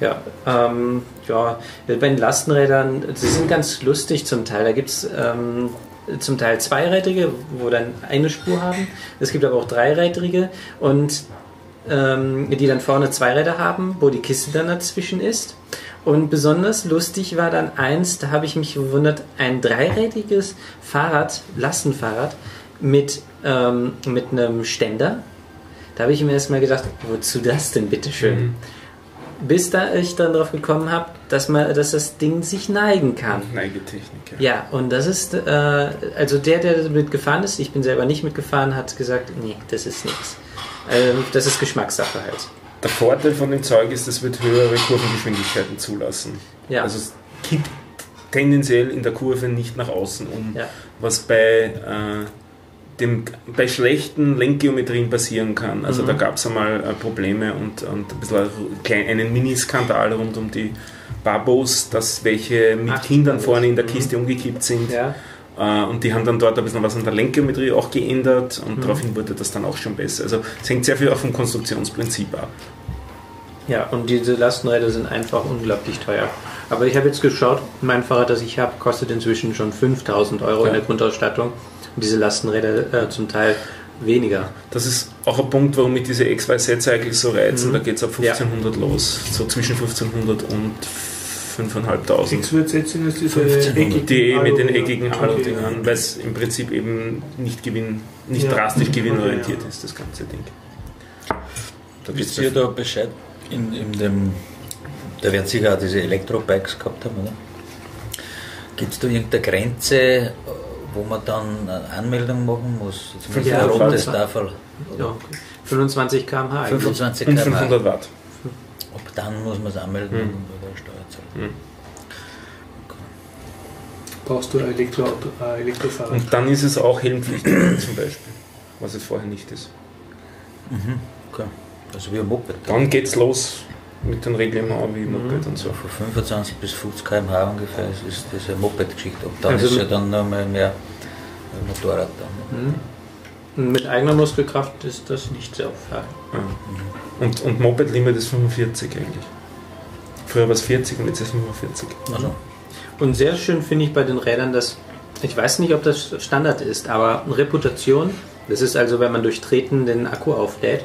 Ja, ähm, ja, bei den Lastenrädern, sie sind ganz lustig zum Teil. Da gibt es ähm, zum Teil zweirädrige, wo dann eine Spur haben. Es gibt aber auch dreirädrige und ähm, die dann vorne zwei Räder haben, wo die Kiste dann dazwischen ist. Und besonders lustig war dann eins, da habe ich mich gewundert, ein dreirädiges Fahrrad, Lastenfahrrad, mit, ähm, mit einem Ständer. Da habe ich mir erstmal gedacht, wozu das denn bitteschön? Bis da ich dann drauf gekommen habe, dass, man, dass das Ding sich neigen kann. Neigetechnik. Ja, und das ist, äh, also der, der damit gefahren ist, ich bin selber nicht mitgefahren, hat gesagt, nee, das ist nichts. Ähm, das ist Geschmackssache halt. der Vorteil von dem Zeug ist, es wird höhere Kurvengeschwindigkeiten zulassen. Ja. Also es kippt tendenziell in der Kurve nicht nach außen um, Ja. was bei, äh, dem, bei schlechten Lenkgeometrien passieren kann. Also Mhm. da gab es einmal äh, Probleme und, und ein bisschen einen Miniskandal rund um die Babos, dass welche mit Ach, Kindern vorne in der Mhm. Kiste umgekippt sind. Ja. Äh, Und die haben dann dort ein bisschen was an der Lenkgeometrie auch geändert und Mhm. daraufhin wurde das dann auch schon besser. Also es hängt sehr viel auch vom Konstruktionsprinzip ab. Ja, und diese Lastenräder sind einfach unglaublich teuer. Aber ich habe jetzt geschaut, mein Fahrrad, das ich habe, kostet inzwischen schon 5000 Euro in Ja. der Grundausstattung. Und diese Lastenräder äh, zum Teil weniger. Das ist auch ein Punkt, warum mich diese XYZ-Cycles so reizen. Mhm. Da geht es ab 1500 los, so zwischen 1500 und 5500. XWZ sind es diese 1500. eckigen Die mit den eckigen Okay. Alu-Dingern, weil es im Prinzip eben nicht, gewinn, nicht Ja. drastisch gewinnorientiert ja. ist, das ganze Ding. Da Wisst ihr da Bescheid? In, in dem, da werden sicher auch diese Elektrobikes gehabt haben, oder? Gibt es da irgendeine Grenze, wo man dann eine Anmeldung machen muss? Zumindest Ja, ein rotes 25. Tafel. Ja, 25 km/h. eigentlich. 25 und km/h. 500 Watt. Ab dann muss man es anmelden Mhm. und bei der Steuer zahlen. Brauchst du ein Elektroauto, ein Elektrofahrrad. Und dann ist es auch helmpflichtig *coughs* zum Beispiel, was es vorher nicht ist. Mhm. Okay. Also wie ein Moped. Dann geht's los mit den Reglement wie Moped und so. Von 25 bis 50 km/h ungefähr ist, ist das eine Moped-Geschichte. Und dann Also ist ja dann nochmal mehr Motorrad dann. Mhm. Und Mit eigener Muskelkraft ist das nicht so fein. Ja. Und, und Moped-Limit ist 45 eigentlich. Früher war es 40 und jetzt ist es 45. Also, Und sehr schön finde ich bei den Rädern, dass, ich weiß nicht, ob das Standard ist, aber Reputation, das ist also, wenn man durch Treten den Akku auflädt,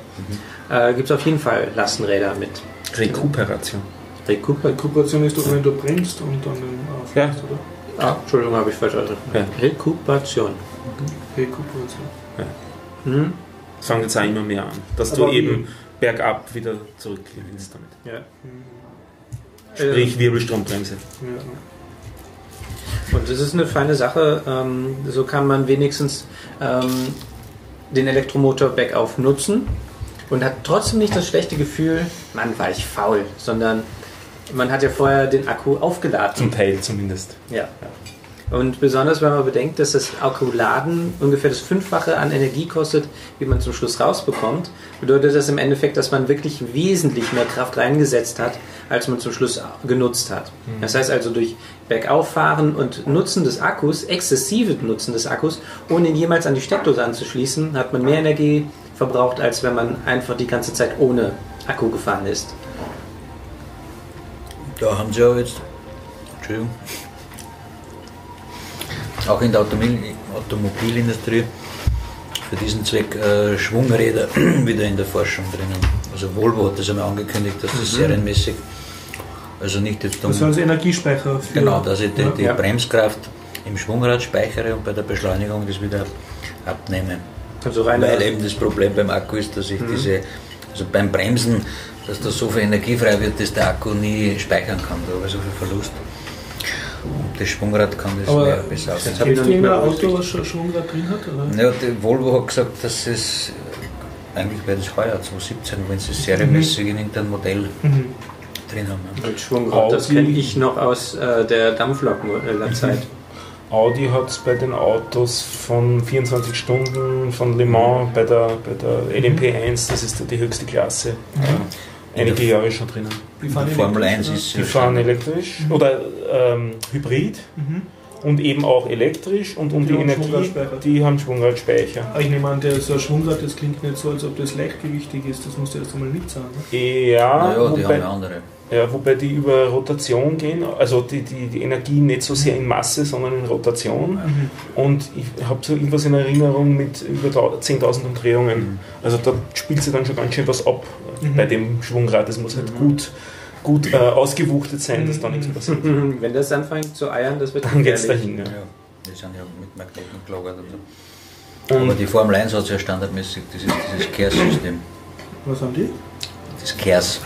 äh, gibt es auf jeden Fall Lastenräder mit Rekuperation. Recuper. Rekuperation ist doch, wenn du bremst und dann aufhörst, Ja. oder? Ah, Entschuldigung, habe ich falsch ausgesprochen. Ja. Rekuperation. Rekuperation. Mhm. Das fangen jetzt auch immer mehr an. Dass Aber du wie- eben bergab wieder zurückgewinnst damit. Ja. Sprich Wirbelstrombremse. Ja. Und das ist eine feine Sache. Ähm, so kann man wenigstens ähm, den Elektromotor bergauf nutzen und hat trotzdem nicht das schlechte Gefühl, Mann, war ich faul, sondern man hat ja vorher den Akku aufgeladen. Zum Teil zumindest. Ja. Und besonders, wenn man bedenkt, dass das Akkuladen ungefähr das Fünffache an Energie kostet, wie man zum Schluss rausbekommt, bedeutet das im Endeffekt, dass man wirklich wesentlich mehr Kraft reingesetzt hat, als man zum Schluss genutzt hat. Das heißt also durch Bergauffahren und Nutzen des Akkus, exzessive Nutzen des Akkus, ohne ihn jemals an die Steckdose anzuschließen, hat man mehr Energie verbraucht, als wenn man einfach die ganze Zeit ohne Akku gefahren ist. da haben sie ja jetzt, Entschuldigung, auch in der Automobil Automobilindustrie für diesen Zweck äh, Schwungräder *clears throat* wieder in der Forschung drinnen. Also Volvo hat das einmal angekündigt, dass das serienmäßig, also nicht jetzt um, Das als Energiespeicher für. genau, dass ich die, Ja. die Ja. Bremskraft im Schwungrad speichere und bei der Beschleunigung das wieder abnehme. Also rein Weil eben das Problem beim Akku ist, dass ich diese, also beim Bremsen, dass da so viel Energie frei wird, dass der Akku nie speichern kann. Da habe ich so viel Verlust. Und das Schwungrad kann das Aber mehr besser Jetzt Kennst hab ich noch du nicht mehr irgendein Auto, was schon Schwungrad drin hat? Oder? Ja, die Volvo hat gesagt, dass es eigentlich wäre das heuer 2017, wenn sie es serienmäßig in irgendeinem Modell Mhm. Drin haben. Ja. Mit Schwungrad, das kenne ich noch aus äh, der Dampfloken-Zeit. *laughs* Audi hat es bei den Autos von 24 Stunden von Le Mans bei der, bei der LMP1, das ist die höchste Klasse, äh, einige Jahre schon drinnen. Die fahren Formel elektrisch, 1 ist Die ja fahren elektrisch oder ähm, Hybrid Mhm. und eben auch elektrisch und um Die die, haben Energie, Schwungradspeicher. die haben Schwungradspeicher. Aber ich nehme an, der, so ein Schwungrad, das klingt nicht so, als ob das leichtgewichtig ist. Das musst du erst einmal mitzahlen. Ne? Ja, Naja, die haben ja andere. Ja, wobei die über Rotation gehen, also die, die, die Energie nicht so sehr in Masse, sondern in Rotation. Mhm. Und ich habe so irgendwas in Erinnerung mit über 10.000 Umdrehungen. Also da spielt sie dann schon ganz schön was ab Mhm. bei dem Schwungrad. Das muss halt gut, gut äh, ausgewuchtet sein, dass da nichts passiert. Wenn das anfängt zu eiern, das wird Dann geht's dahin. Ja. Ja, die sind ja mit Magneten gelagert und so. Und Aber die Formel 1 hat ja standardmäßig dieses, dieses KERS-System. Was haben die? Das KERS,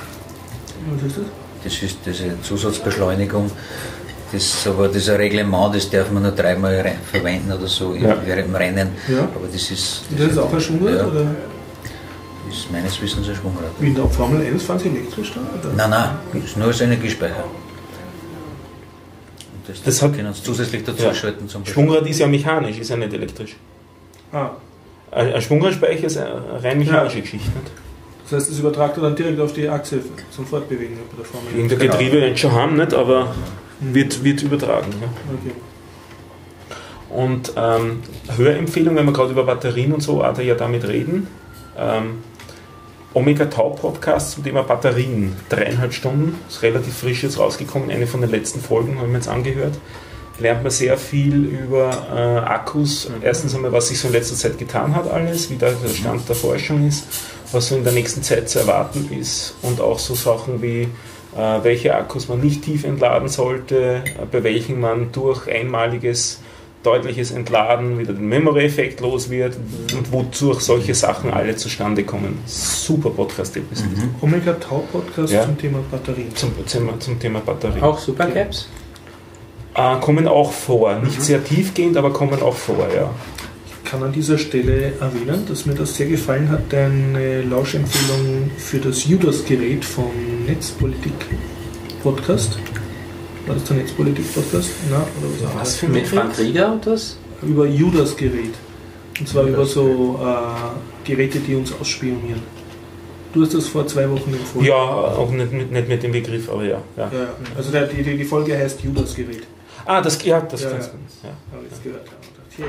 Was ist das? das ist diese Zusatzbeschleunigung. Das ist aber das ist ein Reglement, das darf man nur dreimal re- verwenden oder so Ja. während dem Rennen. Ja. Aber das ist. Das ist auch ein Schwungrad? Ja. Oder? ist meines Wissens ein Schwungrad. Wie in der Formel 1 fahren sie elektrisch dann? Oder? Nein, nein, ist nur als Energiespeicher. Und das, Das hat- können Sie zusätzlich dazu Ja. schalten zum Beispiel. Schwungrad ist ja mechanisch, ist ja nicht elektrisch. Ah, Ein ein Schwungradspeicher ist eine rein mechanische Geschichte. Nicht? Das heißt, das übertragt er dann direkt auf die Achse zum Fortbewegen bei der Formel 1. Irgendein Getriebe wird schon haben, nicht? aber wird, wird übertragen. Ja. Okay. Und ähm, Hörempfehlung, wenn wir gerade über Batterien und so weiter ja damit reden. Ähm, Omega Tau Podcast zum Thema Batterien. Dreieinhalb Stunden, ist relativ frisch jetzt rausgekommen, eine von den letzten Folgen, haben wir jetzt angehört. Lernt man sehr viel über äh, Akkus. Erstens einmal, was sich so in letzter Zeit getan hat, alles, wie da der Stand der Forschung ist, was so in der nächsten Zeit zu erwarten ist und auch so Sachen wie äh, welche Akkus man nicht tief entladen sollte, äh, bei welchen man durch einmaliges deutliches Entladen wieder den Memory-Effekt los wird und wodurch solche Sachen alle zustande kommen. Super Podcast-Episode. Omega Tau Podcast Ja. zum Thema Batterien. Zum, zum, zum Thema Batterie. Auch Supercaps? Äh, kommen auch vor. Nicht sehr tiefgehend, aber kommen auch vor, ja. Ich kann an dieser Stelle erwähnen, dass mir das sehr gefallen hat, deine Lauschempfehlung für das Judas-Gerät vom Netzpolitik-Podcast. War das der Netzpolitik-Podcast? Na, oder was? Was für Mit Frank Rieger und das? Über Judas-Gerät. Und zwar über so äh, Geräte, die uns ausspionieren. Du hast das vor zwei Wochen empfohlen. Ja, auch nicht, mit- nicht mit dem Begriff, aber ja. ja. Ja, also der, die, die Folge heißt Judas-Gerät. Ah, das, ja, das Ja, kannst ja. du. Ja. Habe ich jetzt gehört. Yeah.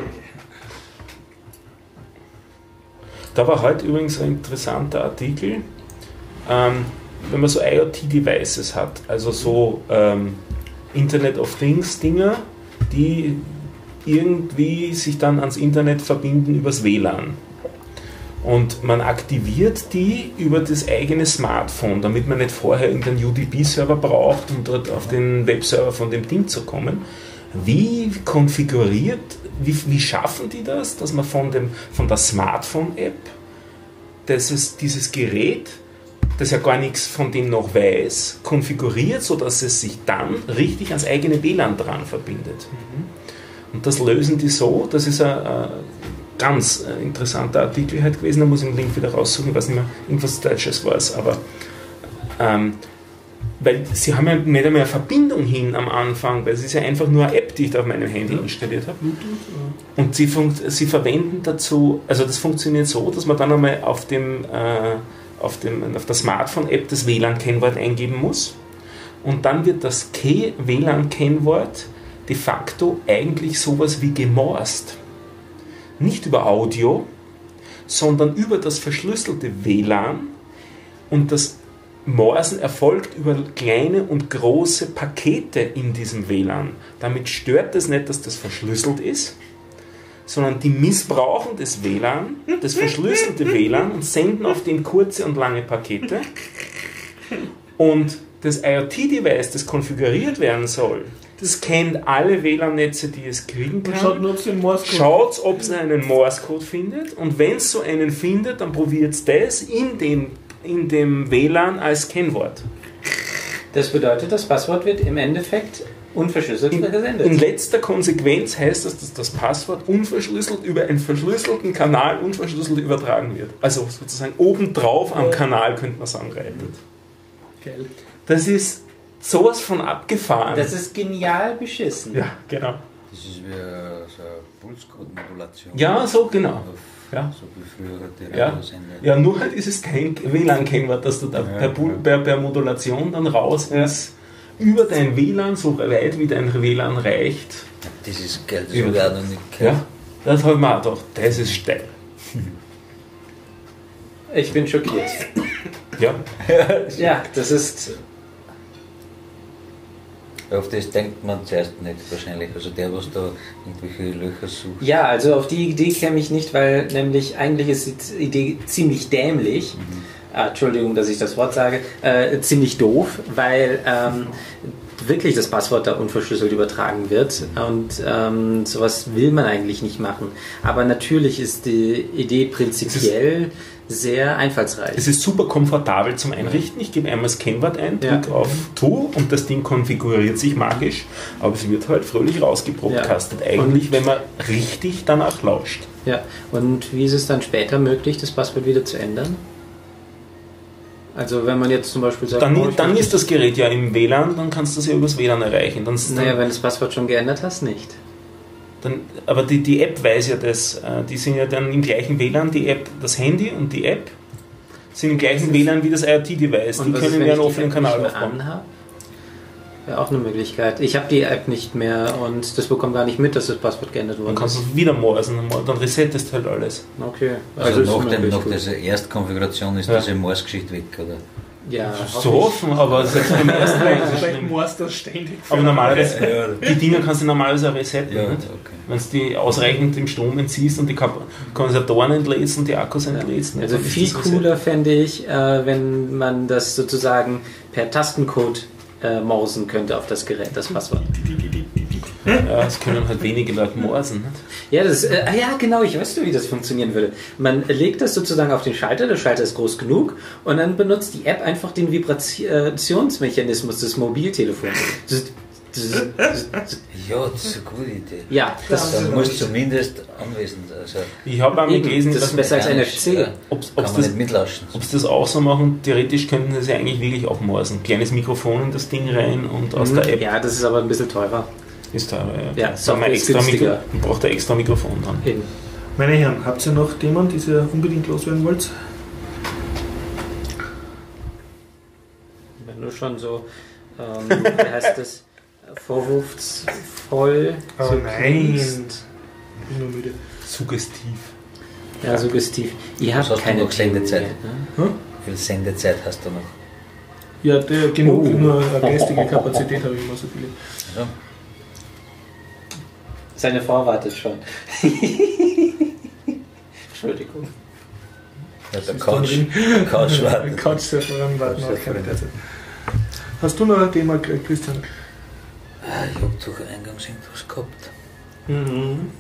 Da war heute übrigens ein interessanter Artikel. Ähm, wenn man so IoT-Devices hat, also so ähm, Internet of Things Dinger, die irgendwie sich dann ans Internet verbinden übers WLAN. Und man aktiviert die über das eigene Smartphone, damit man nicht vorher irgendeinen UDP-Server braucht, um dort auf den Webserver von dem Ding zu kommen. Wie konfiguriert, wie, wie schaffen die das, dass man von, dem, von der Smartphone-App dieses, Gerät, das ja gar nichts von dem noch weiß, konfiguriert, sodass es sich dann richtig ans eigene WLAN dran verbindet. Und das lösen die so, das ist ein, ein ganz äh, interessanter Artikel halt gewesen, da muss ich den Link wieder raussuchen, ich weiß nicht mehr, irgendwas Deutsches war es, aber ähm, weil sie haben ja nicht einmal eine Verbindung hin am Anfang, weil es ist ja einfach nur eine App, die ich da auf meinem Handy installiert habe. Und sie, sie verwenden dazu, also das funktioniert so, dass man dann einmal auf, dem, äh, auf, dem, auf der Smartphone-App das WLAN-Kennwort eingeben muss. Und dann wird das Key-WLAN-Kennwort de facto eigentlich sowas wie gemorst. Nicht über Audio, sondern über das verschlüsselte WLAN. Und das Morsen erfolgt über kleine und große Pakete in diesem WLAN. Damit stört es nicht, dass das verschlüsselt ist, sondern die missbrauchen das WLAN, das verschlüsselte WLAN und senden auf den kurze und lange Pakete. Und das IoT-Device, das konfiguriert werden soll, das kennt alle WLAN-Netze, die es kriegen schaut kann. Schaut, ob es einen Morse-Code findet und wenn es so einen findet, dann probiert es das in dem, in dem WLAN als Kennwort. Das bedeutet, das Passwort wird im Endeffekt unverschlüsselt In, versendet. in letzter Konsequenz heißt das, dass das Passwort unverschlüsselt über einen verschlüsselten Kanal unverschlüsselt übertragen wird. Also sozusagen obendrauf am Kanal könnte man sagen, reitet. Geil. Das ist sowas von abgefahren. das ist genial beschissen. ja, genau. Das ist wie so eine Pulscode-Modulation. Ja, so genau. Ja. So wie früher die Ja. Radiosender. Ja, nur halt ist es kein WLAN-Kennwort, dass du da Ja, per, ja. per, per Modulation dann raus ins, über dein WLAN, so weit wie dein WLAN reicht. Das ist geil, das Ja. habe ich auch noch nicht gehört. Ja, das habe ich mir auch gedacht, das ist steil. Ich bin schockiert. Ja, *laughs* Ja, das ist. Auf das denkt man zuerst nicht wahrscheinlich. Also der, was da irgendwelche Löcher sucht. Ja, also auf die Idee käme ich nicht, weil nämlich eigentlich ist die Idee ziemlich dämlich. Ah, Entschuldigung, dass ich das Wort sage. Äh, ziemlich doof, weil ähm, wirklich das Passwort da unverschlüsselt übertragen wird und ähm, sowas will man eigentlich nicht machen. Aber natürlich ist die Idee prinzipiell sehr einfallsreich. es ist super komfortabel zum Einrichten. Ich gebe einmal das Kennwort ein, Ja. drücke auf Tu und das Ding konfiguriert sich magisch, aber es wird halt fröhlich rausgebrocastet. Ja. Eigentlich, wenn man richtig danach lauscht. Ja, und wie ist es dann später möglich, das Passwort wieder zu ändern? Also wenn man jetzt zum Beispiel sagt, oh, Dann, ich dann ist das Gerät ja im WLAN, dann kannst du es ja übers WLAN erreichen. Dann, Naja, dann, wenn du das Passwort schon geändert hast, nicht. dann, aber die, die App weiß ja das. äh, Die sind ja dann im gleichen WLAN, die App, das Handy und die App sind im gleichen WLAN wie das IoT-Device. Die ist, können wenn ja einen offenen Kanal aufbauen. anhab? Wäre auch eine Möglichkeit. Ich habe die App nicht mehr und das bekommt gar nicht mit, dass das Passwort geändert Dann worden kannst ist. du es wieder morsen, dann resettest du halt alles. Okay. Also, ist nach, dem, nach dieser Erstkonfiguration ist Ja. diese Morse-Geschichte weg, oder? Ja, So offen, aber selbst beim ersten Mal ist Vielleicht morst das ständig. Aber normalerweise, Ja, die Dinger kannst du normalerweise auch resetten. ja nicht? okay. Wenn du die ausreichend im Strom entziehst und die Kondensatoren entlädst und die Akkus entlädst. Also dann ist viel das cooler fände ich, äh, wenn man das sozusagen per Tastencode äh, mausen könnte auf das Gerät, das Passwort. Ja, das können halt wenige Leute morsen. Ja, das, äh, ah ja, genau, ich weiß, wie das funktionieren würde. Man legt das sozusagen auf den Schalter, der Schalter ist groß genug und dann benutzt die App einfach den Vibrationsmechanismus des Mobiltelefons. Das, das, *laughs* Ja, das ist eine gute Idee. ja, das, Dann musst du zumindest anwesend Also, Ich habe einmal gelesen, das dass ist besser als Ja, NFC. Ja, ob's, kann ob's man das, nicht mitlauschen. ob sie das auch so machen, theoretisch könnten sie ja eigentlich wirklich auch morsen. Kleines Mikrofon in das Ding rein und aus der App Ja, das ist aber ein bisschen teurer. ist teurer. Ja, Dann Software ist extra Mikro, günstiger. braucht ein extra Mikrofon dran. Eben. Meine Herren, habt ihr noch Themen, die ihr unbedingt loswerden wollt? Wenn du schon so, ähm, wie heißt das, vorwurfsvoll Oh so nein. klingst. Ich bin nur müde. Suggestiv. Ja, suggestiv. Ihr habt hast du keine noch Sendezeit? Wie viel Sendezeit hast du noch? Ja, der, genug, Oh. nur eine geistige Kapazität habe ich immer so viele. Ja. Seine Frau wartet schon. *laughs* Entschuldigung. Ja, der Couch, Couch warten. Couchsurferin warten auch keine derzeit. Hast du noch ein Thema, Christian? Ah, Ich habe doch eingangs irgendwas gehabt. Mhm.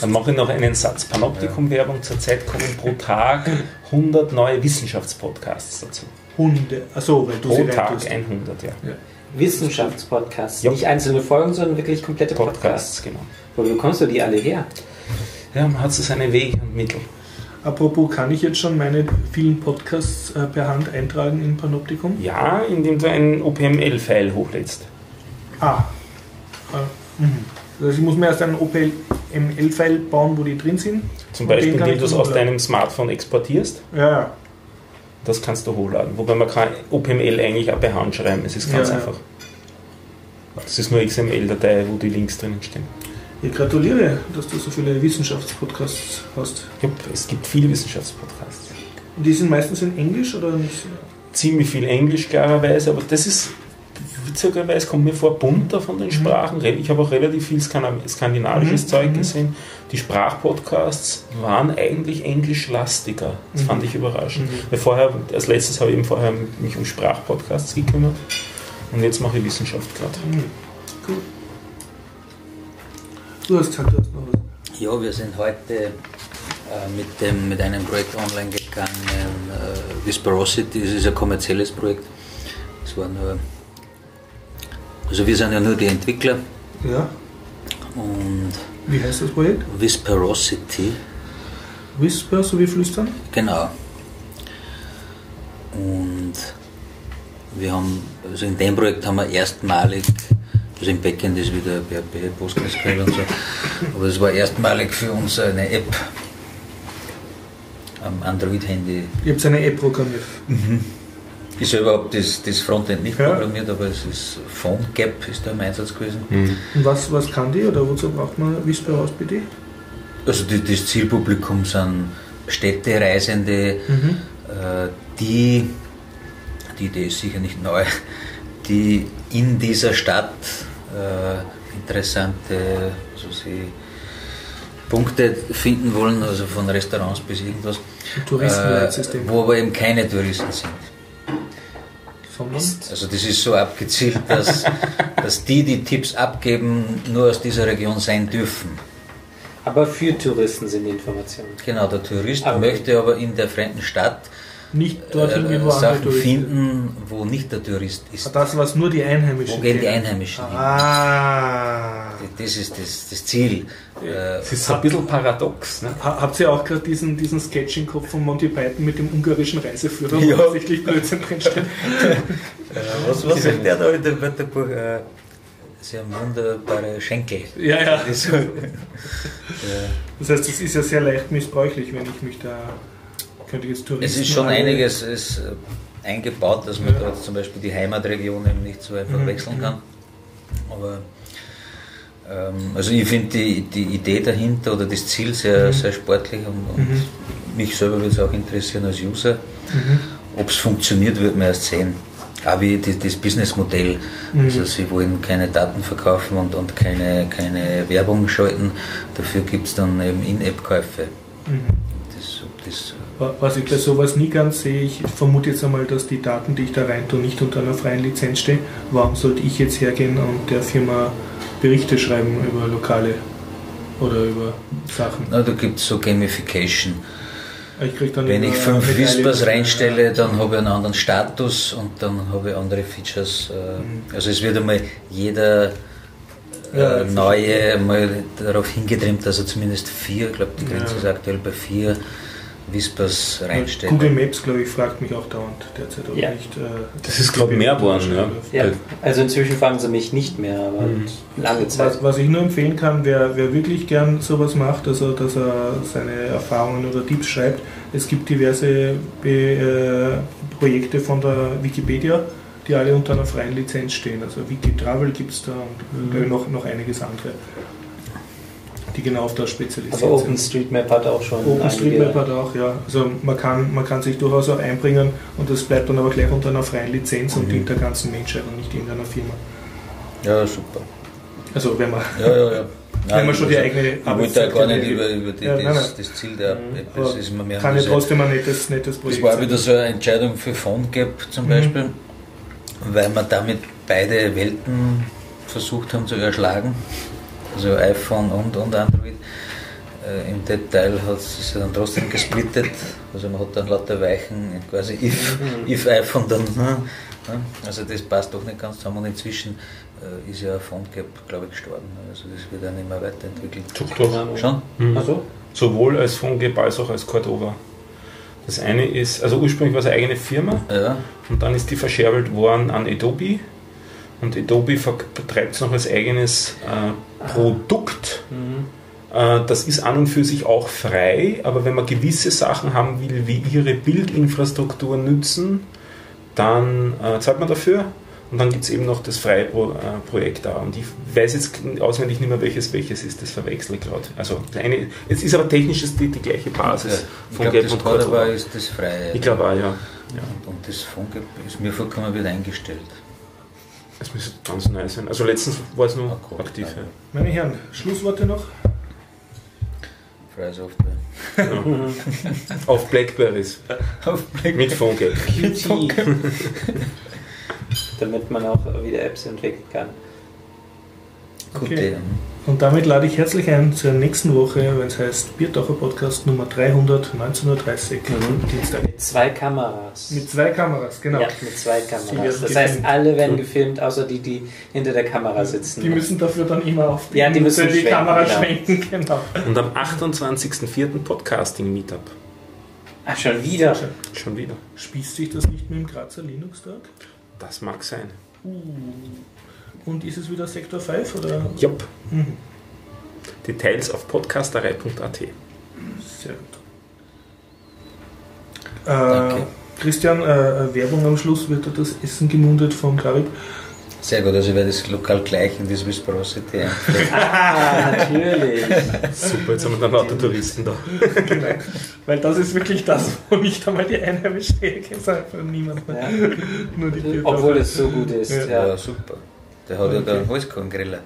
Dann mache ich noch einen Satz Panoptikum-Werbung. Zurzeit kommen pro Tag 100 neue Wissenschaftspodcasts dazu. Hunde. Achso, weil du sie Pro Tag reintust. 100, ja. Wissenschaftspodcasts. Ja. Nicht einzelne Folgen, sondern wirklich komplette Podcasts. Podcasts, genau. Wo bekommst du die alle her? Ja, man hat so seine Wege und Mittel. Apropos, kann ich jetzt schon meine vielen Podcasts äh, per Hand eintragen in Panoptikum? Ja, indem du ein OPML-File hochlädst. Ah. Äh, mhm. Also ich muss mir erst einen OPML-File bauen, wo die drin sind. Zum Beispiel, indem du es aus deinem Smartphone exportierst. Ja, ja. Das kannst du hochladen. Wobei man kann OPML eigentlich auch per Hand schreiben. Es ist ganz Ja, ja. einfach. Das ist nur XML-Datei, wo die Links drinnen stehen. Ich gratuliere, dass du so viele Wissenschaftspodcasts hast. Ja, es gibt viele Wissenschaftspodcasts. Und die sind meistens in Englisch oder nicht? Ziemlich viel Englisch klarerweise, aber das ist witzigerweise kommt mir vor bunter von den Sprachen. Ich habe auch relativ viel skandinavisches Mhm. Zeug Mhm. gesehen. Die Sprachpodcasts waren eigentlich englischlastiger. Das Mhm. fand ich überraschend. Mhm. Weil vorher, als letztes habe ich eben vorher mich um Sprachpodcasts gekümmert. Und jetzt mache ich Wissenschaft gerade. Mhm. Cool. Du hast gesagt, du hast noch was. Ja, wir sind heute äh, mit, dem, mit einem Projekt online gegangen, äh, Whisperosity, das ist ein kommerzielles Projekt. Es war nur, also wir sind ja nur die Entwickler Ja. und Wie heißt das Projekt? Whisperosity, Whisper, so wie Flüstern? genau. Und wir haben, also in dem Projekt haben wir erstmalig, also im Backend ist wieder PHP, PostgreSQL und so, aber es war erstmalig für uns eine App am Android-Handy. Ihr habt eine App programmiert. Ich selber habe das, das Frontend nicht Ja. programmiert, aber es ist PhoneGap ist da im Einsatz gewesen. Und was, was kann die oder wozu braucht man Whisper aus bitte? Also die, das Zielpublikum sind Städtereisende, Mhm. äh, die, die Idee ist sicher nicht neu, die in dieser Stadt äh, interessante also sie Punkte finden wollen, also von Restaurants bis irgendwas, Ein Touristenleitsystem. äh, wo aber eben keine Touristen sind. Sondern? Also das ist so abgezielt, dass, *laughs* dass die, die Tipps abgeben, nur aus dieser Region sein dürfen. Aber für Touristen sind die Informationen. Genau, der Tourist Ah, okay. möchte aber in der fremden Stadt nicht dorthin gehen, wo äh, andere Sachen Touristen finden, wo nicht der Tourist ist. Das, was nur die Einheimischen Wo gehen die. Einheimischen hin? Ah. Das ist das, das Ziel. Äh, Es ist so ein bisschen paradox. Ne? Ha- Habt ihr auch gerade diesen, diesen Sketch im Kopf von Monty Python mit dem ungarischen Reiseführer, Ja. wo offensichtlich Blödsinn drinsteht? *laughs* was was sagt der da in dem Wörterbuch? Äh, Sie haben wunderbare Schenkel. Ja, ja. Das äh, Das heißt, es ist ja sehr leicht missbräuchlich, wenn ich mich da. Könnte jetzt Touristen es ist schon einiges ist, äh, eingebaut, dass man Ja. dort zum Beispiel die Heimatregion eben nicht so einfach Mhm. wechseln kann. Aber ähm, also ich finde die, die Idee dahinter oder das Ziel sehr, sehr sportlich und, und Mhm. mich selber würde es auch interessieren als User. Mhm. Ob es funktioniert, wird man erst sehen. Auch wie die, das Businessmodell. Mhm. Also sie wollen keine Daten verkaufen und, und keine, keine Werbung schalten. Dafür gibt es dann eben In-App-Käufe. Mhm. Das, ob das, Was ich bei sowas nie ganz sehe, ich vermute jetzt einmal, dass die Daten, die ich da rein tue, nicht unter einer freien Lizenz stehen. Warum sollte ich jetzt hergehen und der Firma Berichte schreiben über Lokale oder über Sachen? na, da gibt es so Gamification. Ich Wenn ich fünf. Whispers reinstelle, dann habe ich einen anderen Status und dann habe ich andere Features. äh, Mhm. Also es wird einmal jeder Ja, äh, neue mal darauf hingetrimmt, dass er zumindest vier, ich glaube die Grenze Ja. ist aktuell bei vier Whispers reinstellt. Google Maps, glaube ich, fragt mich auch dauernd derzeit, ob Ja. nicht. Äh, Das ist, glaub ich, mehr geworden, ja. Ja, also inzwischen fragen sie mich nicht mehr, aber Mhm. lange Zeit. Was, was ich nur empfehlen kann, wer, wer wirklich gern sowas macht, also dass er seine Erfahrungen oder Tipps schreibt, es gibt diverse Be, äh, Projekte von der Wikipedia, die alle unter einer freien Lizenz stehen. Also Wikitravel gibt es da und Mhm. noch, noch einiges andere, die genau auf das spezialisiert aber sind. OpenStreetMap hat auch schon OpenStreetMap hat auch, ja. Also man kann, man kann sich durchaus auch einbringen und das bleibt dann aber gleich unter einer freien Lizenz und Mhm. dient der ganzen Menschheit und nicht irgendeiner Firma. Ja, super. Also wenn man, Ja, ja, ja. *laughs* wenn man schon die eigene Ich wollte ja gar nicht über, über die, Ja, das, nein, nein. das Ziel der Mhm. App, das ist mir mehr kann ja trotzdem ein nettes, nettes Das Projekt war sein. wieder so eine Entscheidung für PhoneGap zum Mhm. Beispiel, weil wir damit beide Welten versucht haben zu erschlagen. Also iPhone und, und Android. Äh, Im Detail hat es sich dann trotzdem gesplittet. Also man hat dann lauter Weichen, quasi if, Mhm. if iPhone dann. ne? Also das passt doch nicht ganz zusammen. Und inzwischen äh, ist ja PhoneGap, glaube ich, gestorben. Also das wird dann immer weiterentwickelt. Doch, Schon? Mhm. Ach so? Sowohl als PhoneGap als auch als Cordova. Das eine ist, also ursprünglich war es eine eigene Firma Ja. und dann ist die verscherbelt worden an Adobe. Und Adobe betreibt es noch als eigenes äh, Produkt. Mhm. Äh, Das ist an und für sich auch frei, aber wenn man gewisse Sachen haben will, wie ihre Bildinfrastruktur nützen, dann äh, zahlt man dafür. Und dann gibt es eben noch das freie Pro, äh, Projekt da. Und ich weiß jetzt auswendig nicht mehr, welches welches ist. Das verwechsel ich gerade. Also das eine, es ist aber technisch ist die, die gleiche Basis Ich von das und Cordova ist das freie. Ich glaube auch, ja. ja. Und, das PhoneGap ist mir vollkommen wieder eingestellt. Es müsste ganz neu sein. Also letztens war es nur Ah, cool. aktiv. Ja. Meine Herren, Schlussworte noch? Freie Software. Auf Blackberries *laughs* Auf mit PhoneGap. Qt. *laughs* Damit man auch wieder Apps entwickeln kann. Gute. Okay. Und damit lade ich herzlich ein zur nächsten Woche, wenn es heißt Biertaucher Podcast Nummer 300, 19.30 Uhr, Dienstag. Mit zwei Kameras. Mit zwei Kameras, genau. Ja, mit zwei Die Kameras. Das heißt, alle werden gefilmt, außer die, die hinter der Kamera sitzen. Die müssen dafür dann immer auf Ja, die müssen die Kamera genau. schwenken, genau. Und am 28.04. Podcasting-Meetup. Ach, schon wieder. Schon wieder. Spießt sich das nicht mit dem Grazer Linux-Tag? Das mag sein. Und ist es wieder Sektor 5 oder? Jupp. Mhm. Details auf podcasterei.at. Sehr gut. Äh, Danke. Christian, äh, Werbung am Schluss wird da das Essen gemundet von Klarib. Sehr gut, also ich werde das lokal gleich in das Whisperosity einführen. Ah, *laughs* natürlich. Super, jetzt haben wir dann lauter Touristen da. genau. Weil das ist wirklich das, wo nicht einmal die Einheimischen hergehen, sagt von niemand mehr. Ja. Nur die. Obwohl es so gut ist. Ja. Ja, super. Der hat ja da einen Holzkorngriller.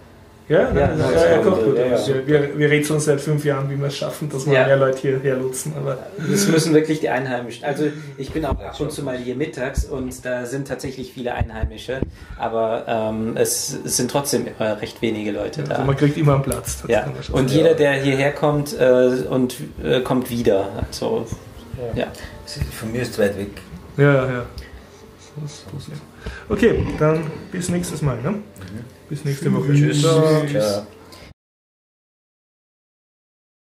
Ja, Ja, nein, ja, ja, ja, ja, kocht gut. ja, ja. Wir, wir, rätseln seit fünf Jahren, wie wir es schaffen, dass wir Ja. mehr Leute hierher lotsen. Aber Das müssen wirklich die Einheimischen. Also ich bin auch ab und zu mal hier mittags und da sind tatsächlich viele Einheimische, aber ähm, es, es sind trotzdem immer recht wenige Leute also da. man kriegt immer einen Platz. Das Ja, kann man schon und jeder, der hierher kommt äh, und äh, kommt wieder. Also Ja. Von mir ist es weit weg. Ja, ja, ja. Okay, dann bis nächstes Mal. Ne? Bis nächste Woche. Tschüss. Ciao.